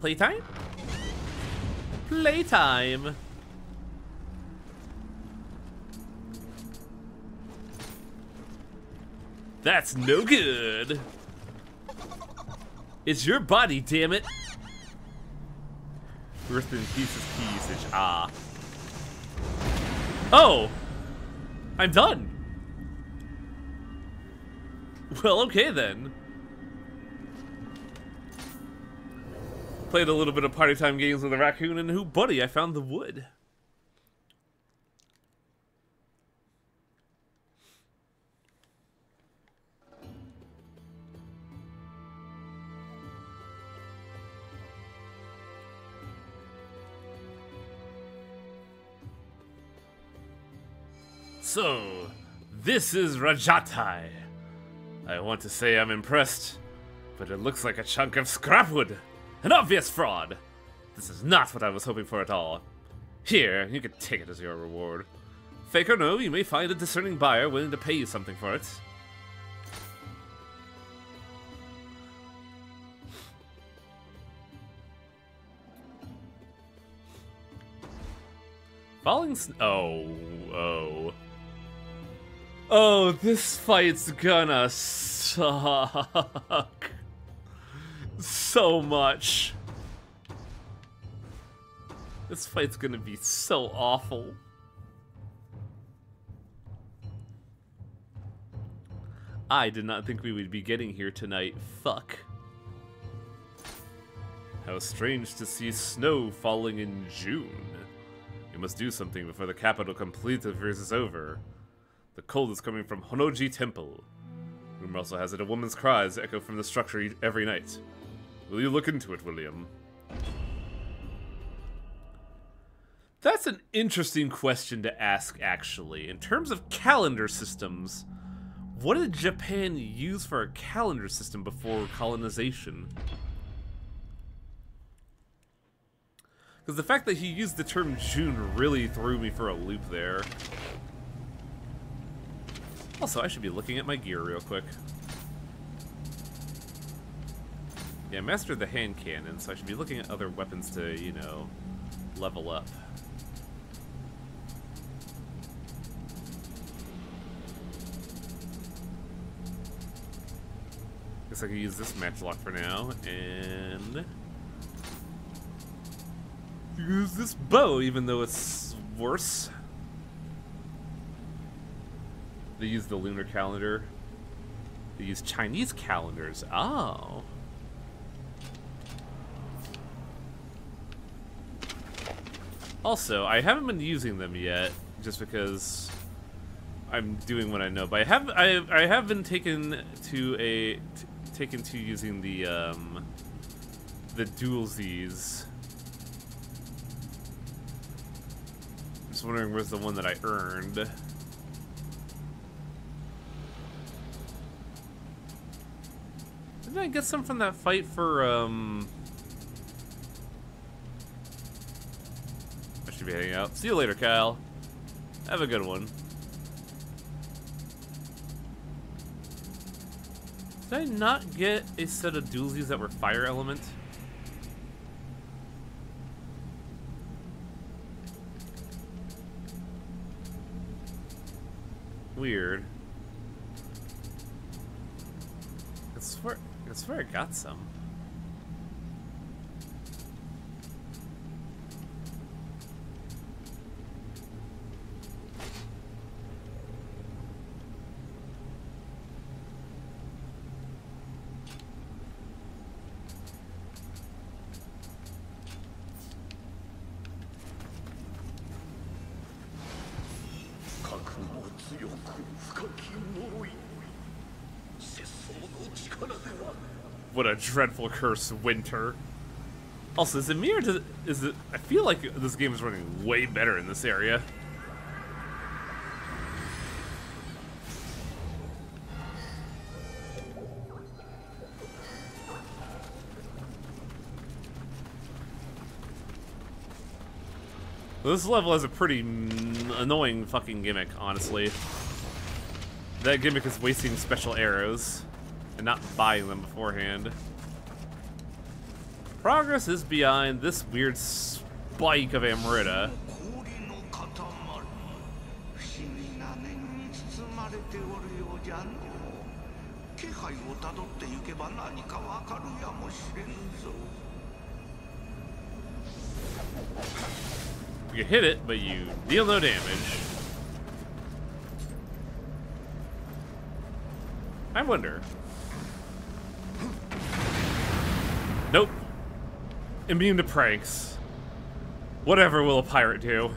Playtime? Playtime! That's no good. It's your body, damn it. Earth in pieces, pieces. Ah. Oh! I'm done. Well, okay then. Played a little bit of party time games with a raccoon and who buddy, I found the wood. So, this is Ranjatai. I want to say I'm impressed, but it looks like a chunk of scrapwood. An obvious fraud. This is not what I was hoping for at all. Here, you can take it as your reward. Fake or no, you may find a discerning buyer willing to pay you something for it. Falling sn- Oh, oh. Oh, this fight's gonna suck. So much. This fight's gonna be so awful. I did not think we would be getting here tonight. Fuck. How strange to see snow falling in June. We must do something before the capital completely freezes over. The cold is coming from Honnoji Temple. Rumor also has it a woman's cries echo from the structure every night. Will you look into it, William? That's an interesting question to ask, actually. In terms of calendar systems, what did Japan use for a calendar system before colonization? Because the fact that he used the term June really threw me for a loop there. Also, I should be looking at my gear real quick. Yeah, mastered the hand cannon, so I should be looking at other weapons to, you know, level up. Guess I can use this matchlock for now, and use this bow, even though it's worse. They use the lunar calendar. They use Chinese calendars. Oh. Also, I haven't been using them yet, just because I'm doing what I know. But I have I I have been taken to a taken to using the um the dual Z's. Just wondering where's the one that I earned. Didn't I get some from that fight for um I should be heading out. See you later, Kyle. Have a good one. Did I not get a set of dualsies that were fire element? Weird. Swear, where I got some. What a dreadful curse, Winter. Also, is it me or does is it... I feel like this game is running way better in this area. This level has a pretty annoying fucking gimmick, honestly. That gimmick is wasting special arrows and not buying them beforehand. Progress is behind this weird spike of Amrita. You hit it, but you deal no damage. I wonder. Nope. Immune to pranks. Whatever will a pirate do?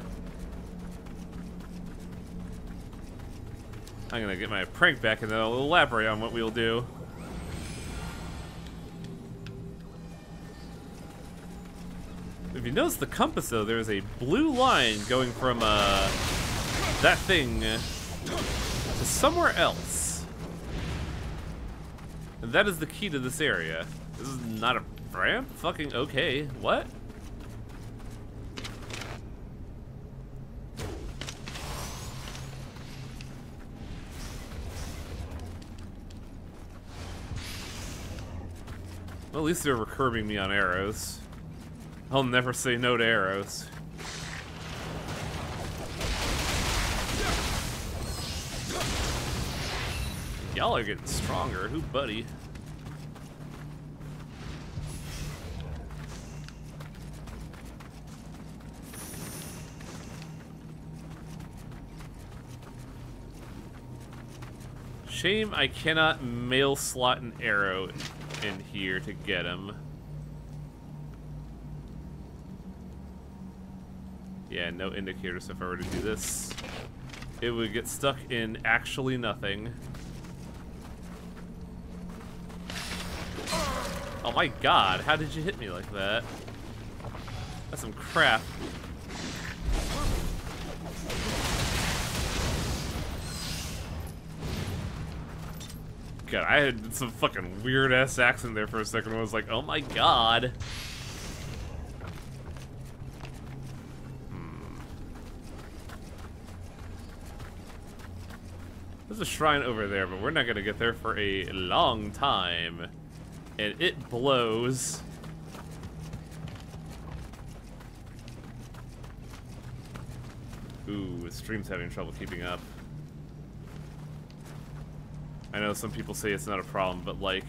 I'm gonna get my prank back and then I'll elaborate on what we'll do. If you notice the compass though, there's a blue line going from uh, that thing to somewhere else. And that is the key to this area. This is not a ramp? Fucking okay. What? Well, at least they're recurving me on arrows. I'll never say no to arrows. Y'all are getting stronger. Who, buddy? Shame I cannot mail slot an arrow in here to get him. Yeah, no indicators if I were to do this. It would get stuck in actually nothing. Oh my god, how did you hit me like that? That's some crap. God, I had some fucking weird ass accent there for a second. I was like, oh my god. Hmm. There's a shrine over there, but we're not gonna get there for a long time. And it blows. Ooh, the stream's having trouble keeping up. I know some people say it's not a problem, but like,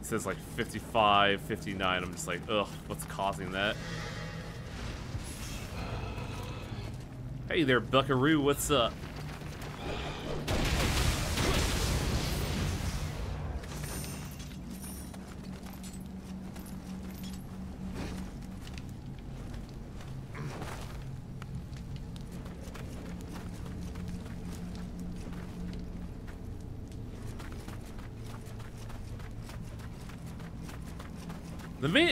it says like 55, 59. I'm just like, ugh, what's causing that? Hey there, Buckaroo, what's up?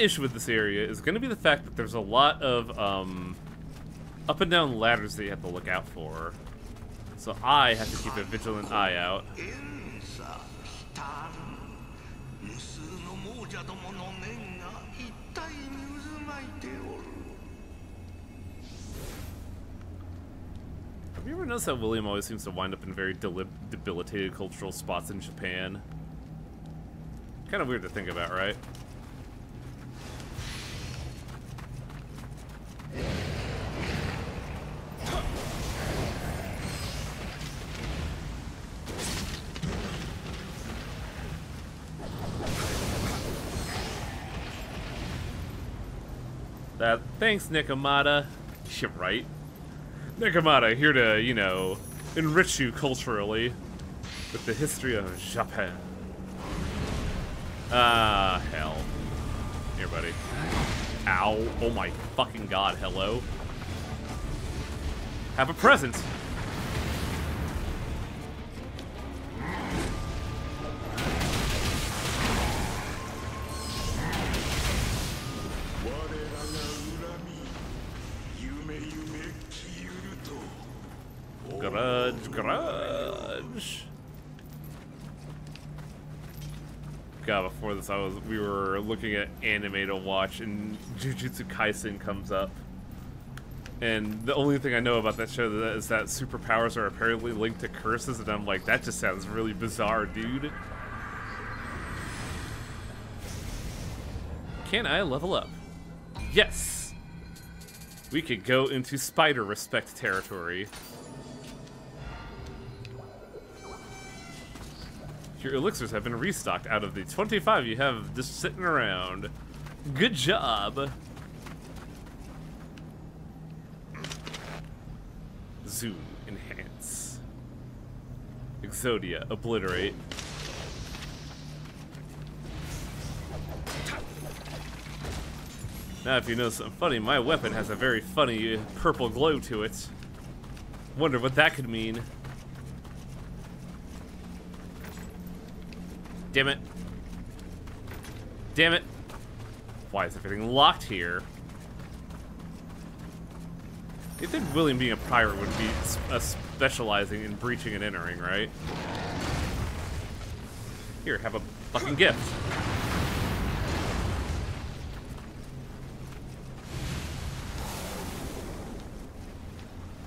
issue with this area is going to be the fact that there's a lot of um, up and down ladders that you have to look out for. So I have to keep a vigilant eye out. Have you ever noticed how William always seems to wind up in very debilitated cultural spots in Japan? Kind of weird to think about, right? Thanks, Nikomata. You're right. Nikomata here to, you know, enrich you culturally with the history of Japan. Ah, hell. Here, buddy. Ow. Oh my fucking god, hello. Have a present. Before this, I was we were looking at anime to watch, and Jujutsu Kaisen comes up. And the only thing I know about that show is that superpowers are apparently linked to curses, and I'm like, that just sounds really bizarre, dude. Can I level up? Yes! We could go into spider respect territory. Your elixirs have been restocked out of the 25 you have just sitting around. Good job. Zoom, enhance. Exodia, obliterate. Now if you know something funny, my weapon has a very funny purple glow to it. Wonder what that could mean. Damn it. Damn it. Why is everything locked here? You'd think William being a pirate would be uh, specializing in breaching and entering, right? Here, have a fucking gift.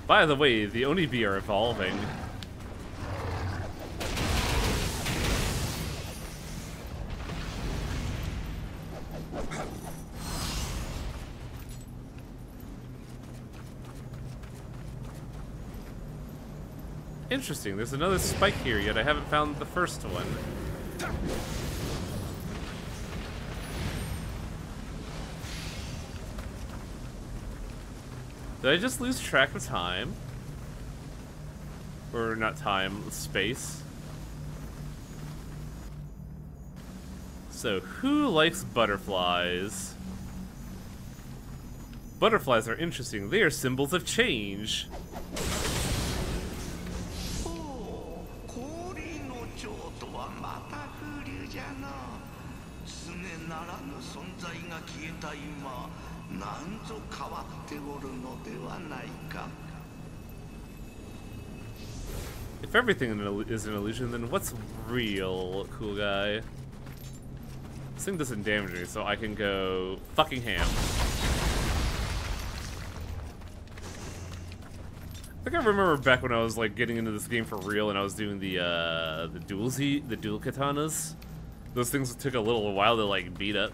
By the way, the Onibi are evolving. Interesting, there's another spike here, yet I haven't found the first one. Did I just lose track of time? Or not time, space? So, who likes butterflies? Butterflies are interesting. They are symbols of change. 在が消えた今なんぞ変わっておるのではないか If everything is an illusion, then what's real, cool guy? This thing doesn't damage me, so I can go fucking ham. I think I remember back when I was like getting into this game for real and I was doing the uh, the dual Z, the dual katanas. Those things took a little while to like beat up.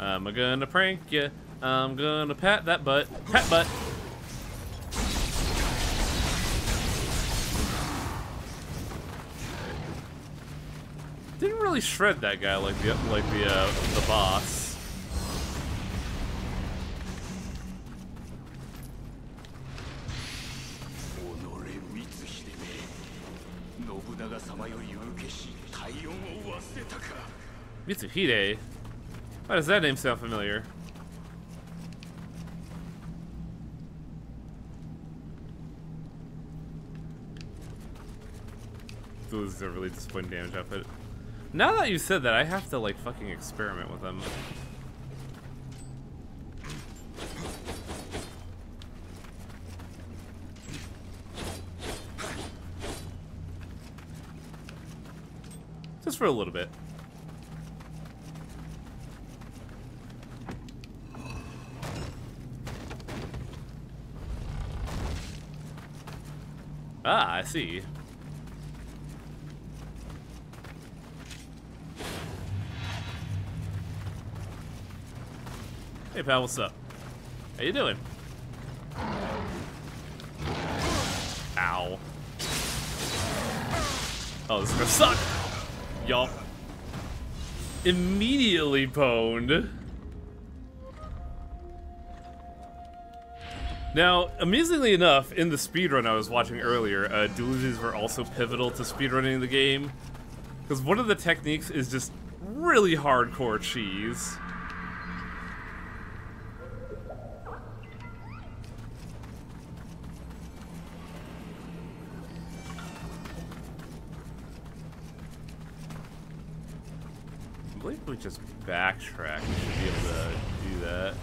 I'm gonna prank you. I'm gonna pat that butt. Pat butt. Didn't really shred that guy like the like the uh, the boss. Mitsuhide why does that name sound familiar? This is a really disappointing damage output. Now that you said that, I have to like fucking experiment with them. Just for a little bit. Ah, I see. Hey pal, what's up? How you doing? Ow. Oh, this is gonna suck! Y'all. Immediately pwned. Now, amazingly enough, in the speedrun I was watching earlier, uh, delusions were also pivotal to speedrunning the game. Because one of the techniques is just really hardcore cheese. I believe we just backtrack. We should be able to do that.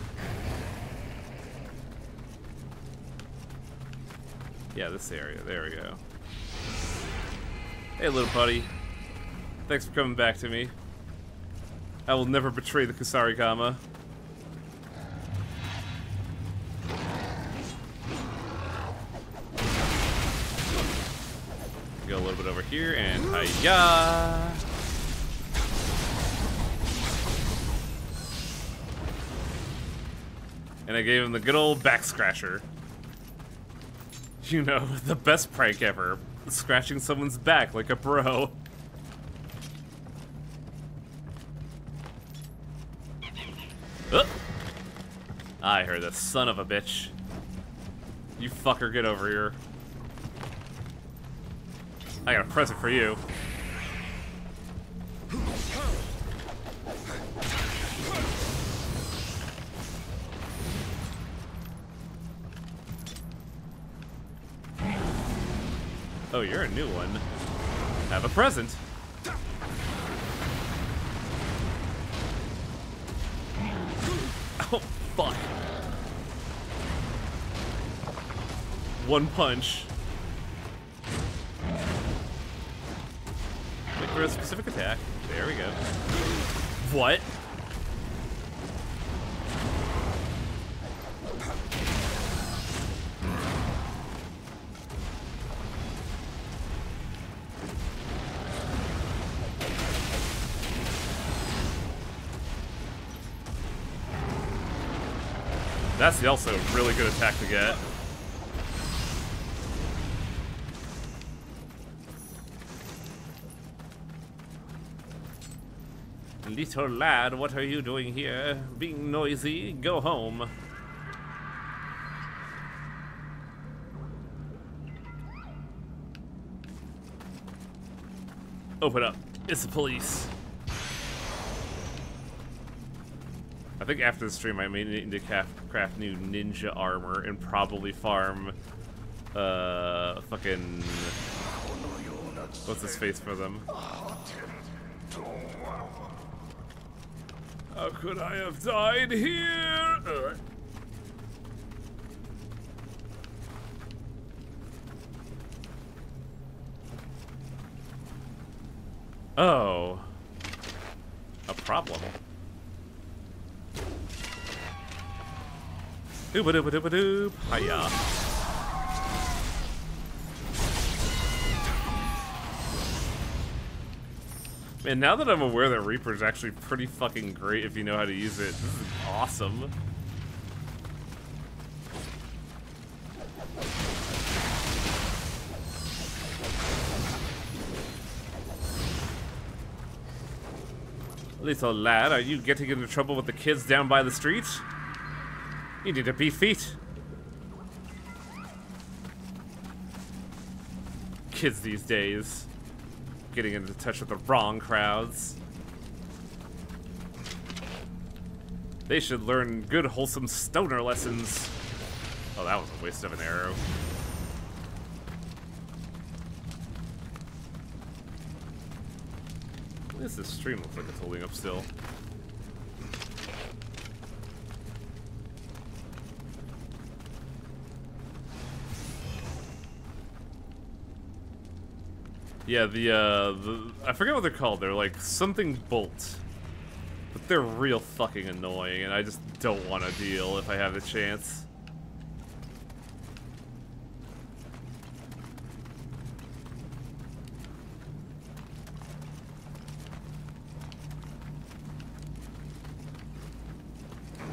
Yeah, this area. There we go. Hey, little buddy. Thanks for coming back to me. I will never betray the Kusarigama. Go a little bit over here and hiya! And I gave him the good old back scratcher. You know, the best prank ever. Scratching someone's back like a bro. I heard the son of a bitch. You fucker, get over here. I got a present for you. New one. Have a present. Oh, fuck. One punch. Wait for a specific attack. There we go. What? That's also a really good attack to get. Little lad, what are you doing here? Being noisy? Go home. Open up. It's the police. Think after the stream I may need to craft, new ninja armor and probably farm uh fucking what's his face for them. How could I have died here? Ugh. Oh. A problem. Ooba dooba dooba doop. Hiya. Man, now that I'm aware that Reaper is actually pretty fucking great if you know how to use it, this is awesome. Little lad, are you getting into trouble with the kids down by the street? You need to beat feet. Kids these days. Getting into touch with the wrong crowds. They should learn good, wholesome stoner lessons. Oh, that was a waste of an arrow. At least this stream looks like it's holding up still. Yeah, the, uh, the, I forget what they're called. They're like something bolt. But they're real fucking annoying, and I just don't want to deal if I have the chance.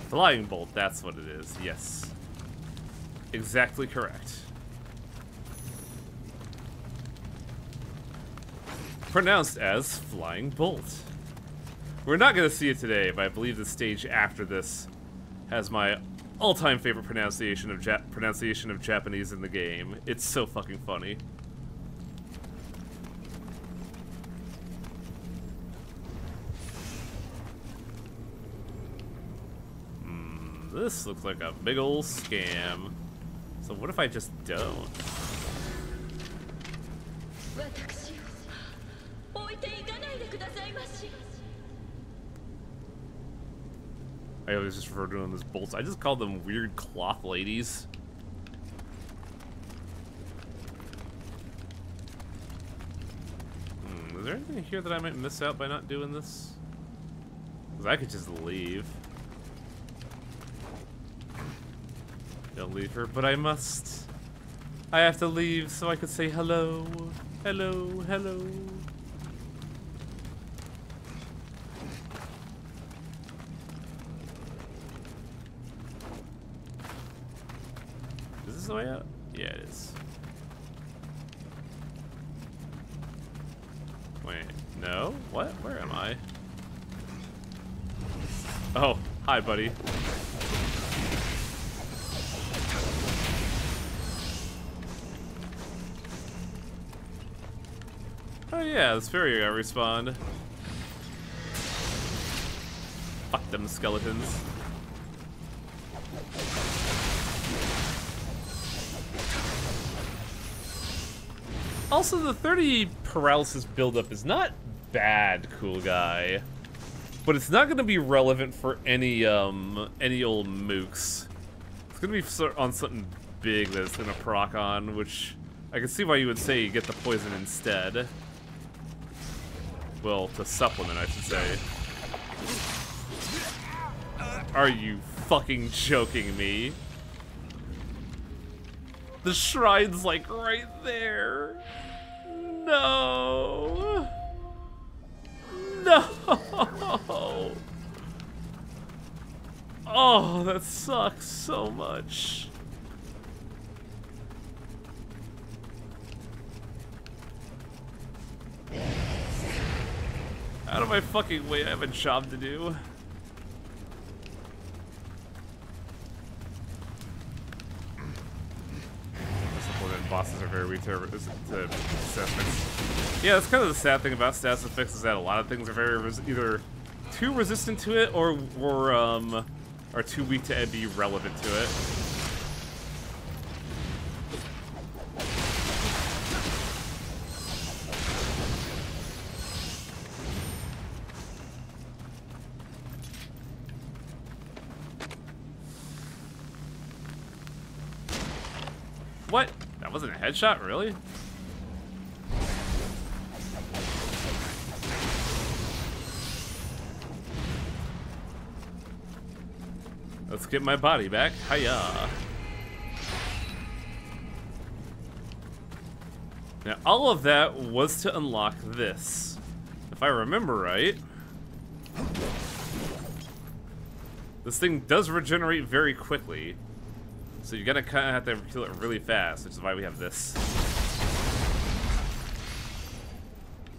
Flying bolt, that's what it is, yes. Exactly correct. Pronounced as Flying Bolt. We're not going to see it today, but I believe the stage after this has my all-time favorite pronunciation of pronunciation of Japanese in the game. It's so fucking funny. Hmm, this looks like a big ol' scam. So what if I just don't? I always just refer to them as bolts. I just call them weird cloth ladies. Hmm, is there anything here that I might miss out by not doing this? Because I could just leave. Don't leave her, but I must. I have to leave so I could say hello. Hello, hello. Buddy. Oh yeah, this fairy got respawned. Fuck them skeletons. Also, the 30 paralysis buildup is not bad, cool guy. But it's not going to be relevant for any, um, any old mooks. It's going to be on something big that it's going to proc on, which I can see why you would say you get the poison instead. Well, to supplement, I should say. Are you fucking joking me? The shrine's like right there. No. No. Oh, that sucks so much. Out of my fucking way, I have a job to do. Supplement bosses are very weak to, to effects. Yeah, that's kind of the sad thing about stats effects is that a lot of things are very either too resistant to it or or um are too weak to be relevant to it. Headshot, really? Let's get my body back. Hiya. Now, all of that was to unlock this. If I remember right. This thing does regenerate very quickly. So you're gonna kind of have to kill it really fast, which is why we have this.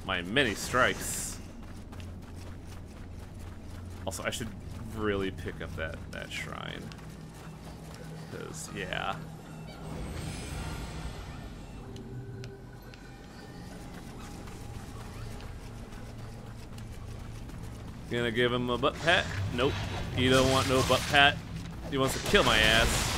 My many strikes. Also, I should really pick up that, that shrine. Because, yeah. Gonna give him a butt pat? Nope. He don't want no butt pat. He wants to kill my ass.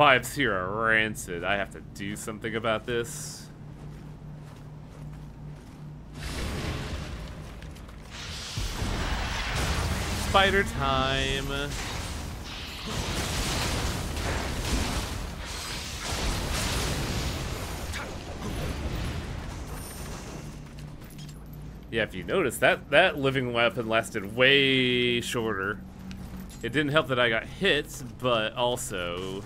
Vibes here are rancid. I have to do something about this. Spider time. Yeah, if you notice, that, that living weapon lasted way shorter. It didn't help that I got hit, but also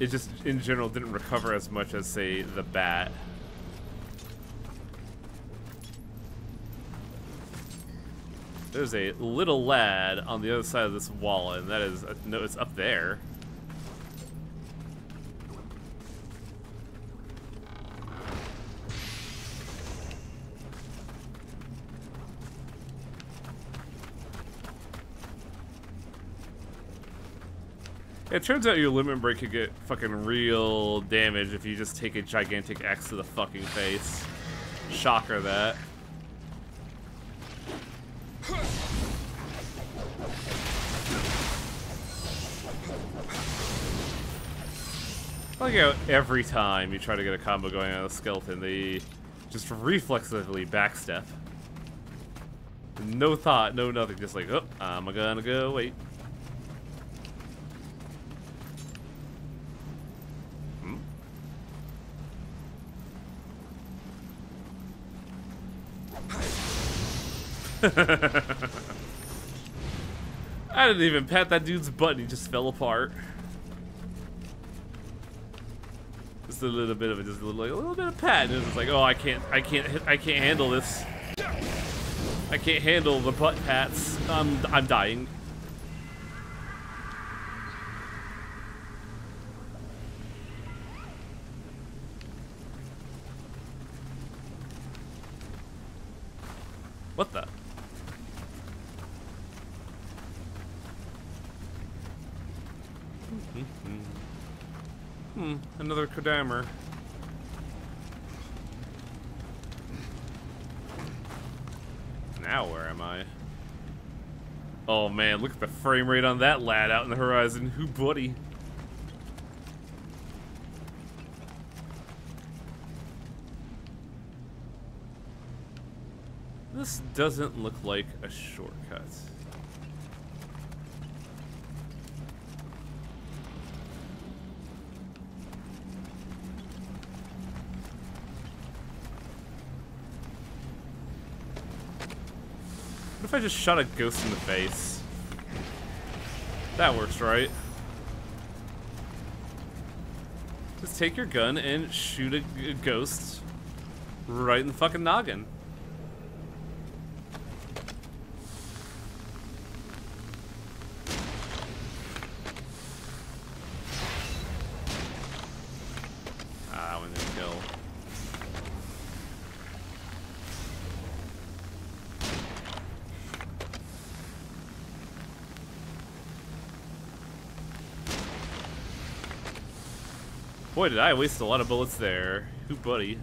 it just in general didn't recover as much as say the bat. There's a little lad on the other side of this wall, and that is, no, it's up there. It turns out your limit break could get fucking real damage if you just take a gigantic X to the fucking face. Shocker that. Like how every time you try to get a combo going on a skeleton, they just reflexively backstep. No thought, no nothing, just like, oh, I'm gonna go, wait. I didn't even pat that dude's butt, he just fell apart. Just a little bit of it, just a little, like, a little bit of pat, and it's like, oh, I can't, I can't, I can't handle this. I can't handle the butt pats. I'm, I'm dying. What the? Hmm, another Kodama. Now where am I? Oh man, look at the frame rate on that lad out in the horizon. Who buddy? This doesn't look like a shortcut. Just shot a ghost in the face? That works, right? Just take your gun and shoot a, ghost right in the fucking noggin. Boy, did I waste a lot of bullets there. Who buddy?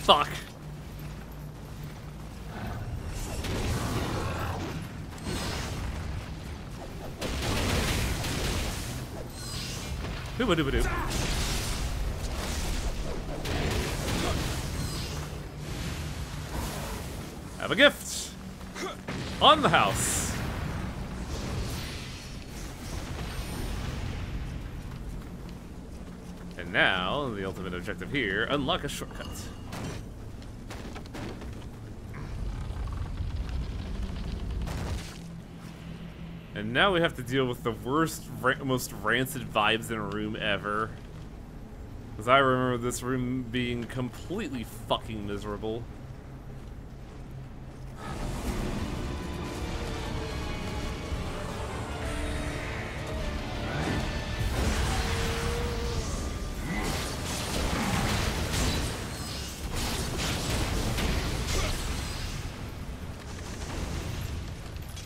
Fuck. Dooba dooba doo. Have a gift! On the house! Ultimate objective here, unlock a shortcut. And now we have to deal with the worst, most rancid vibes in a room ever. Because I remember this room being completely fucking miserable.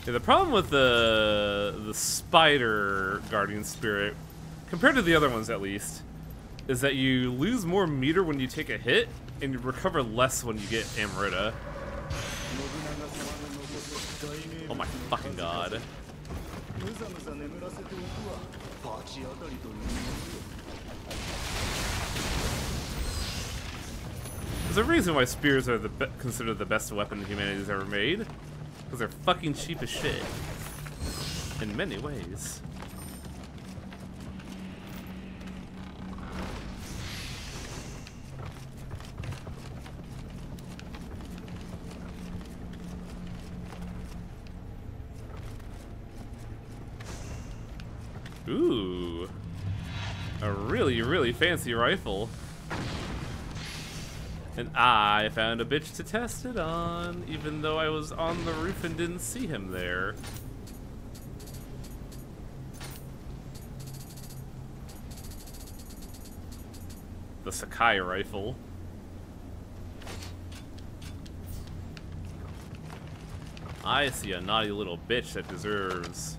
Yeah, the problem with the the spider guardian spirit, compared to the other ones at least, is that you lose more meter when you take a hit, and you recover less when you get Amrita. Oh my fucking god. There's a reason why spears are the considered the best weapon humanity's ever made. Because they're fucking cheap as shit. In many ways. Ooh. A really, really fancy rifle. And I found a bitch to test it on, even though I was on the roof and didn't see him there. The Saika rifle. I see a naughty little bitch that deserves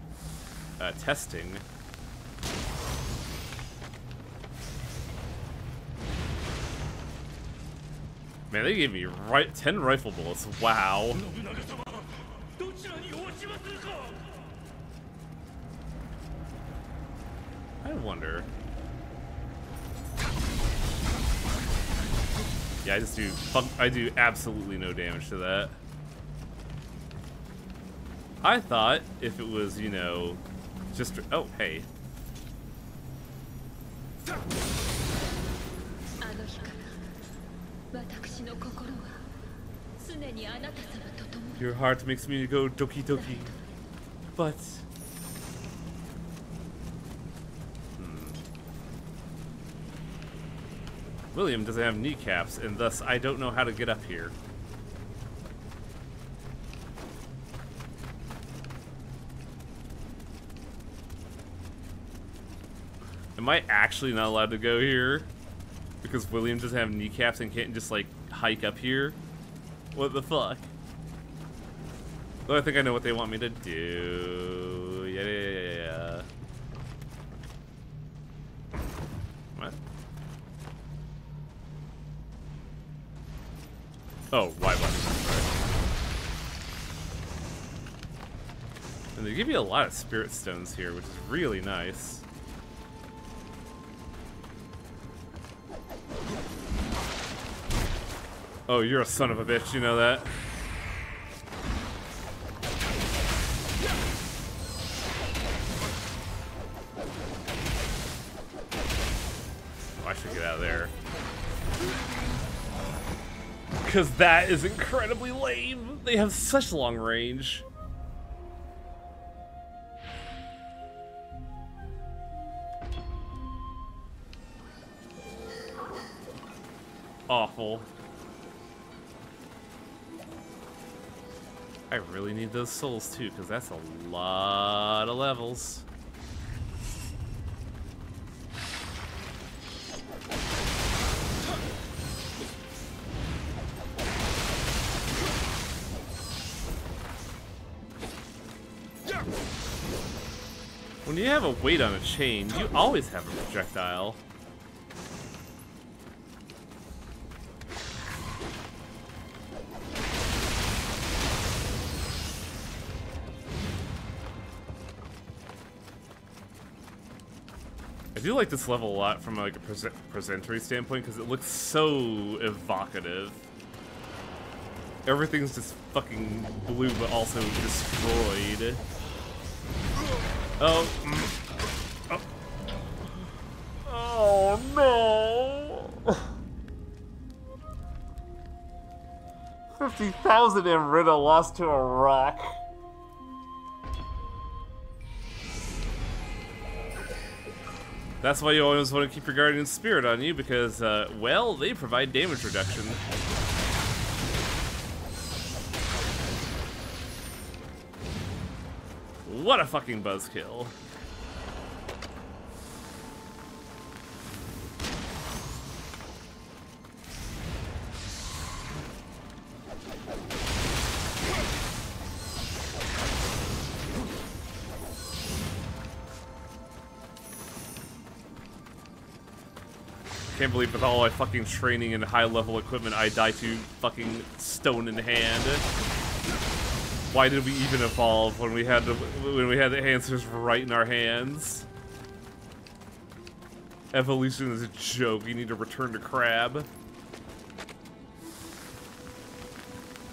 uh, testing. Man, they gave me right 10 rifle bullets. Wow. I wonder. Yeah, I just do fuck I do absolutely no damage to that. I thought if it was, you know, just oh, hey. Heart makes me go doki doki. But Hmm. William doesn't have kneecaps, and thus I don't know how to get up here. Am I actually not allowed to go here? Because William doesn't have kneecaps and can't just, like, hike up here? What the fuck? Though I think I know what they want me to do. Yeah, yeah, yeah, yeah. What? Oh, Y button. And they give you a lot of spirit stones here, which is really nice. Oh, you're a son of a bitch, you know that? Because that is incredibly lame. They have such long range. Awful. I really need those souls too, because that's a lot of levels. Have weight on a chain, you always have a projectile. I do like this level a lot from like a presentory standpoint because it looks so evocative. Everything's just fucking blue but also destroyed. Oh. mm. Oh. Oh no. 50,000 Amrita lost to a rock. That's why you always want to keep your Guardian Spirit on you because, uh, well, they provide damage reduction. What a fucking buzzkill. Can't believe with all my fucking training and high level equipment I die to fucking stone in hand. Why did we even evolve when we had the when we had the answers right in our hands? Evolution is a joke. You need to return to crab.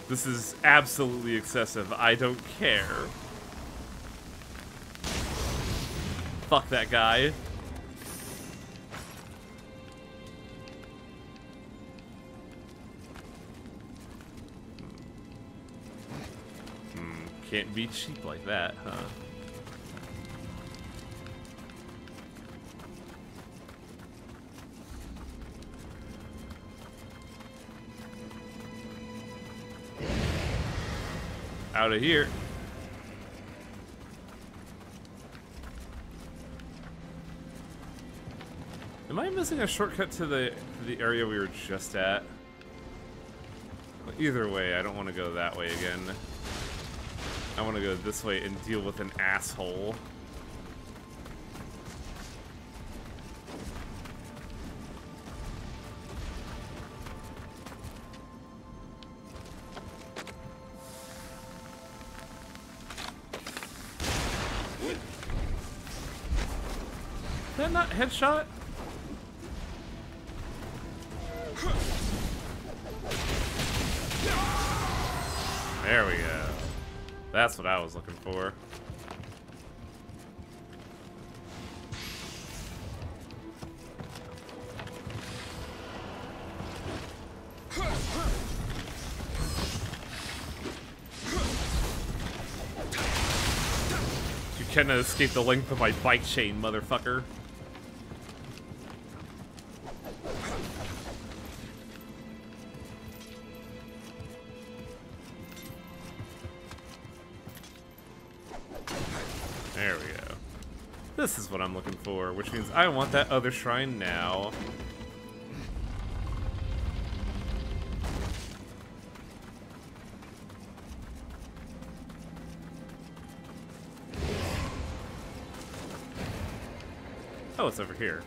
This is absolutely excessive. I don't care. Fuck that guy. Be cheap like that, huh? Out of here. Am I missing a shortcut to the to the area we were just at? Either way, I don't want to go that way again. I want to go this way and deal with an asshole. Is that not headshot? That's what I was looking for. You cannot escape the length of my bike chain, motherfucker. Which means I want that other shrine now. Oh, it's over here.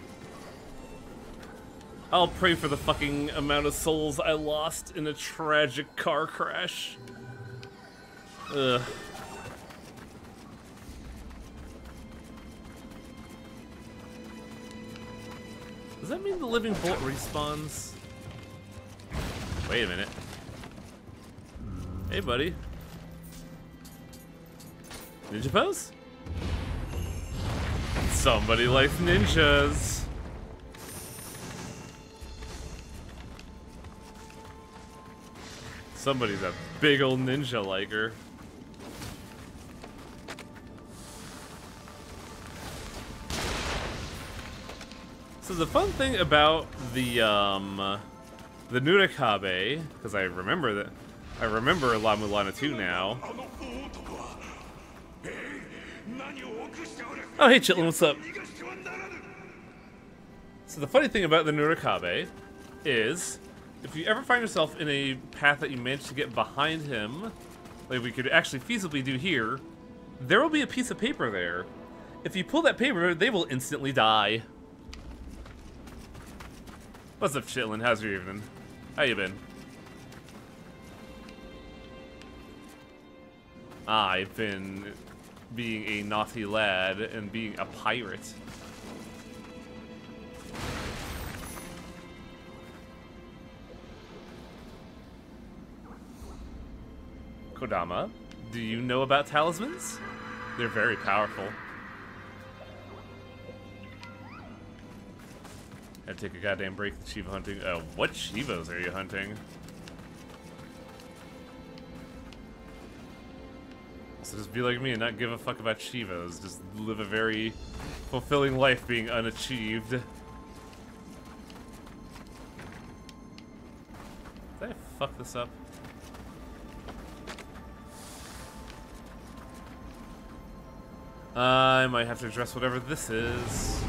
I'll pray for the fucking amount of souls I lost in a tragic car crash. Ugh. Living bolt respawns? Wait a minute. Hey, buddy. Ninja pose? Somebody likes ninjas. Somebody's a big old ninja liker. So the fun thing about the um, the Nurikabe, because I remember that I remember La Mulana 2 now. Oh hey Chitlin, what's up? So the funny thing about the Nurikabe is if you ever find yourself in a path that you manage to get behind him, like we could actually feasibly do here, there will be a piece of paper there. If you pull that paper, they will instantly die. What's up, Chitlin? How's your evening? How you been? I've been being a naughty lad and being a pirate. Kodama, do you know about talismans? They're very powerful. To take a goddamn break with Shiva hunting. Uh, what Shivas are you hunting? So just be like me and not give a fuck about Shivas. Just live a very fulfilling life being unachieved. Did I fuck this up? I might have to address whatever this is.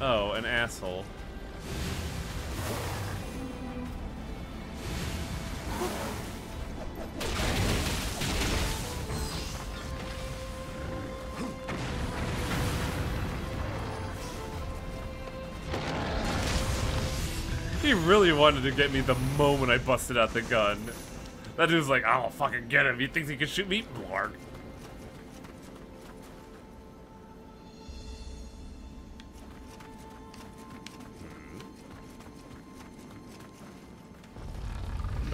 Oh, an asshole. He really wanted to get me the moment I busted out the gun. That dude's like, I'll fucking get him. He thinks he can shoot me? Blarg.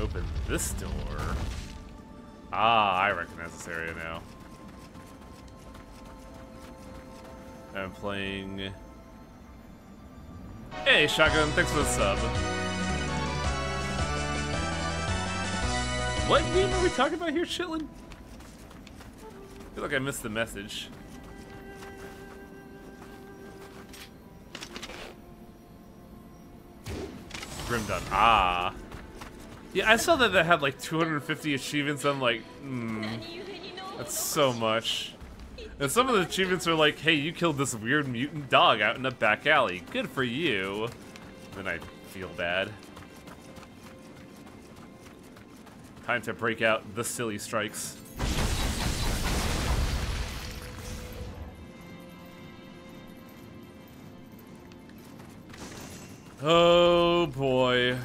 Open this door. Ah, I recognize this area now. I'm playing... Hey, Shotgun, thanks for the sub. What game are we talking about here, Chitlin? I feel like I missed the message. Grim Dawn. Ah. Yeah, I saw that that had like 250 achievements. I'm like, hmm, that's so much. And some of the achievements are like, hey, you killed this weird mutant dog out in a back alley. Good for you. Then I feel bad. Time to break out the silly strikes. Oh boy.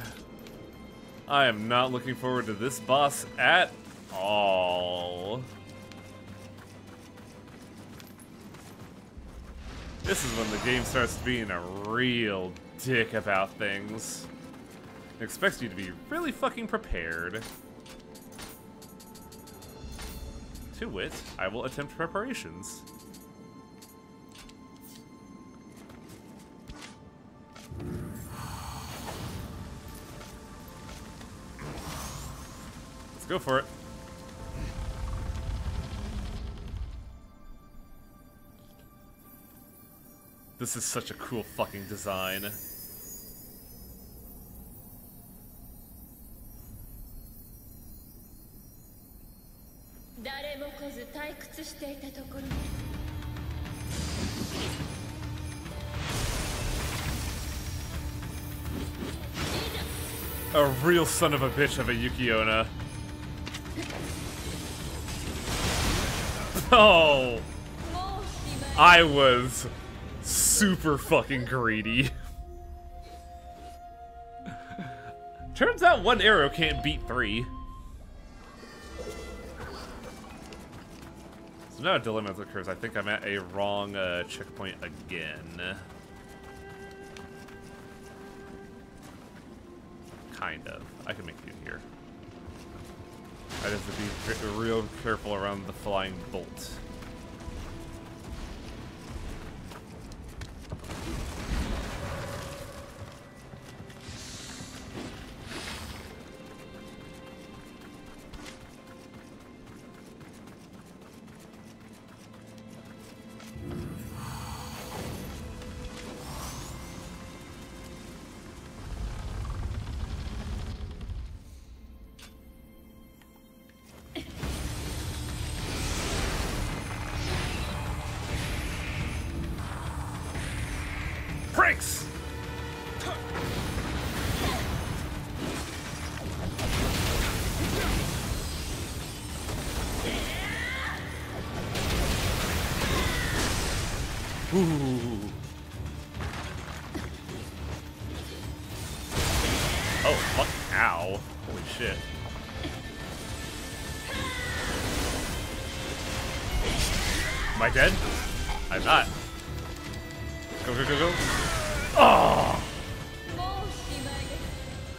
I am not looking forward to this boss at all. This is when the game starts being a real dick about things. It expects you to be really fucking prepared. To wit, I will attempt preparations. Let's go for it. This is such a cool fucking design. A real son of a bitch of a Yuki-onna. Oh! I was super fucking greedy. Turns out one arrow can't beat three. So now a dilemma occurs. I think I'm at a wrong uh, checkpoint again. Kind of. I can make it I have to be real careful around the flying bolt.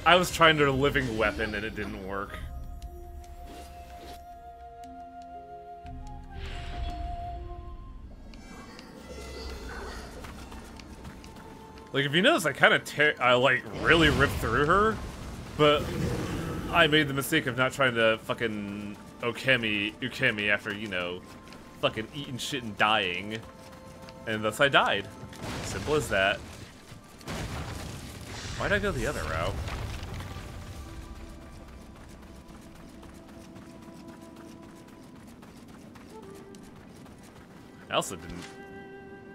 I was trying to living weapon and it didn't work. Like, if you notice, I kind of, I, like, really ripped through her, but I made the mistake of not trying to fucking Okemi, Ukemi after, you know, fucking eating shit and dying. And thus I died. Simple as that. Why'd I go the other route? Elsa didn't.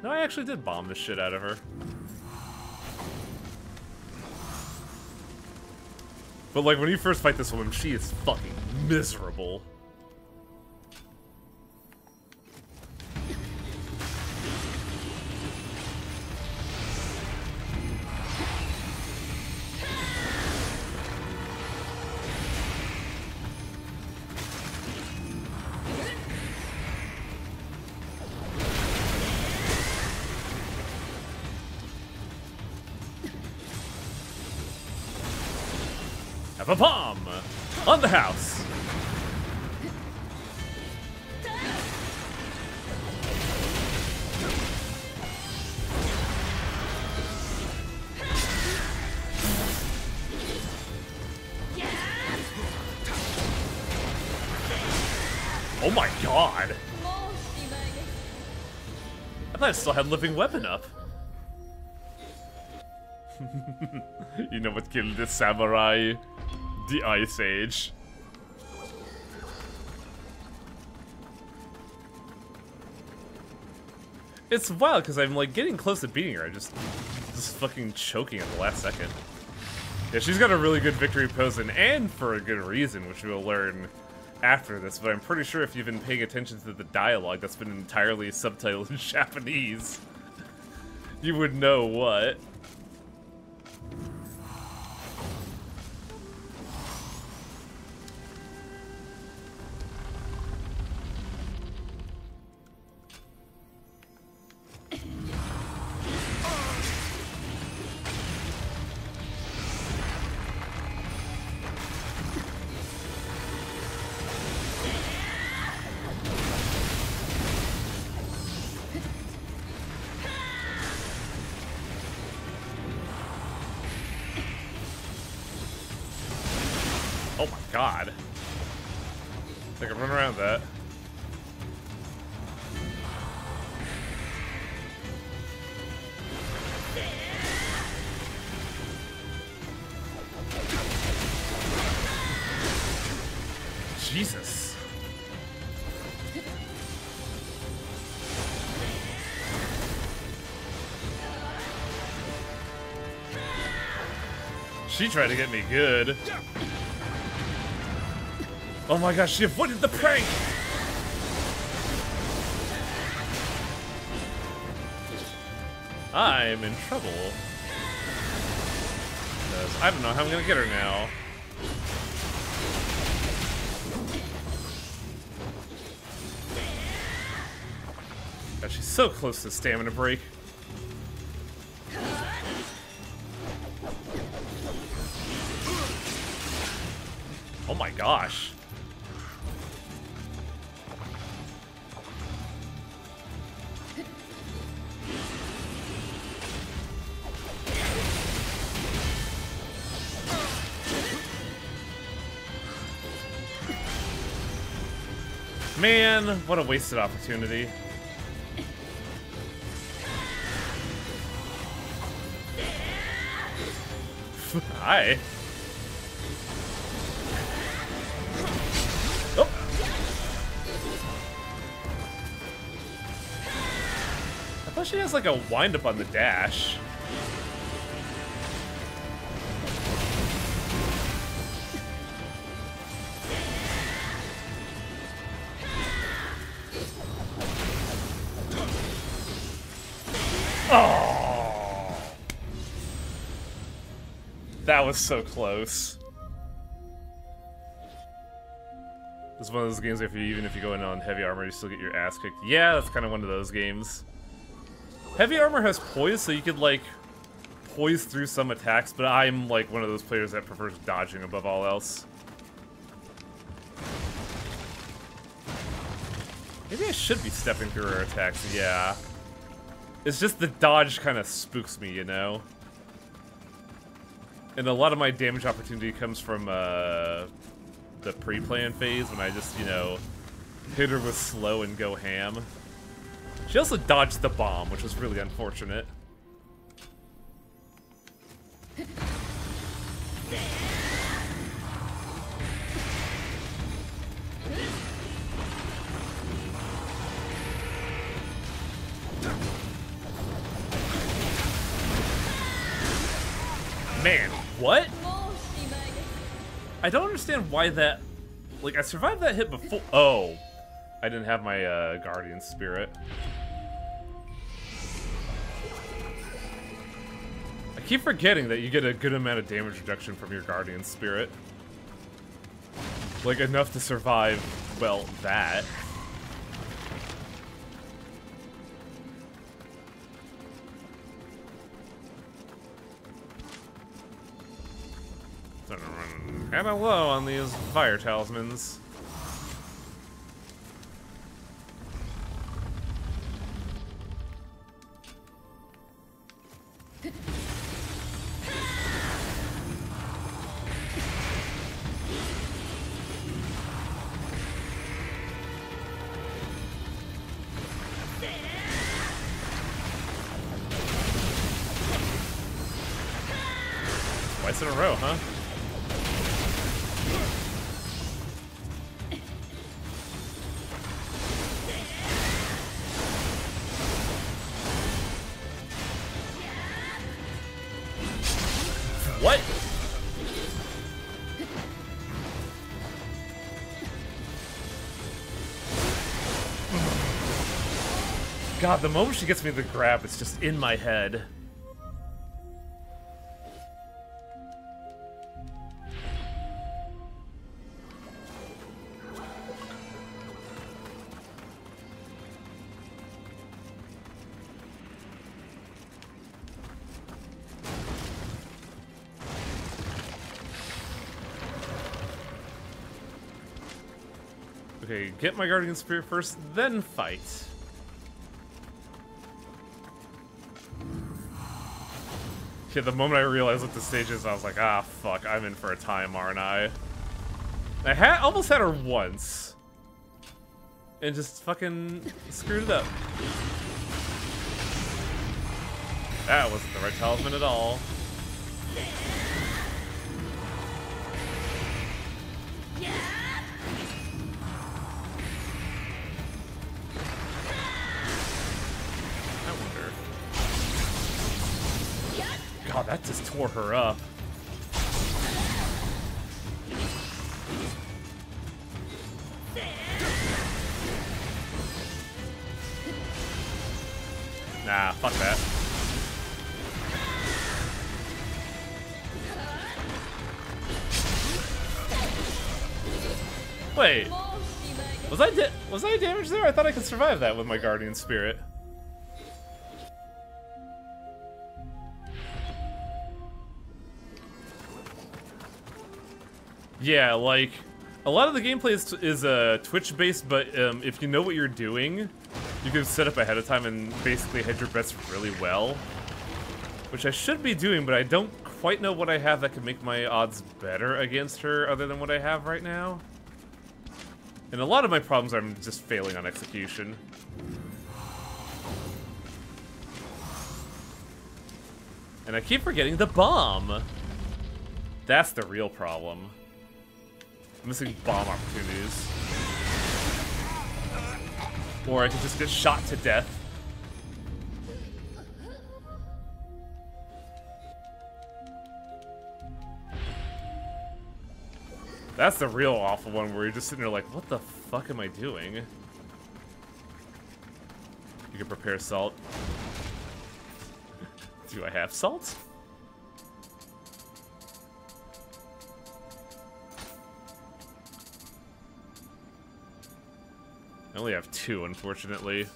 No, I actually did bomb the shit out of her. But like when you first fight this woman, she is fucking miserable. I still had living weapon up. you know what killed the samurai? The Ice Age. It's wild because I'm like getting close to beating her. I just, just fucking choking at the last second. Yeah, she's got a really good victory pose and, and for a good reason, which we'll learn after this. But I'm pretty sure if you've been paying attention to the dialogue that's been entirely subtitled in Japanese, you would know what. She tried to get me good. Oh my gosh, she avoided the prank! I'm in trouble. Because I don't know how I'm gonna get her now. God, she's so close to stamina break. What a wasted opportunity. Hi. Oh. I thought she has like a wind up on the dash. Was so close. It's one of those games where if you, even if you go in on heavy armor, you still get your ass kicked. Yeah, that's kind of one of those games. Heavy armor has poise, so you could like poise through some attacks, but I'm like one of those players that prefers dodging above all else. Maybe I should be stepping through her attacks, yeah. It's just the dodge kind of spooks me, you know? And a lot of my damage opportunity comes from uh, the pre-plan phase when I just, you know, hit her with slow and go ham. She also dodged the bomb, which was really unfortunate. Understand why that... Like, I survived that hit before... Oh. I didn't have my uh, Guardian Spirit. I keep forgetting that you get a good amount of damage reduction from your Guardian Spirit. Like, enough to survive, well, that. Kind of low on these fire talismans. God, the moment she gets me the grab, it's just in my head. Okay, get my Guardian Spirit first, then fight. Okay, the moment I realized what the stage is, I was like, ah, fuck, I'm in for a time, aren't I? I had almost had her once. And just fucking screwed it up. That wasn't the right talisman at all. tore her up. Nah, fuck that. Wait. Was I was I damaged there? I thought I could survive that with my Guardian Spirit. Yeah, like a lot of the gameplay is, is uh, Twitch based, but um, if you know what you're doing, you can set up ahead of time and basically hedge your bets really well. Which I should be doing, but I don't quite know what I have that can make my odds better against her other than what I have right now. And a lot of my problems are just failing on execution. And I keep forgetting the bomb. That's the real problem. Missing bomb opportunities. Or I could just get shot to death. That's the real awful one where you're just sitting there like, what the fuck am I doing? You can prepare salt. Do I have salt? I only have two, unfortunately.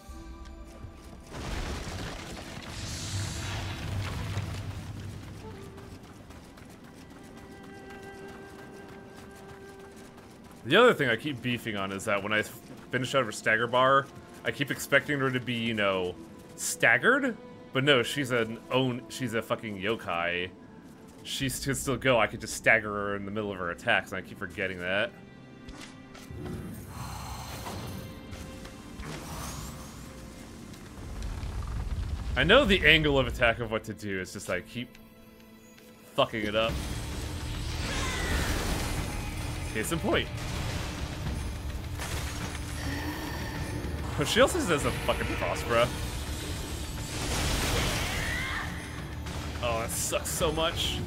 The other thing I keep beefing on is that when I finish out a stagger bar, I keep expecting her to be, you know, staggered, but no, she's an own. She's a fucking yokai. She could still go. I could just stagger her in the middle of her attacks, and I keep forgetting that. I know the angle of attack of what to do. It's just I keep fucking it up. Case in point. But she also says a fucking cross, Prospera. Oh, that sucks so much.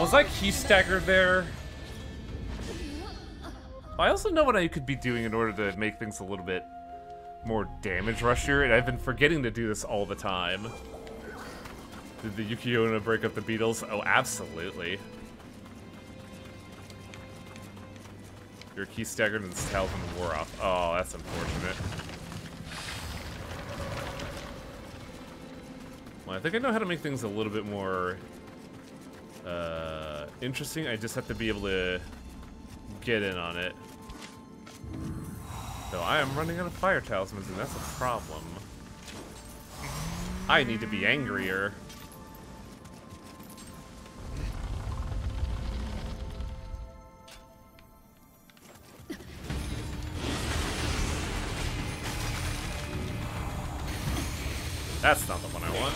Was I Ki staggered there? I also know what I could be doing in order to make things a little bit more damage rushier, and I've been forgetting to do this all the time. Did the Yuki-onna break up the Beatles? Oh, absolutely. Your Ki staggered and talisman wore off. Oh, that's unfortunate. Well, I think I know how to make things a little bit more uh, interesting. I just have to be able to get in on it. Though I am running out of fire talismans, and that's a problem. I need to be angrier. That's not the one I want.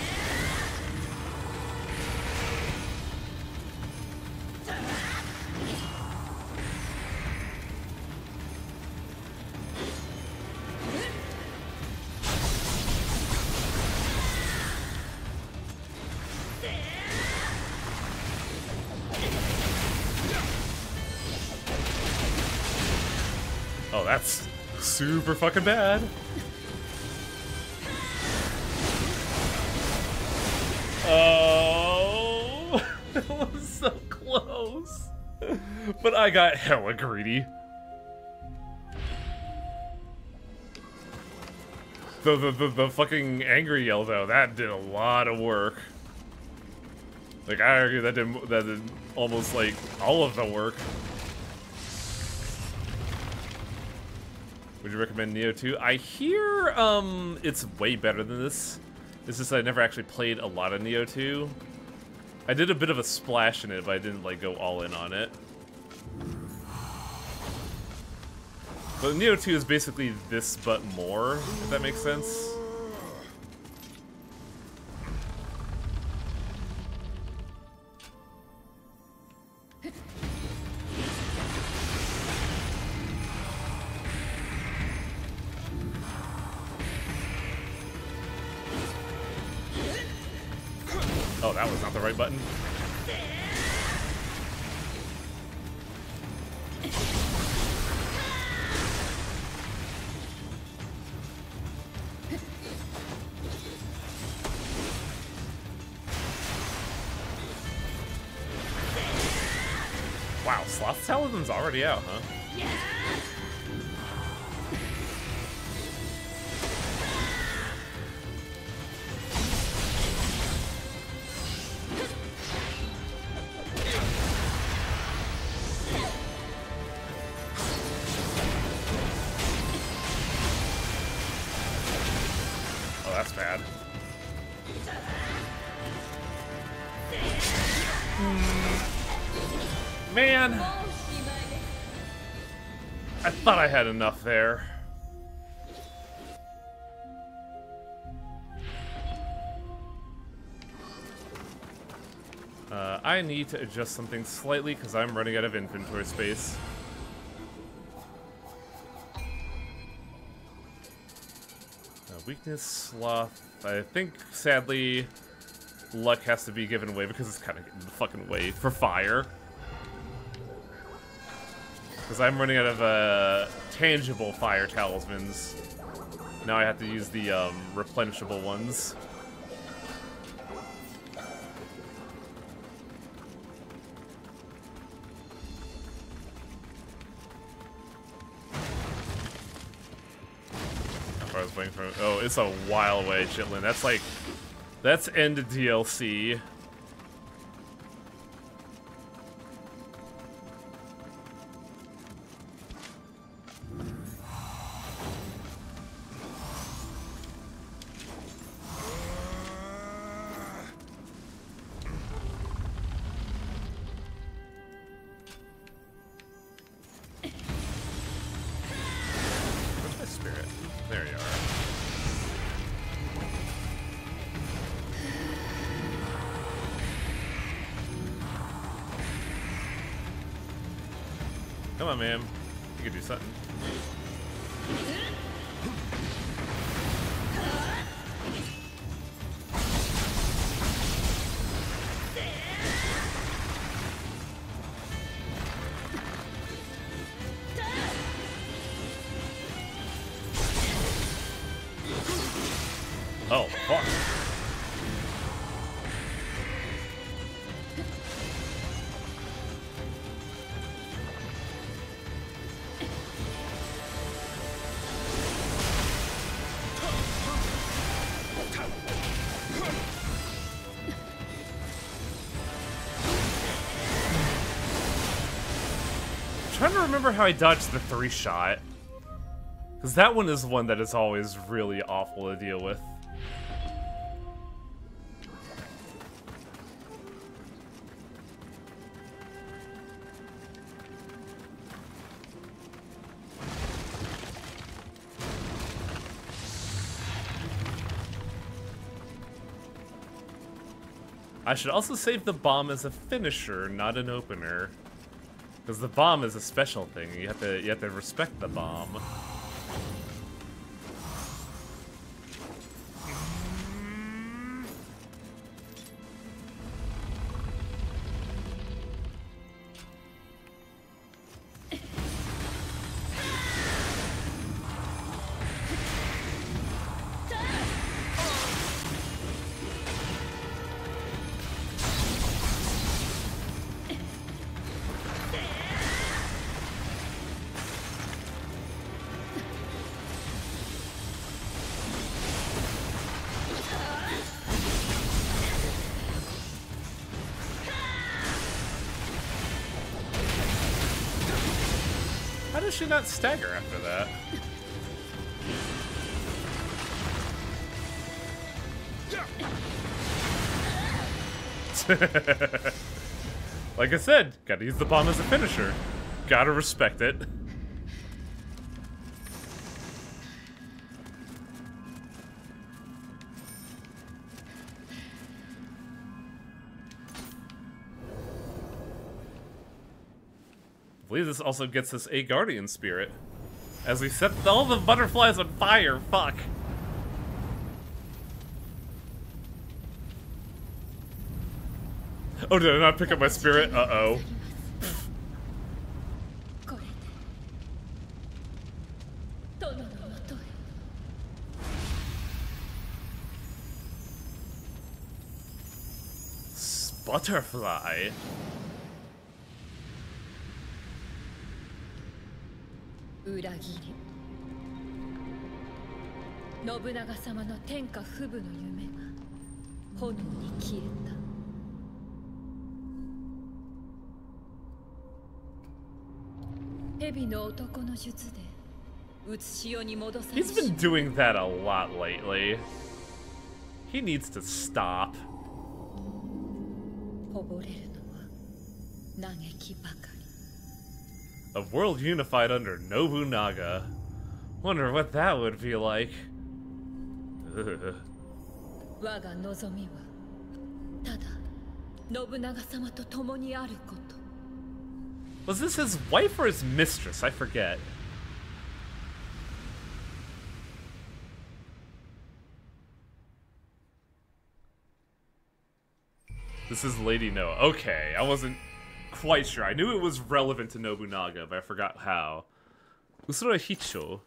Super fucking bad. Oh, that was so close. But I got hella greedy. The, the, the, the fucking angry yell though, that did a lot of work. Like I argue that did that did almost like all of the work. Would you recommend Nioh 2? I hear um it's way better than this. It's just I never actually played a lot of Nioh 2. I did a bit of a splash in it, but I didn't like go all in on it. But Nioh 2 is basically this but more, if that makes sense. Already out, huh? Thought I had enough there. Uh, I need to adjust something slightly because I'm running out of inventory space. Uh, weakness, sloth. I think, sadly, luck has to be given away because it's kind of getting the fucking way for fire. Because I'm running out of uh, tangible fire talismans. Now I have to use the um, replenishable ones. I was waiting for. Oh, it's a while away, Chitlin. That's like, that's end DLC. Remember how I dodged the three shot. Because that one is one that is always really awful to deal with. I should also save the bomb as a finisher, not an opener. Because the bomb is a special thing. You have to you have to respect the bomb. Does she not stagger after that? like I said, gotta use the bomb as a finisher. Gotta respect it. believe this also gets us a guardian spirit. As we set all the butterflies on fire, fuck. Oh, did I not pick up my spirit? Uh-oh. Butterfly? 裏切り信長様の天下不武の夢が炎に消えた蛇の男の術で写し世に戻され He's し been doing that a lot lately. He needs to stop. A world unified under Nobunaga. Wonder what that would be like. Ugh. 我が望みはただ信長様と共にあること Was this his wife or his mistress? I forget. This is Lady Noah. Okay, I wasn't quite sure. I knew it was relevant to Nobunaga, but I forgot how. Usura Hicho.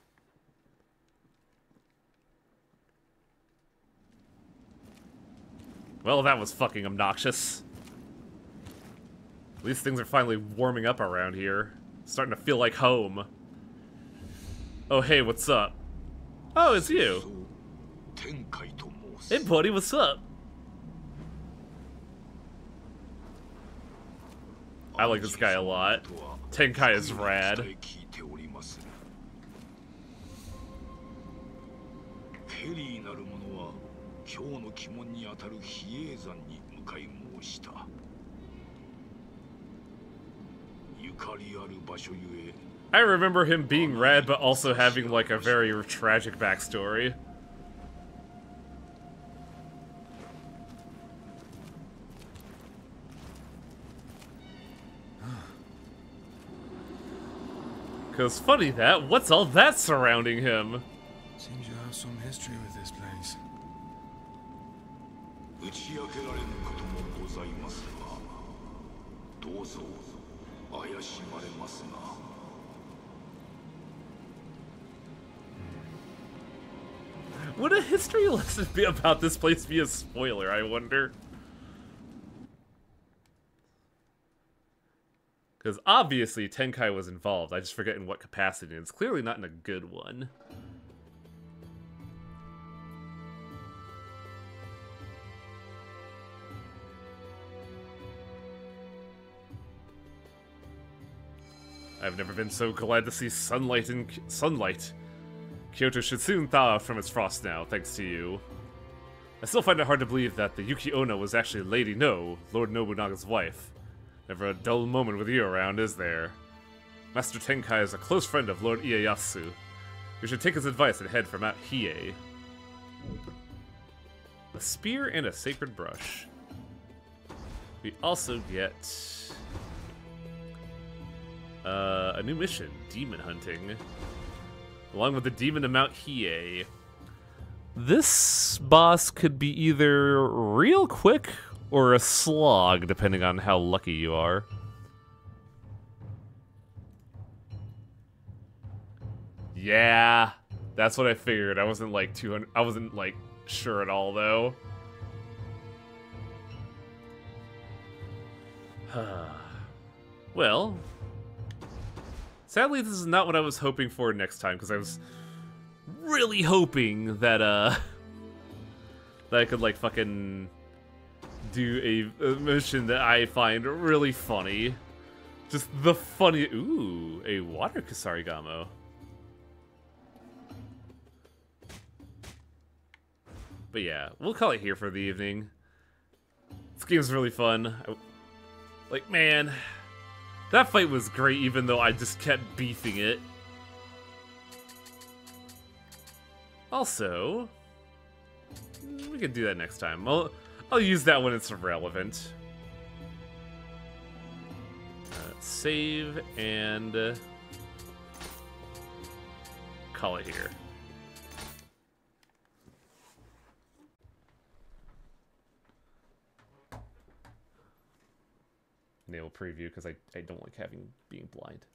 Well, that was fucking obnoxious. At least things are finally warming up around here. Starting to feel like home. Oh, hey, what's up? Oh, it's you. Hey, buddy, what's up? I like this guy a lot. Tenkai is rad. I remember him being rad, but also having like a very tragic backstory. Cause funny that, what's all that surrounding him? Seems you have some history with this place. Would a history lesson be about this place be a spoiler, I wonder? Because obviously Tenkai was involved, I just forget in what capacity, and it's clearly not in a good one. I've never been so glad to see sunlight in sunlight. Kyoto should soon thaw from its frost now, thanks to you. I still find it hard to believe that the Yuki-onna was actually Lady No, Lord Nobunaga's wife. Never a dull moment with you around, is there? Master Tenkai is a close friend of Lord Ieyasu. We should take his advice and head for Mount Hiei. A spear and a sacred brush. We also get uh, a new mission, demon hunting along with the demon of Mount Hiei. This boss could be either real quick or a slog, depending on how lucky you are. Yeah, that's what I figured. I wasn't like 200. I wasn't like sure at all though. well, Sadly, this is not what I was hoping for next time, because I was really hoping that, uh, that I could, like, fucking do a, a mission that I find really funny. Just the funny- ooh, a water Kusarigama. But yeah, we'll call it here for the evening. This game's really fun. I, like, man, that fight was great, even though I just kept beefing it. Also, we can do that next time. I'll, I'll use that when it's relevant. Uh, save and uh, call it here. Nail preview because I, I don't like having being blind.